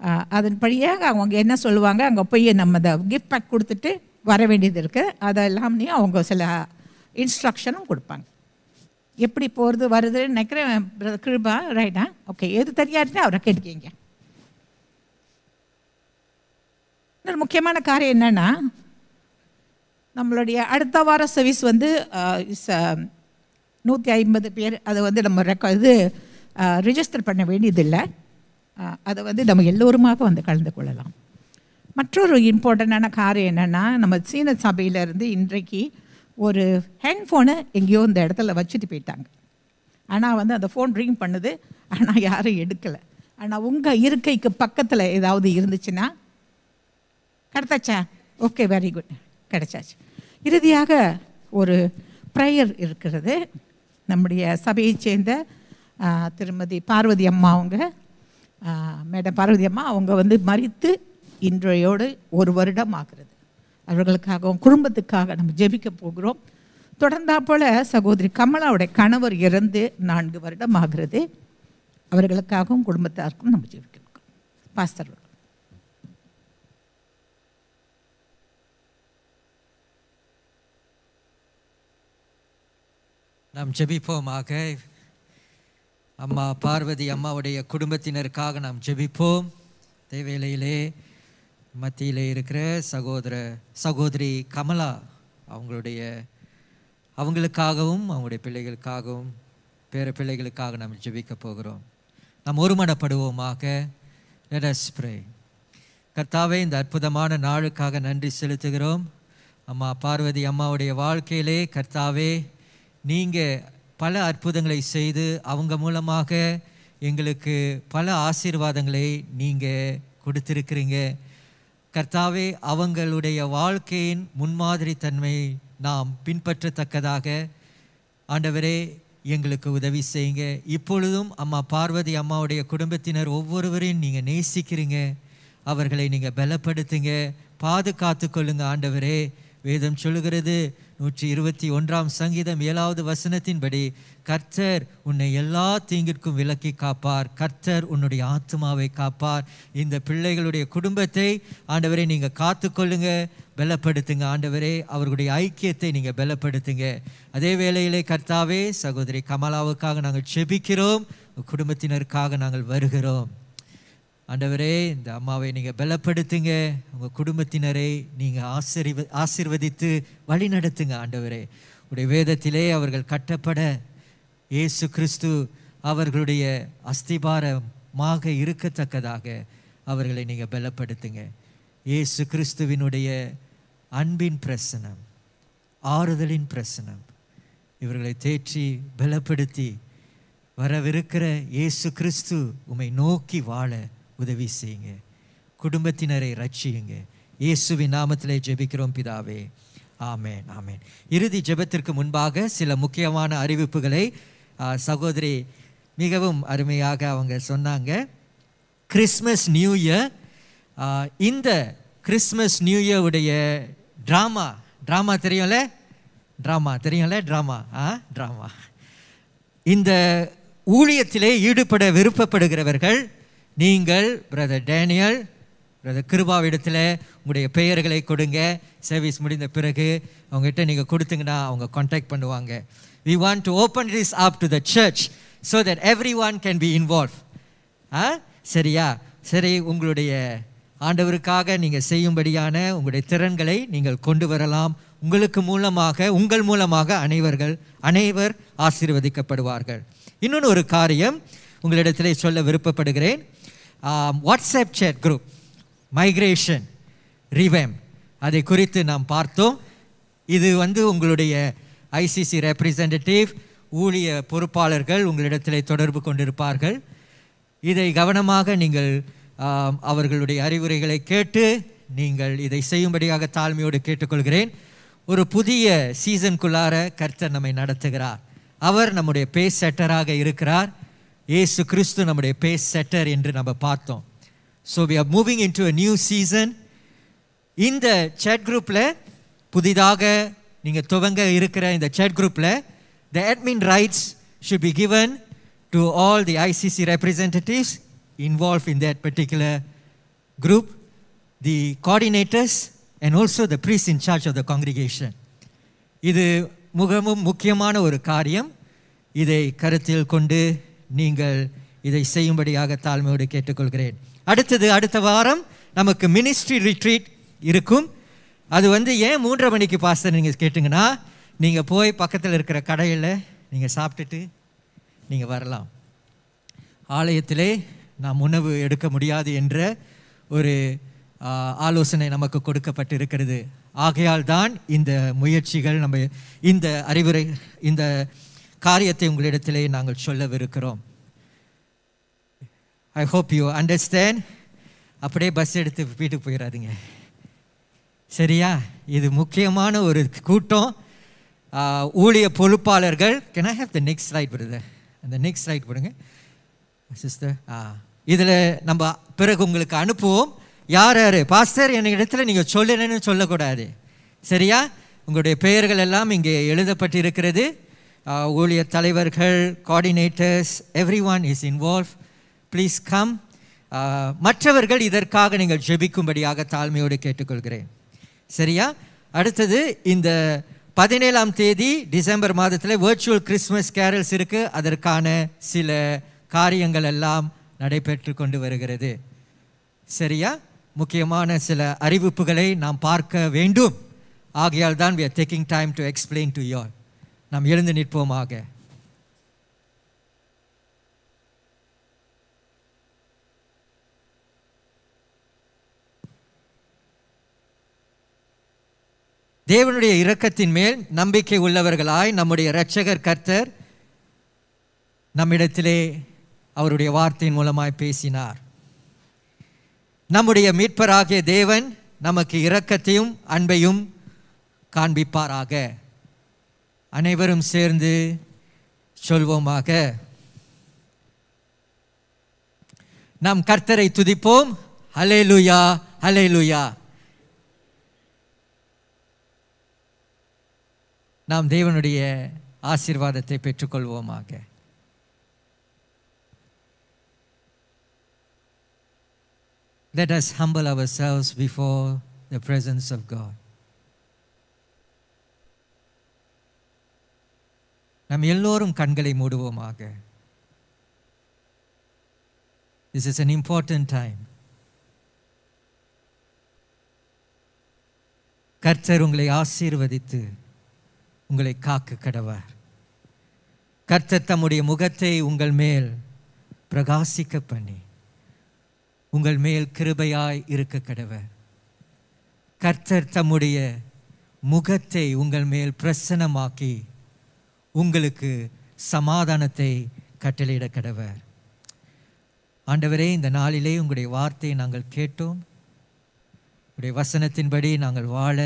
Uh, அதன்படியாக அவங்க என்ன சொல்லுவாங்க அங்கே போய் நம்ம அதை கிஃப்ட் பேக் கொடுத்துட்டு வர வேண்டியது இருக்குது அதெல்லாம் அவங்க சில இன்ஸ்ட்ரக்ஷனும் கொடுப்பாங்க. எப்படி போகிறது வருதுன்னு நினைக்கிறேன் கிருபா ரைட்டா ஓகே எது தெரியாதுன்னு அவரை கேட்டுக்கீங்க. இன்னொரு முக்கியமான காரியம் என்னென்னா நம்மளுடைய அடுத்த வார சர்வீஸ் வந்து நூற்றி ஐம்பது பேர் அதை வந்து நம்ம ரெக்க இது ரிஜிஸ்டர் பண்ண வேண்டியதில்லை. அதை வந்து நம்ம எல்லோருமாக வந்து கலந்து கொள்ளலாம். மற்றொரு இம்பார்ட்டண்ட்டான காரியம் என்னென்னா நம்ம சீன சபையிலேருந்து இன்றைக்கு ஒரு ஹேண்ட்ஃபோனை எங்கேயோ இந்த இடத்துல வச்சுட்டு போயிட்டாங்க. ஆனால் வந்து அந்த ஃபோன் ரிங் பண்ணுது ஆனால் யாரும் எடுக்கலை. ஆனால் உங்கள் இருக்கைக்கு பக்கத்தில் ஏதாவது இருந்துச்சுன்னா கிடைத்தாச்சா? ஓகே வெரி குட் கிடைச்சாச்சு. இறுதியாக ஒரு ப்ரேயர் இருக்கிறது. நம்முடைய சபையை சேர்ந்த திருமதி பார்வதி அம்மா அவங்க மேடம் பார்வதி அம்மா அவங்க வந்து மறித்து இன்றையோடு ஒரு வருடம் ஆகிறது. அவர்களுக்காகவும் குடும்பத்துக்காக நம்ம ஜெபிக்க போகிறோம். தொடர்ந்தா போல சகோதரி கமலாவுடைய கணவர் இறந்து நான்கு வருடம் ஆகிறது. அவர்களுக்காகவும் குடும்பத்தாருக்கும் நம்ம ஜெபிக்கணும். பாஸ்தர் நாம் ஜெபிப்போமாக. அம்மா பார்வதி அம்மாவுடைய குடும்பத்தினருக்காக நாம் ஜெபிப்போம். தேவேலையிலே மத்தியிலே இருக்கிற சகோதர சகோதரி கமலா அவங்களுடைய அவங்களுக்காகவும் அவங்களுடைய பிள்ளைகளுக்காகவும் பேர பிள்ளைகளுக்காக நாம் ஜெபிக்க போகிறோம். நாம் ஒருமனப்படுவோமாக. Let us கர்த்தாவே இந்த அற்புதமான நாளுக்காக நன்றி செலுத்துகிறோம். அம்மா பார்வதி அம்மாவுடைய வாழ்க்கையிலே கர்த்தாவே நீங்கள் பல அற்புதங்களை செய்து அவங்க மூலமாக எங்களுக்கு பல ஆசீர்வாதங்களை நீங்கள் கொடுத்துருக்கிறீங்க. கர்த்தாவே அவங்களுடைய வாழ்க்கையின் முன்மாதிரி தன்மை நாம் பின்பற்றத்தக்கதாக. ஆண்டவரே எங்களுக்கு உதவி செய்யுங்க. இப்பொழுதும் அம்மா பார்வதி அம்மாவுடைய குடும்பத்தினர் ஒவ்வொருவரையும் நீங்கள் நேசிக்கிறீங்க. அவர்களை நீங்கள் பலப்படுத்துங்க. பாதுகாத்து கொள்ளுங்க ஆண்டவரே. வேதம் சொல்லுகிறது நூற்றி இருபத்தி ஒன்றாம் சங்கீதம் ஏழாவது வசனத்தின்படி கர்த்தர் உன்னை எல்லா தீங்கிற்கும் விலக்கி காப்பார். கர்த்தர் உன்னுடைய ஆத்மாவை காப்பார். இந்த பிள்ளைகளுடைய குடும்பத்தை ஆண்டவரை நீங்கள் காத்துக்கொள்ளுங்க பலப்படுத்துங்க. ஆண்டவரே அவர்களுடைய ஐக்கியத்தை நீங்கள் பலப்படுத்துங்க. அதே வேளையிலே கர்த்தாவே சகோதரி கமலாவுக்காக நாங்கள் செபிக்கிறோம். குடும்பத்தினருக்காக நாங்கள் வருகிறோம். ஆண்டவரே இந்த அம்மாவை நீங்கள் பலப்படுத்துங்க. உங்கள் குடும்பத்தினரை நீங்கள் ஆசீர்வ ஆசிர்வதித்து வழி நடத்துங்க ஆண்டவரே. உடைய வேதத்திலே அவர்கள் கட்டப்பட இயேசு கிறிஸ்து அவர்களுடைய அஸ்திபாரமாக இருக்கத்தக்கதாக அவர்களை நீங்கள் பலப்படுத்துங்க. இயேசு கிறிஸ்துவினுடைய அன்பின் பிரசனம் ஆறுதலின் பிரசனம் இவர்களை தேற்றி பலப்படுத்தி வரவிருக்கிற இயேசு கிறிஸ்து உம்மை நோக்கி வாழ உதவி செய்யுங்க. குடும்பத்தினரை ரட்சியுங்க. இயேசுவின் நாமத்திலே ஜெபிக்கிறோம் பிதாவே. ஆமேன் ஆமேன். இறுதி ஜெபத்திற்கு முன்பாக சில முக்கியமான அறிவிப்புகளை சகோதரி மிகவும் அருமையாக அவங்க சொன்னாங்க. கிறிஸ்மஸ் நியூ இயர் இந்த கிறிஸ்மஸ் நியூ இயர் உடைய ட்ராமா ட்ராமா தெரியும்ல? ட்ராமா தெரியும்ல? ட்ராமா ஆ ட்ராமா. இந்த ஊழியத்திலே ஈடுபட விருப்பப்படுகிறவர்கள் நீங்கள் பிரதர் டேனியல் பிரதர் கிருபாவிடத்தில் உங்களுடைய பெயர்களை கொடுங்க. சர்வீஸ் முடிந்த பிறகு அவங்ககிட்ட நீங்கள் கொடுத்தீங்கன்னா அவங்க காண்டாக்ட் பண்ணுவாங்க. We want to open this up to the church so that everyone can be involve ஆ? சரியா? சரி உங்களுடைய ஆண்டவருக்காக நீங்கள் செய்யும்படியான உங்களுடைய திறன்களை நீங்கள் கொண்டு வரலாம். உங்களுக்கு மூலமாக உங்கள் மூலமாக அனைவர்கள் அனைவர் ஆசீர்வதிக்கப்படுவார்கள். இன்னொன்று ஒரு காரியம் உங்களிடத்திலே சொல்ல விருப்பப்படுகிறேன். வாட்ஸ்அப் சேட் குரூப் மைக்ரேஷன் ரிவேம் அதை குறித்து நாம் பார்த்தோம். இது வந்து உங்களுடைய ஐசிசி ரெப்ரசன்டேட்டிவ் ஊழிய பொறுப்பாளர்கள் உங்களிடத்திலே தொடர்பு கொண்டிருப்பார்கள். இதை கவனமாக நீங்கள் அவர்களுடைய அறிவுரைகளை கேட்டு நீங்கள் இதை செய்யும்படியாக தாழ்மையோடு கேட்டுக்கொள்கிறேன். ஒரு புதிய சீசனுக்குள்ளார கர்த்தர் நம்மை நடத்துகிறார். அவர் நம்முடைய பேஸ் செட்டராக இருக்கிறார். இயேசு கிறிஸ்து நம்முடைய பேஸ் செட்டர் என்று நம்ம பார்த்தோம் so we are moving into a new season இந்த chat குரூப்பில் புதிதாக நீங்கள் துவங்க இருக்கிற இந்த chat குரூப்பில் the admin rights should be given to all the ICC representatives involved in that particular group, the coordinators, and also the priest in charge of the congregation. இது மிகவும் முக்கியமான ஒரு காரியம் இதை கருத்தில் கொண்டு நீங்கள் இதை செய்யும்படியாக தாழ்மையோடு கேட்டுக்கொள்கிறேன். அடுத்தது அடுத்த வாரம் நமக்கு மினிஸ்ட்ரி ரிட்ரீட் இருக்கும். அது வந்து ஏன் மூன்றரை மணிக்கு பாஸ்தர் நீங்கள் கேட்டிங்கன்னா நீங்கள் போய் பக்கத்தில் இருக்கிற கடையில் நீங்கள் சாப்பிட்டுட்டு நீங்கள் வரலாம். ஆலயத்திலே நாம் உணவு எடுக்க முடியாது என்ற ஒரு ஆலோசனை நமக்கு கொடுக்கப்பட்டிருக்கிறது. ஆகையால் தான் இந்த முயற்சிகள் நம்ம இந்த அறிவுரை இந்த காரியத்தை உங்களிடத்திலே நாங்கள் சொல்லவிருக்கிறோம். ஐ ஹோப் யூ அண்டர்ஸ்டாண்ட் அப்படியே பஸ் எடுத்து வீட்டுக்கு போயிடாதீங்க. சரியா? இது முக்கியமான ஒரு கூட்டம். ஊழிய பொறுப்பாளர்கள். Can I have the next slide brother அந்த நெக்ஸ்ட் ஸ்லைட் போடுங்க. சிஸ்டர் ஆ இதில் நம்ம பிறகு உங்களுக்கு அனுப்புவோம். யார் யார்? பாஸ்டர் என் இடத்துல நீங்கள் சொல்லணும்னு சொல்லக்கூடாது. சரியா? உங்களுடைய பெயர்கள் எல்லாம் இங்கே எழுதப்பட்டிருக்கிறது. ஊழிய தலைவர்கள் coordinators everyone is involve please come மற்றவர்கள் இதற்காக நீங்கள் ஜெபிக்கும்படியாக தாழ்மையோடு கேட்டுக்கொள்கிறேன். சரியா? அடுத்தது இந்த பதினேழாம் தேதி டிசம்பர் மாதத்தில் வர்ச்சுவல் கிறிஸ்மஸ் கேரல்ஸ் இருக்குது அதற்கான சில காரியங்கள் எல்லாம் நடைபெற்று கொண்டு வருகிறது. சரியா? முக்கியமான சில அறிவிப்புகளை நாம் பார்க்க வேண்டும். ஆகையால் தான் we are taking time to explain to your நாம் எழுந்து நிற்போமாக. தேவனுடைய இரக்கத்தின் மேல் நம்பிக்கை உள்ளவர்களாய் நம்முடைய இரட்சகர் கர்த்தர் நம்மிடத்திலே அவருடைய வார்த்தையின் மூலமாய் பேசினார். நம்முடைய மீட்பராகிய தேவன் நமக்கு இரக்கத்தையும் அன்பையும் காண்பிப்பாராக. அனைவரும் சேர்ந்து சொல்வோமாக. நாம் கர்த்தரை துதிப்போம். ஹலேலுயா ஹலேலுயா நாம் தேவனுடைய ஆசீர்வாதத்தை பெற்றுக்கொள்வோமாக. Let us humble ourselves before the presence of God. நம் எல்லோரும் கண்களை மூடுவோமாக. This is an important time கர்த்தர் உங்களை ஆசீர்வதித்து உங்களை காக்க கடவார். கர்த்தர் தம்முடைய முகத்தை உங்கள் மேல் பிரகாசிக்க பண்ணி உங்கள் மேல் கிருபையாய் இருக்க கடவர். கர்த்தர் தம்முடைய முகத்தை உங்கள் மேல் பிரசன்னமாக்கி உங்களுக்கு சமாதானத்தை கட்டளையிட கடவர். ஆண்டவரே இந்த நாளிலே உங்களுடைய வார்த்தையை நாங்கள் கேட்டோம். உடைய வசனத்தின்படி நாங்கள் வாழ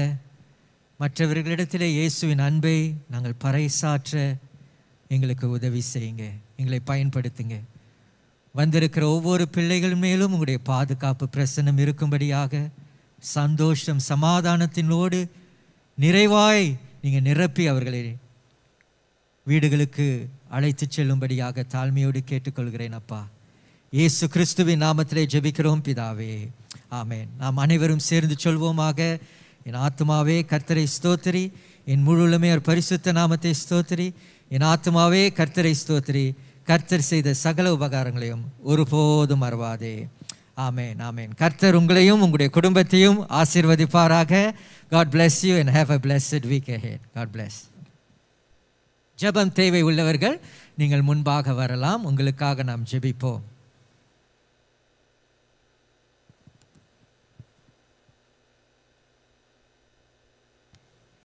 மற்றவர்களிடத்திலே இயேசுவின் அன்பை நாங்கள் பறைசாற்ற எங்களுக்கு உதவி செய்யுங்க எங்களை பயன்படுத்துங்க. வந்திருக்கிற ஒவ்வொரு பிள்ளைகள் மேலும் உங்களுடைய பாதுகாப்பு பிரசனம் இருக்கும்படியாக சந்தோஷம் சமாதானத்தினோடு நிறைவாய் நீங்கள் நிரப்பி அவர்களை வீடுகளுக்கு அழைத்து செல்லும்படியாக தாழ்மையோடு கேட்டுக்கொள்கிறேன் அப்பா. இயேசு கிறிஸ்துவின் நாமத்திலே ஜெபிக்கிறோம் பிதாவே. ஆமேன். நாம் அனைவரும் சேர்ந்து சொல்வோமாக என் ஆத்மாவே கர்த்தரை ஸ்தோத்திரி. என் முழுமே ஒரு பரிசுத்த நாமத்தை ஸ்தோத்திரி. என் ஆத்மாவே கர்த்தரை ஸ்தோத்திரி. கர்த்தர் செய்த சகல உபகாரங்களையும் ஒருபோதும் மறவாதே. ஆமேன் ஆமேன். கர்த்தர் உங்களையும் உங்களுடைய குடும்பத்தையும் ஆசீர்வதிப்பாராக. God bless you and have a blessed week had God bless ஜெபம் தேவை உள்ளவர்கள் நீங்கள் முன்பாக வரலாம். உங்களுக்காக நாம் ஜெபிப்போம்.